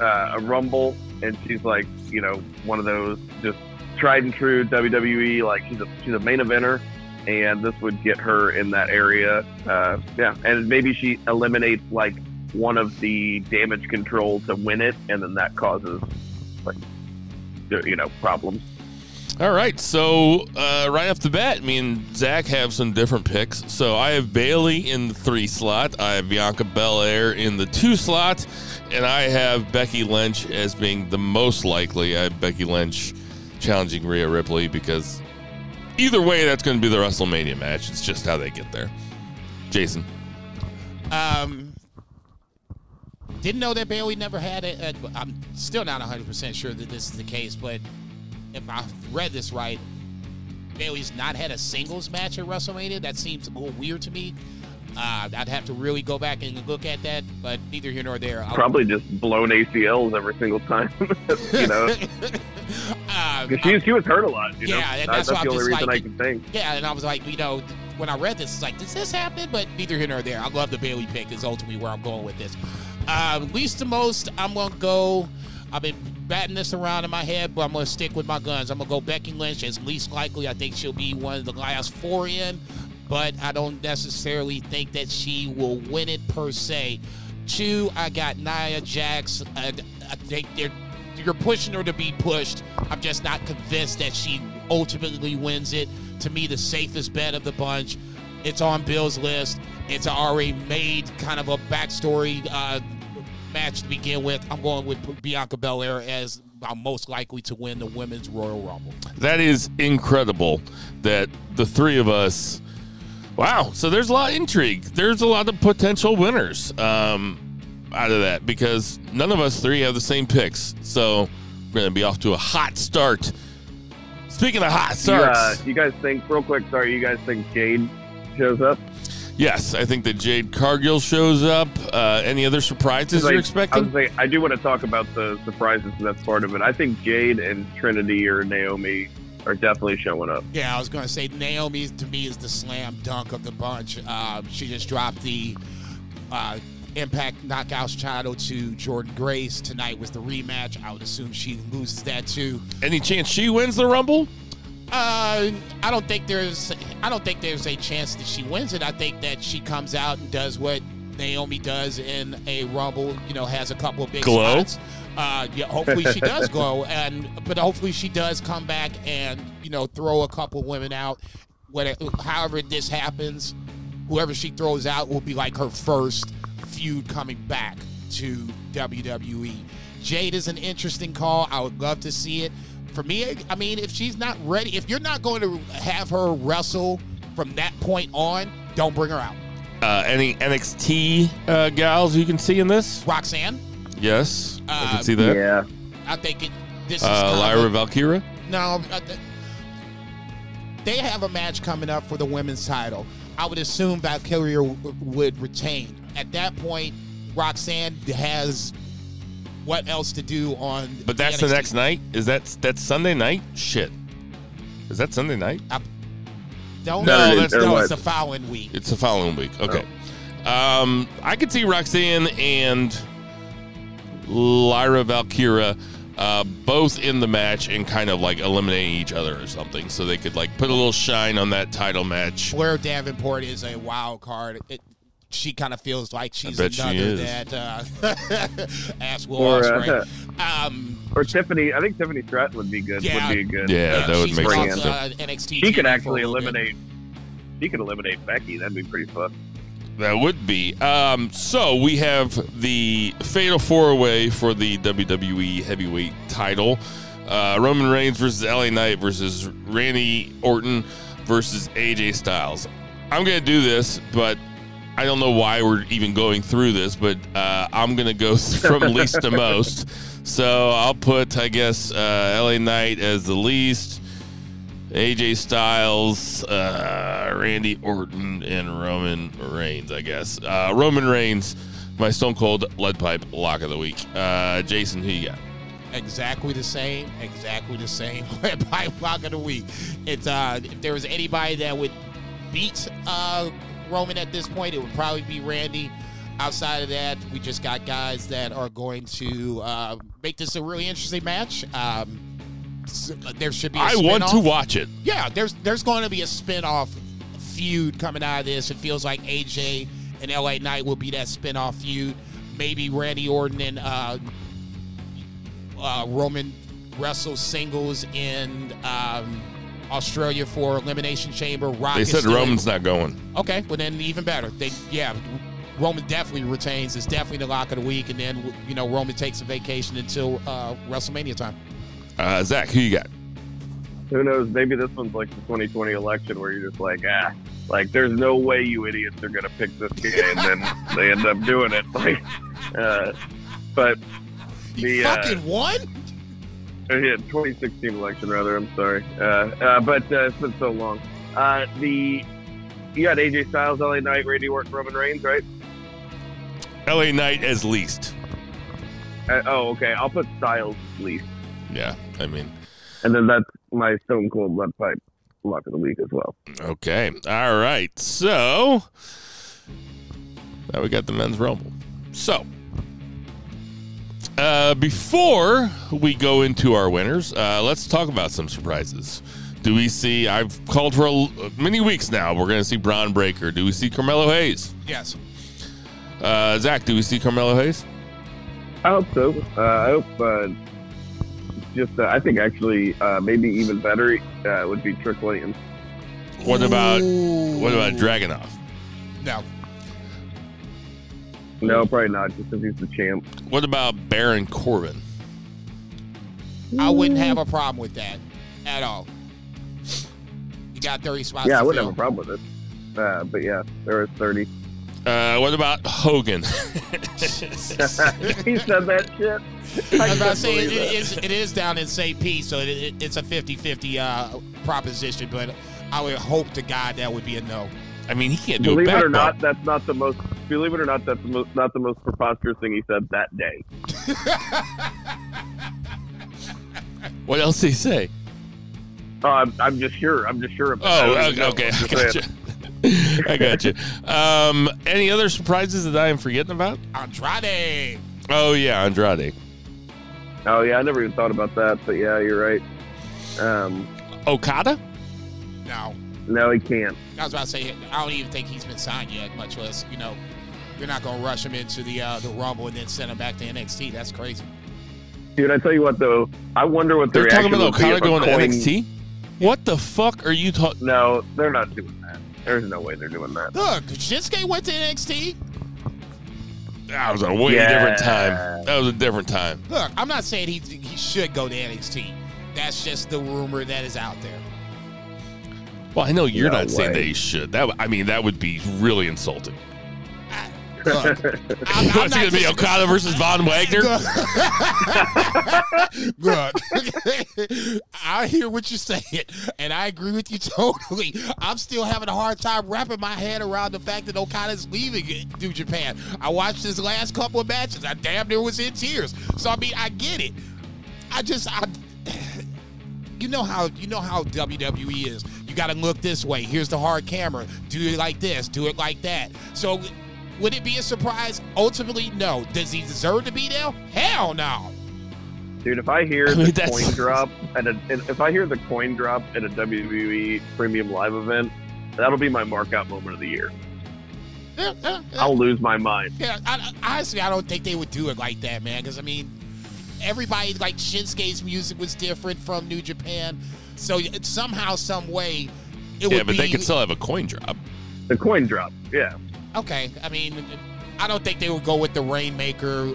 uh, a Rumble, and she's like you know one of those just tried and true WWE. Like she's a she's a main eventer, and this would get her in that area. Uh, yeah, and maybe she eliminates like one of the Damage CTRL to win it, and then that causes like you know problems. All right, so uh, right off the bat, me and Zach have some different picks. So I have Bayley in the three slot, I have Bianca Belair in the two slot, and I have Becky Lynch as being the most likely. I have Becky Lynch challenging Rhea Ripley because either way, that's going to be the WrestleMania match. It's just how they get there. Jason. Um, didn't know that Bayley never had it. Uh, I'm still not 100% sure that this is the case, but if I read this right, Bayley's not had a singles match at WrestleMania. That seems a little weird to me. Uh, I'd have to really go back and look at that, but neither here nor there. I'll- Probably just blown ACLs every single time, [laughs] you know. Uh, [laughs] she, she was hurt a lot. You know? Yeah, and that's that's the I'm only just reason like- I can think. Yeah, and I was like, you know, when I read this, it's like, does this happen? But neither here nor there. I love the Bayley pick. Is ultimately where I'm going with this. Um, least to most, I'm gonna go. I've been batting this around in my head, but I'm gonna stick with my guns. I'm gonna go Becky Lynch as least likely. I think she'll be one of the last four in, but I don't necessarily think that she will win it per se. Two, I got Nia Jax. I, I think they're you're pushing her to be pushed. I'm just not convinced that she ultimately wins it. To me, the safest bet of the bunch. It's on Bill's list. It's already made kind of a backstory uh, match to begin with. I'm going with Bianca Belair as I'm most likely to win the Women's Royal Rumble. That is incredible that the three of us. Wow. So there's a lot of intrigue. There's a lot of potential winners um, out of that because none of us three have the same picks. So we're going to be off to a hot start. Speaking of hot You, uh, starts, you guys think, real quick, sorry, you guys think Jade shows up? yes, I think that Jade Cargill shows up. Uh, any other surprises you're I, expecting? was saying, I do want to talk about the surprises, and that's part of it. I think Jade and Trinity or Naomi are definitely showing up. Yeah, I was going to say Naomi to me is the slam dunk of the bunch. Uh, she just dropped the uh, Impact Knockouts title to Jordynne Grace. Tonight was the rematch. I would assume she loses that too. Any chance she wins the Rumble? Uh, I don't think there's I don't think there's a chance that she wins it. I think that she comes out and does what Naomi does in a Rumble. You know, has a couple of big Glow? spots. Uh, yeah, hopefully she does glow, [laughs] and but hopefully she does come back and you know throw a couple women out. Whatever, however this happens, whoever she throws out will be like her first feud coming back to WWE. Jade is an interesting call. I would love to see it. For me, I mean, if she's not ready, if you're not going to have her wrestle from that point on, don't bring her out. Uh, any NXT uh, gals you can see in this? Roxanne, Yes, I Uh, can see that. Yeah. I think it. This is Uh, kind of Lyra a- Valkyria. No, uh, th- they have a match coming up for the women's title. I would assume Valkyria w- would retain. At that point, Roxanne has what else to do on. But that's the NXT. next night. Is that that's Sunday night? Shit. Is that Sunday night? Don't No, know. that's- no, or it's the following week. It's the following week. Okay. Oh. Um, I could see Roxanne and Lyra Valkyria uh, both in the match and kind of like eliminating each other or something, so they could like put a little shine on that title match. Blair Davenport is a wild card. It, she kind of feels like she's bet she another that uh, [laughs] ass Will Or, Ospreay. uh, [laughs] um, Or Tiffany, I think Tiffany Stratton would be good. Yeah. Would be good. Yeah, that would make sense. off, uh, NXT She could actually little bit. eliminate. She could eliminate Becky. That'd be pretty fun. That would be. Um, so we have the fatal four way for the WWE Heavyweight title. Uh, Roman Reigns versus LA Knight versus Randy Orton versus AJ Styles. I'm going to do this, but I don't know why we're even going through this, but uh, I'm going to go [laughs] from least to most. So I'll put, I guess, uh, LA Knight as the least. AJ Styles, uh, Randy Orton, and Roman Reigns, I guess. Uh, Roman Reigns, my Stone Cold Lead Pipe Lock of the Week. Uh, Jason, who you got? exactly the same, exactly the same [laughs] by block of the week. It's uh, if there was anybody that would beat Roman at this point, it would probably be Randy. Outside of that, we just got guys that are going to uh, make this a really interesting match. Um, there should be. I want to watch it. yeah, there's there's going to be a spin-off feud coming out of this. It feels like AJ and LA Knight will be that spin-off feud. Maybe Randy Orton and uh, uh, Roman wrestle singles in um, Australia for Elimination Chamber. Rock They said still in- Roman's not going. Okay, well then even better. They yeah, Roman definitely retains. It's definitely the lock of the week, and then you know Roman takes a vacation until uh, WrestleMania time. Uh, Zach, who you got? Who knows? Maybe this one's like the 2020 election where you're just like, ah, like there's no way you idiots are gonna pick this guy, and then they end up doing it. [laughs] Like, uh, but He The, uh, fucking won. Yeah, 2016 election rather. I'm sorry, uh, uh, but uh, it's been so long. Uh, the you got AJ Styles, LA Knight, Randy Orton, Roman Reigns, right? LA Knight as least. Uh, oh, okay. I'll put Styles least, Yeah, I mean, and then that's my Stone Cold Lead Pipe lock of the week as well. okay. All right. So now we got the men's rumble. So uh, before we go into our winners, uh, let's talk about some surprises. Do we see? I've called for a, many weeks now. We're going to see Bron Breakker. Do we see Carmelo Hayes? Yes. Uh, Zach, do we see Carmelo Hayes? I hope so. Uh, I hope. Uh, just, uh, I think actually, uh, maybe even better uh, would be Trick Williams. What about Ooh. what about Dragunov? No. No, probably not, just because he's the champ. What about Baron Corbin? I wouldn't have a problem with that at all. You got 30 spots. Yeah, I wouldn't fill. have a problem with it. Uh, but yeah, there is 30. Uh, what about Hogan? [laughs] he said that shit. [laughs] I was about to couldn't say it, believe it that. is it is down in St. Pete, so it, it, it's a 50-50 uh, proposition. But I would hope to God that would be a no. I mean, he can't do Believe it back or not, bump. that's not the most. Believe it or not, that's the most, not the most preposterous thing he said that day. [laughs] What else did he say? Oh, I'm, I'm just sure. I'm just sure. Of Oh, okay, okay, I'm I just got you. [laughs] I got you. Um, any other surprises that I am forgetting about? Andrade. Oh yeah, Andrade, Oh yeah, I never even thought about that. But yeah, you're right. Um, Okada. No. No, he can't. I was about to say I don't even think he's been signed yet, much less you know. You're not gonna rush him into the uh, the Rumble and then send him back to NXT. That's crazy. Dude, I tell you what though, I wonder what the They're talking about would be Okada if a going to NXT. What the fuck are you talking? No, they're not doing that. There's no way they're doing that. Look, Shinsuke went to NXT. That was a way Yeah. different time. That was a different time. Look, I'm not saying he he should go to NXT. That's just the rumor that is out there. Well, I know you're No not saying way. that he should. That I mean, that would be really insulting. Look, [laughs] I'm, I'm What's not it gonna be? Okada versus Von Wagner? Look, [laughs] [laughs] I hear what you're saying, and I agree with you totally. I'm still having a hard time wrapping my head around the fact that Okada's leaving New Japan. I watched his last couple of matches. I damn near was in tears. So I mean, I get it. I just, I, [sighs] you know how you know how WWE is. You got to look this way. Here's the hard camera. Do it like this. Do it like that. So. Would it be a surprise? Ultimately, no. Does he deserve to be there? Hell no. Dude, if I hear [laughs] I mean, the that's- coin drop at a, if I hear the coin drop at a WWE Premium Live event, that'll be my mark out moment of the year. I'll lose my mind. Yeah, I, I- honestly, I don't think they would do it like that, man. Because I mean, everybody like Shinsuke's music was different from New Japan, so somehow, some way, it Yeah, would but be they could still have a coin drop. The coin drop. Yeah. okay. I mean, I don't think they would go with the Rainmaker,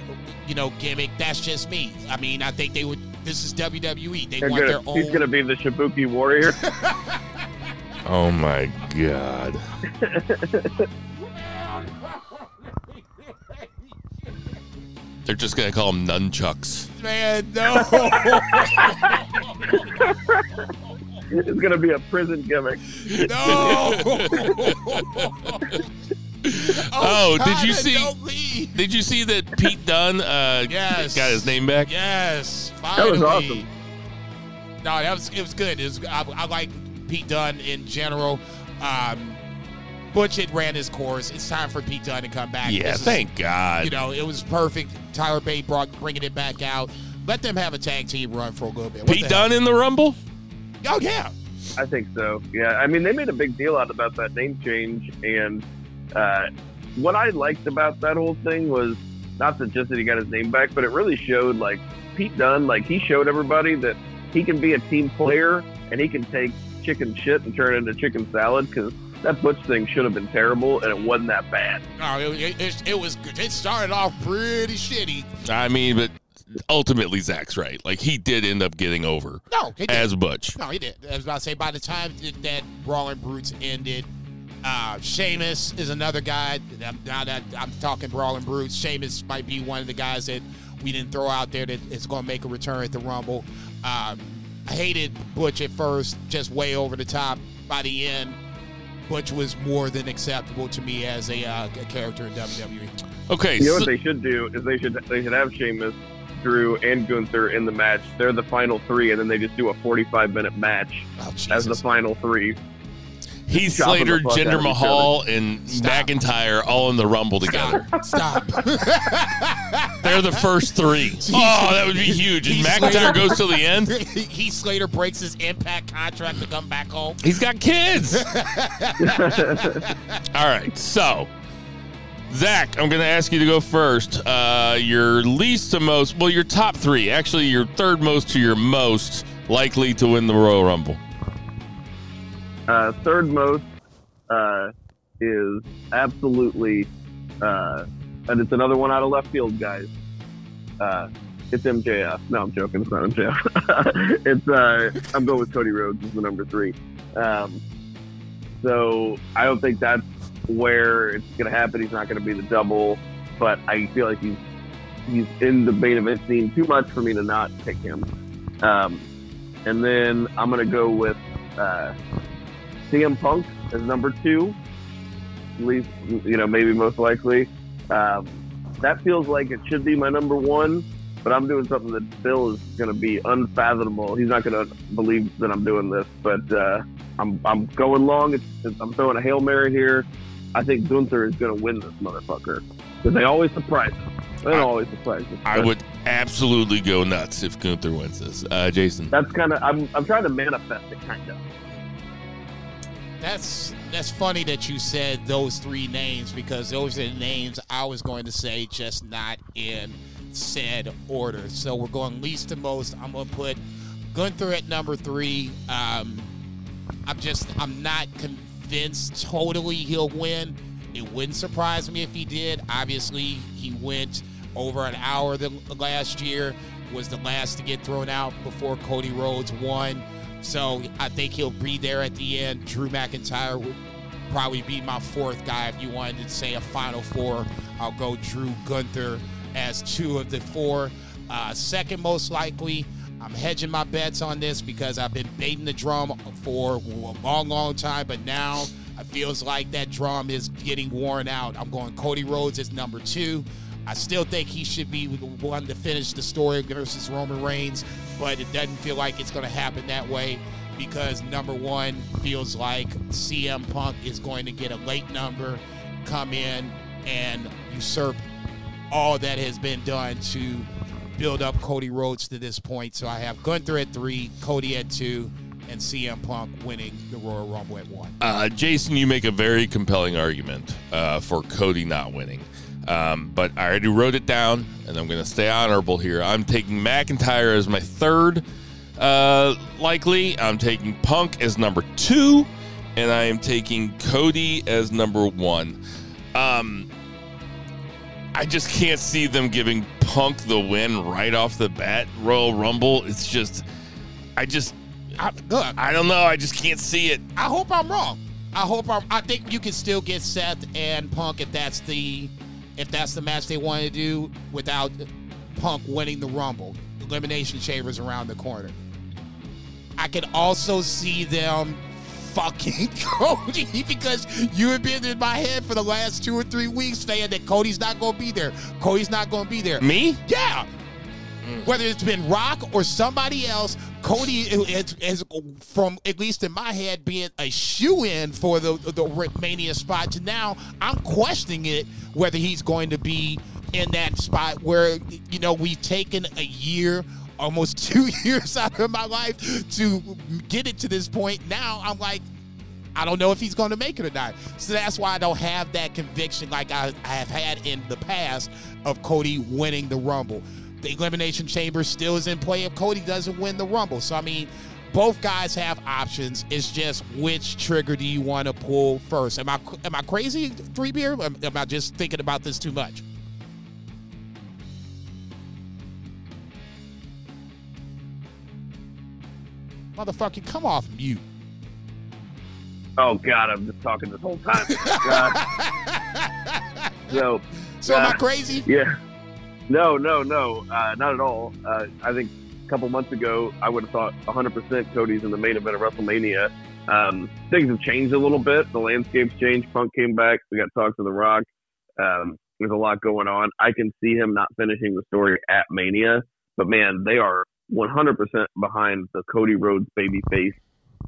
you know, gimmick. That's just me. I mean, I think they would. This is WWE. They They're want gonna, their own. he's gonna be the Shibuki warrior. [laughs] Oh my god. [laughs] They're just gonna call them nunchucks. Man, no. [laughs] it's gonna be a prison gimmick. no. [laughs] Oh, did you see- Don't. Did you see that Pete Dunne uh, Yes. got his name back? Yes, Finally. That was awesome. No, that was it was good. It was, I, I like Pete Dunne in general. Um, Butch had ran his course. It's time for Pete Dunne to come back. Yeah, This is- thank God. You know, it was perfect. Tyler Bate brought bringing it back out. Let them have a tag team run for a little bit. What Pete Dunne in the Rumble? hell? Oh yeah. I think so. Yeah, I mean they made a big deal out about that name change, and uh, what I liked about that whole thing was not that just that he got his name back, but it really showed like Pete Dunne, like he showed everybody that he can be a team player and he can take chicken shit and turn it into chicken salad because that Butch thing should have been terrible and it wasn't that bad. No, it, it, it, it was good. It started off pretty shitty. I mean, but ultimately Zach's right. Like he did end up getting over No, it did. as Butch. No, he did. I was about to say, by the time that- that Brawling Brutes ended, uh, Sheamus is another guy. Now that I'm talking Brawling Brutes, Sheamus might be one of the guys that we didn't throw out there that is going to make a return at the Rumble. Um, I hated Butch at first, just way over the top. By the end, Butch was more than acceptable to me as a, uh, a character in. WWE. Okay, You know so- what they should do is they should they should have Sheamus, Drew, and Gunther in the match. They're the final three, and then they just do a 45 minute match Oh, as the final three. Heath Slater, Jinder Mahal, and Stop. McIntyre all in the Rumble together. Stop. Stop. [laughs] They're the first three. Oh, that would be huge. And Heath McIntyre Slater- goes to the end. [laughs] Heath Slater breaks his impact contract to come back home. He's got kids. [laughs] All right, so Zach, I'm going to ask you to go first. Uh, your least to most, well, your top three, actually, your third most to your most likely to win the Royal Rumble. Uh, third most uh, is absolutely, uh, and it's another one out of left field, guys. Uh, it's MJF. No, I'm joking. It's not MJF. [laughs] it's uh, I'm going with Cody Rhodes as the number three. Um, so I don't think that's where it's going to happen. He's not going to be the double, but I feel like he's he's in the main event scene too much for me to not pick him. Um, and then I'm going to go with. Uh, CM Punk as number two, at least you know maybe most likely. Um, that feels like it should be my number one, but I'm doing something that Phil is going to be unfathomable. He's not going to believe that I'm doing this, but uh, I'm I'm going long. It's, it's, I'm throwing a hail mary here. I think Gunther is going to win this motherfucker because they always surprise us. They always surprise us. I would absolutely go nuts if Gunther wins this. Uh, Jason. That's kind of I'm I'm trying to manifest it kind of. That's that's funny that you said those three names because those are the names I was going to say, just not in said order. So we're going least to most. I'm gonna put Gunther at number three. Um, I'm just I'm not convinced totally he'll win. It wouldn't surprise me if he did. Obviously, he went over an hour the last year. Was the last to get thrown out before Cody Rhodes won. So I think he'll be there at the end. Drew McIntyre would probably be my fourth guy. If you wanted to say a final four, I'll go Drew Gunther as two of the four. Uh, second most likely, I'm hedging my bets on this because I've been baiting the drum for a long, long time, but now it feels like that drum is getting worn out. I'm going Cody Rhodes as number two. I still think he should be the one to finish the story versus Roman Reigns, but it doesn't feel like it's going to happen that way because number one feels like CM Punk is going to get a late number, come in and usurp all that has been done to build up Cody Rhodes to this point. So I have Gunther at three, Cody at two, and CM Punk winning the Royal Rumble at one. Uh, Jason, you make a very compelling argument uh, for Cody not winning. Um, but I already wrote it down, and I'm going to stay honorable here. I'm taking McIntyre as my third uh, likely. I'm taking Punk as number two, and I am taking Cody as number one. Um, I just can't see them giving Punk the win right off the bat. Royal Rumble. It's just, I just, I, look, I don't know. I just can't see it. I hope I'm wrong. I hope I'm. I think you can still get Seth and Punk if that's the if that's the match they want to do without Punk winning the Rumble. Elimination Chambers around the corner. I could also see them fucking [laughs] Cody because you have been in my head for the last two or three weeks saying that Cody's not going to be there. Cody's not going to be there. Me? Yeah. Whether it's been Rock or somebody else, Cody is from at least in my head being a shoe in for the the Mania spot to now I'm questioning it whether he's going to be in that spot where you know we've taken a year almost [laughs] two years out of my life to get it to this point. Now I'm like, I don't know if he's going to make it or not. So that's why I don't have that conviction like I, I have had in the past of Cody winning the Rumble. The Elimination Chamber still is in play if Cody doesn't win the Rumble. So, I mean, both guys have options. It's just which trigger do you want to pull first? Am I am I crazy, Three Beer? Am, am I just thinking about this too much? Motherfucker, come off mute. Oh God, I'm just talking this whole time. [laughs] so, [laughs] So am I uh, crazy? Yeah. No, no, no, uh, not at all. Uh, I think a couple months ago, I would have thought 100% Cody's in the main event of WrestleMania. Um, things have changed a little bit. The landscape's changed. Punk came back. We got talks to The Rock. Um, there's a lot going on. I can see him not finishing the story at Mania, but man, they are 100% behind the Cody Rhodes babyface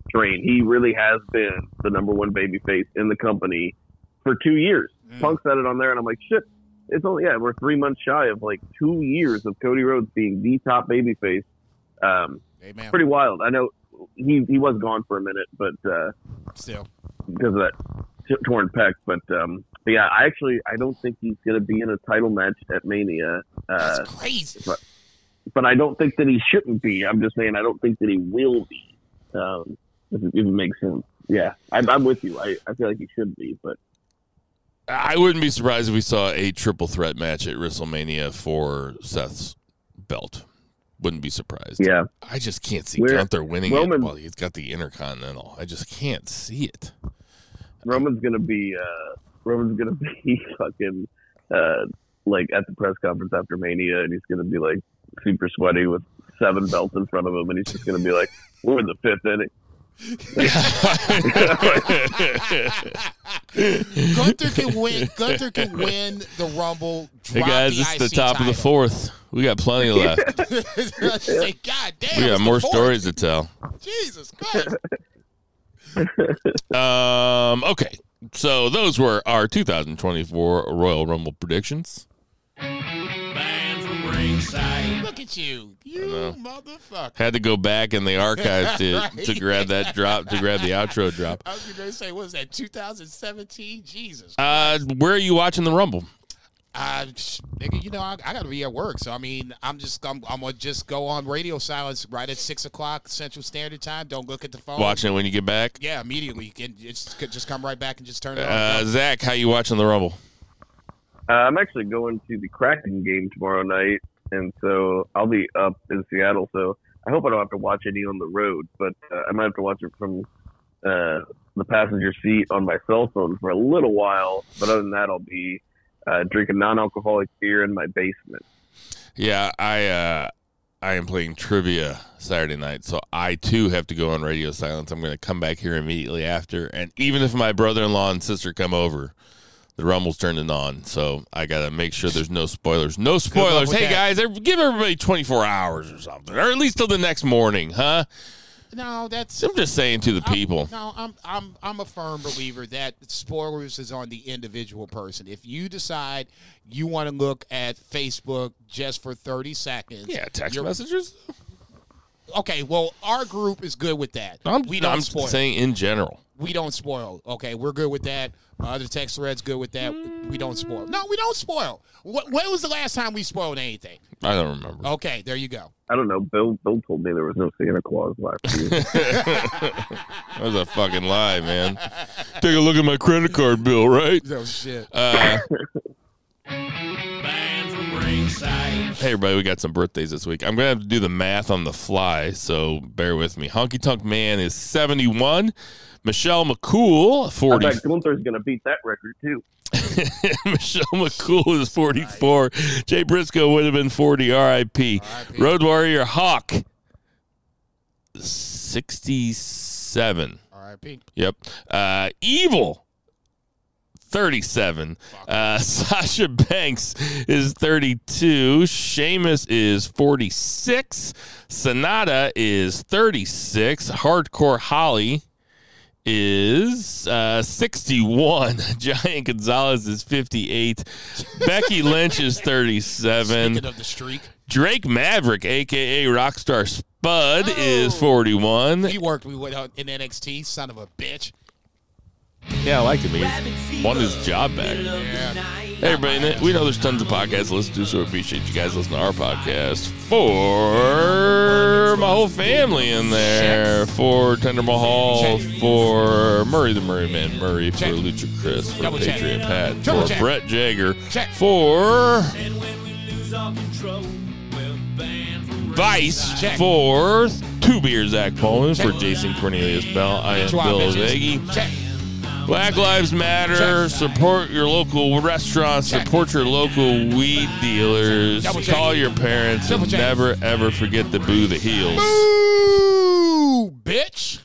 train. He really has been the number one babyface in the company for two years. Mm. Punk said it on there, and I'm like, shit. It's only yeah, we're three months shy of like two years of Cody Rhodes being the top babyface. Um, Amen. pretty wild. I know he he was gone for a minute, but uh, Still. because of that t- torn pec. But um, but yeah, I actually I don't think he's gonna be in a title match at Mania. Uh, That's crazy. but but I don't think that he shouldn't be. I'm just saying I don't think that he will be. Um, if, it, if it makes sense. Yeah, I'm, I'm with you. I, I feel like he should be, but I wouldn't be surprised if we saw a triple threat match at WrestleMania for Seth's belt. Wouldn't be surprised. yeah, I just can't see Where- Gunther winning Roman- it while he's got the Intercontinental. I just can't see it. Roman's gonna be uh, Roman's gonna [laughs] be fucking uh, like at the press conference after Mania, and he's gonna be like super sweaty with seven belts in front of him, and he's just gonna be like, "We're in the fifth inning." Gunther can win. Gunther can win the Rumble. hey guys, the it's the IC top of the fourth. We got plenty left. [laughs] Say, God damn. we got more stories to tell. Jesus Christ. Um, okay, so those were our 2024 Royal Rumble predictions. Banned from ringside. Look at you. You motherfucker. Had to go back in the archives to, [laughs] Right. to grab that drop, to grab the outro drop. I was going to say, what was that, 2017? Jesus. Uh, where are you watching the Rumble? Uh, nigga, you know, I, I got to be at work. So, I mean, I'm just, I'm, I'm going to just go on radio silence right at 6 o'clock Central Standard Time. Don't look at the phone. Watching it when you get back. Yeah, immediately. And it's could just come right back and just turn it Uh, on. Zach, how you watching the Rumble? Uh, I'm actually going to the Kraken game tomorrow night, and so I'll be up in Seattle. So I hope I don't have to watch any on the road, but uh, I might have to watch it from uh, the passenger seat on my cell phone for a little while. But other than that, I'll be uh, drinking non-alcoholic beer in my basement. Yeah, I uh I am playing trivia Saturday night, so I too have to go on radio silence. I'm going to come back here immediately after, and even if my brother-in-law and sister come over, the Rumble's turning on. So I got to make sure there's no spoilers. No spoilers. Hey that. guys, give everybody 24 hours or something, or at least till the next morning, huh? no, that's. I'm just saying to the I'm- people. no, I'm I'm I'm a firm believer that spoilers is on the individual person. If you decide you want to look at Facebook just for 30 seconds, Yeah, text messages. okay, well, our group is good with that. I'm, we don't I'm spoil. saying in general. We don't spoil. Okay, we're good with that. Uh, other text threads good with that. We don't spoil. No, we don't spoil. What, when was the last time we spoiled anything? I don't remember. Okay, there you go. I don't know. Bill Bill told me there was no Santa Claus last year. [laughs] That was a fucking lie, man. Take a look at my credit card bill, right? Oh shit. Uh, Banned from ringside. hey, everybody, we got some birthdays this week. I'm going to have to do the math on the fly, so bear with me. Honky Tonk Man is 71. Michelle McCool, 40. I 40. bet Gunther's going to beat that record too. [laughs] Michelle McCool is 44. Jay Briscoe would have been 40. R.I.P. Road Warrior Hawk, 67. R.I.P. Yep. Uh, Evil, 37. Uh, [laughs] Sasha Banks is 32. Sheamus is 46. Sonata is 36. Hardcore Holly is uh, 61. [laughs] Giant Gonzalez is 58. Becky [laughs] Lynch is 37. Speaking of the streak, Drake Maverick, aka Rockstar Spud, is Oh. 41. he worked with with, uh, in NXT. Son of a bitch. Yeah, I like him. He won his job back. Hey, everybody, we know there's tons of podcasts to listen to, so we appreciate you guys listening to our podcast. For my whole family in there, for Tender Mahal, for Murray the Murray Man, Murray, for. Lucha Chris, for Patriot Pat, for. Brett Jagger, for And when we lose our control, we're banned from Vice, for Two Beer Zach Bowman, for Jason Cornelius Bell. I am Bill. Veggie. Black Lives Matter. Support your local restaurants. Support your local weed dealers. Call your parents and never ever forget to boo the heels. Boo, bitch.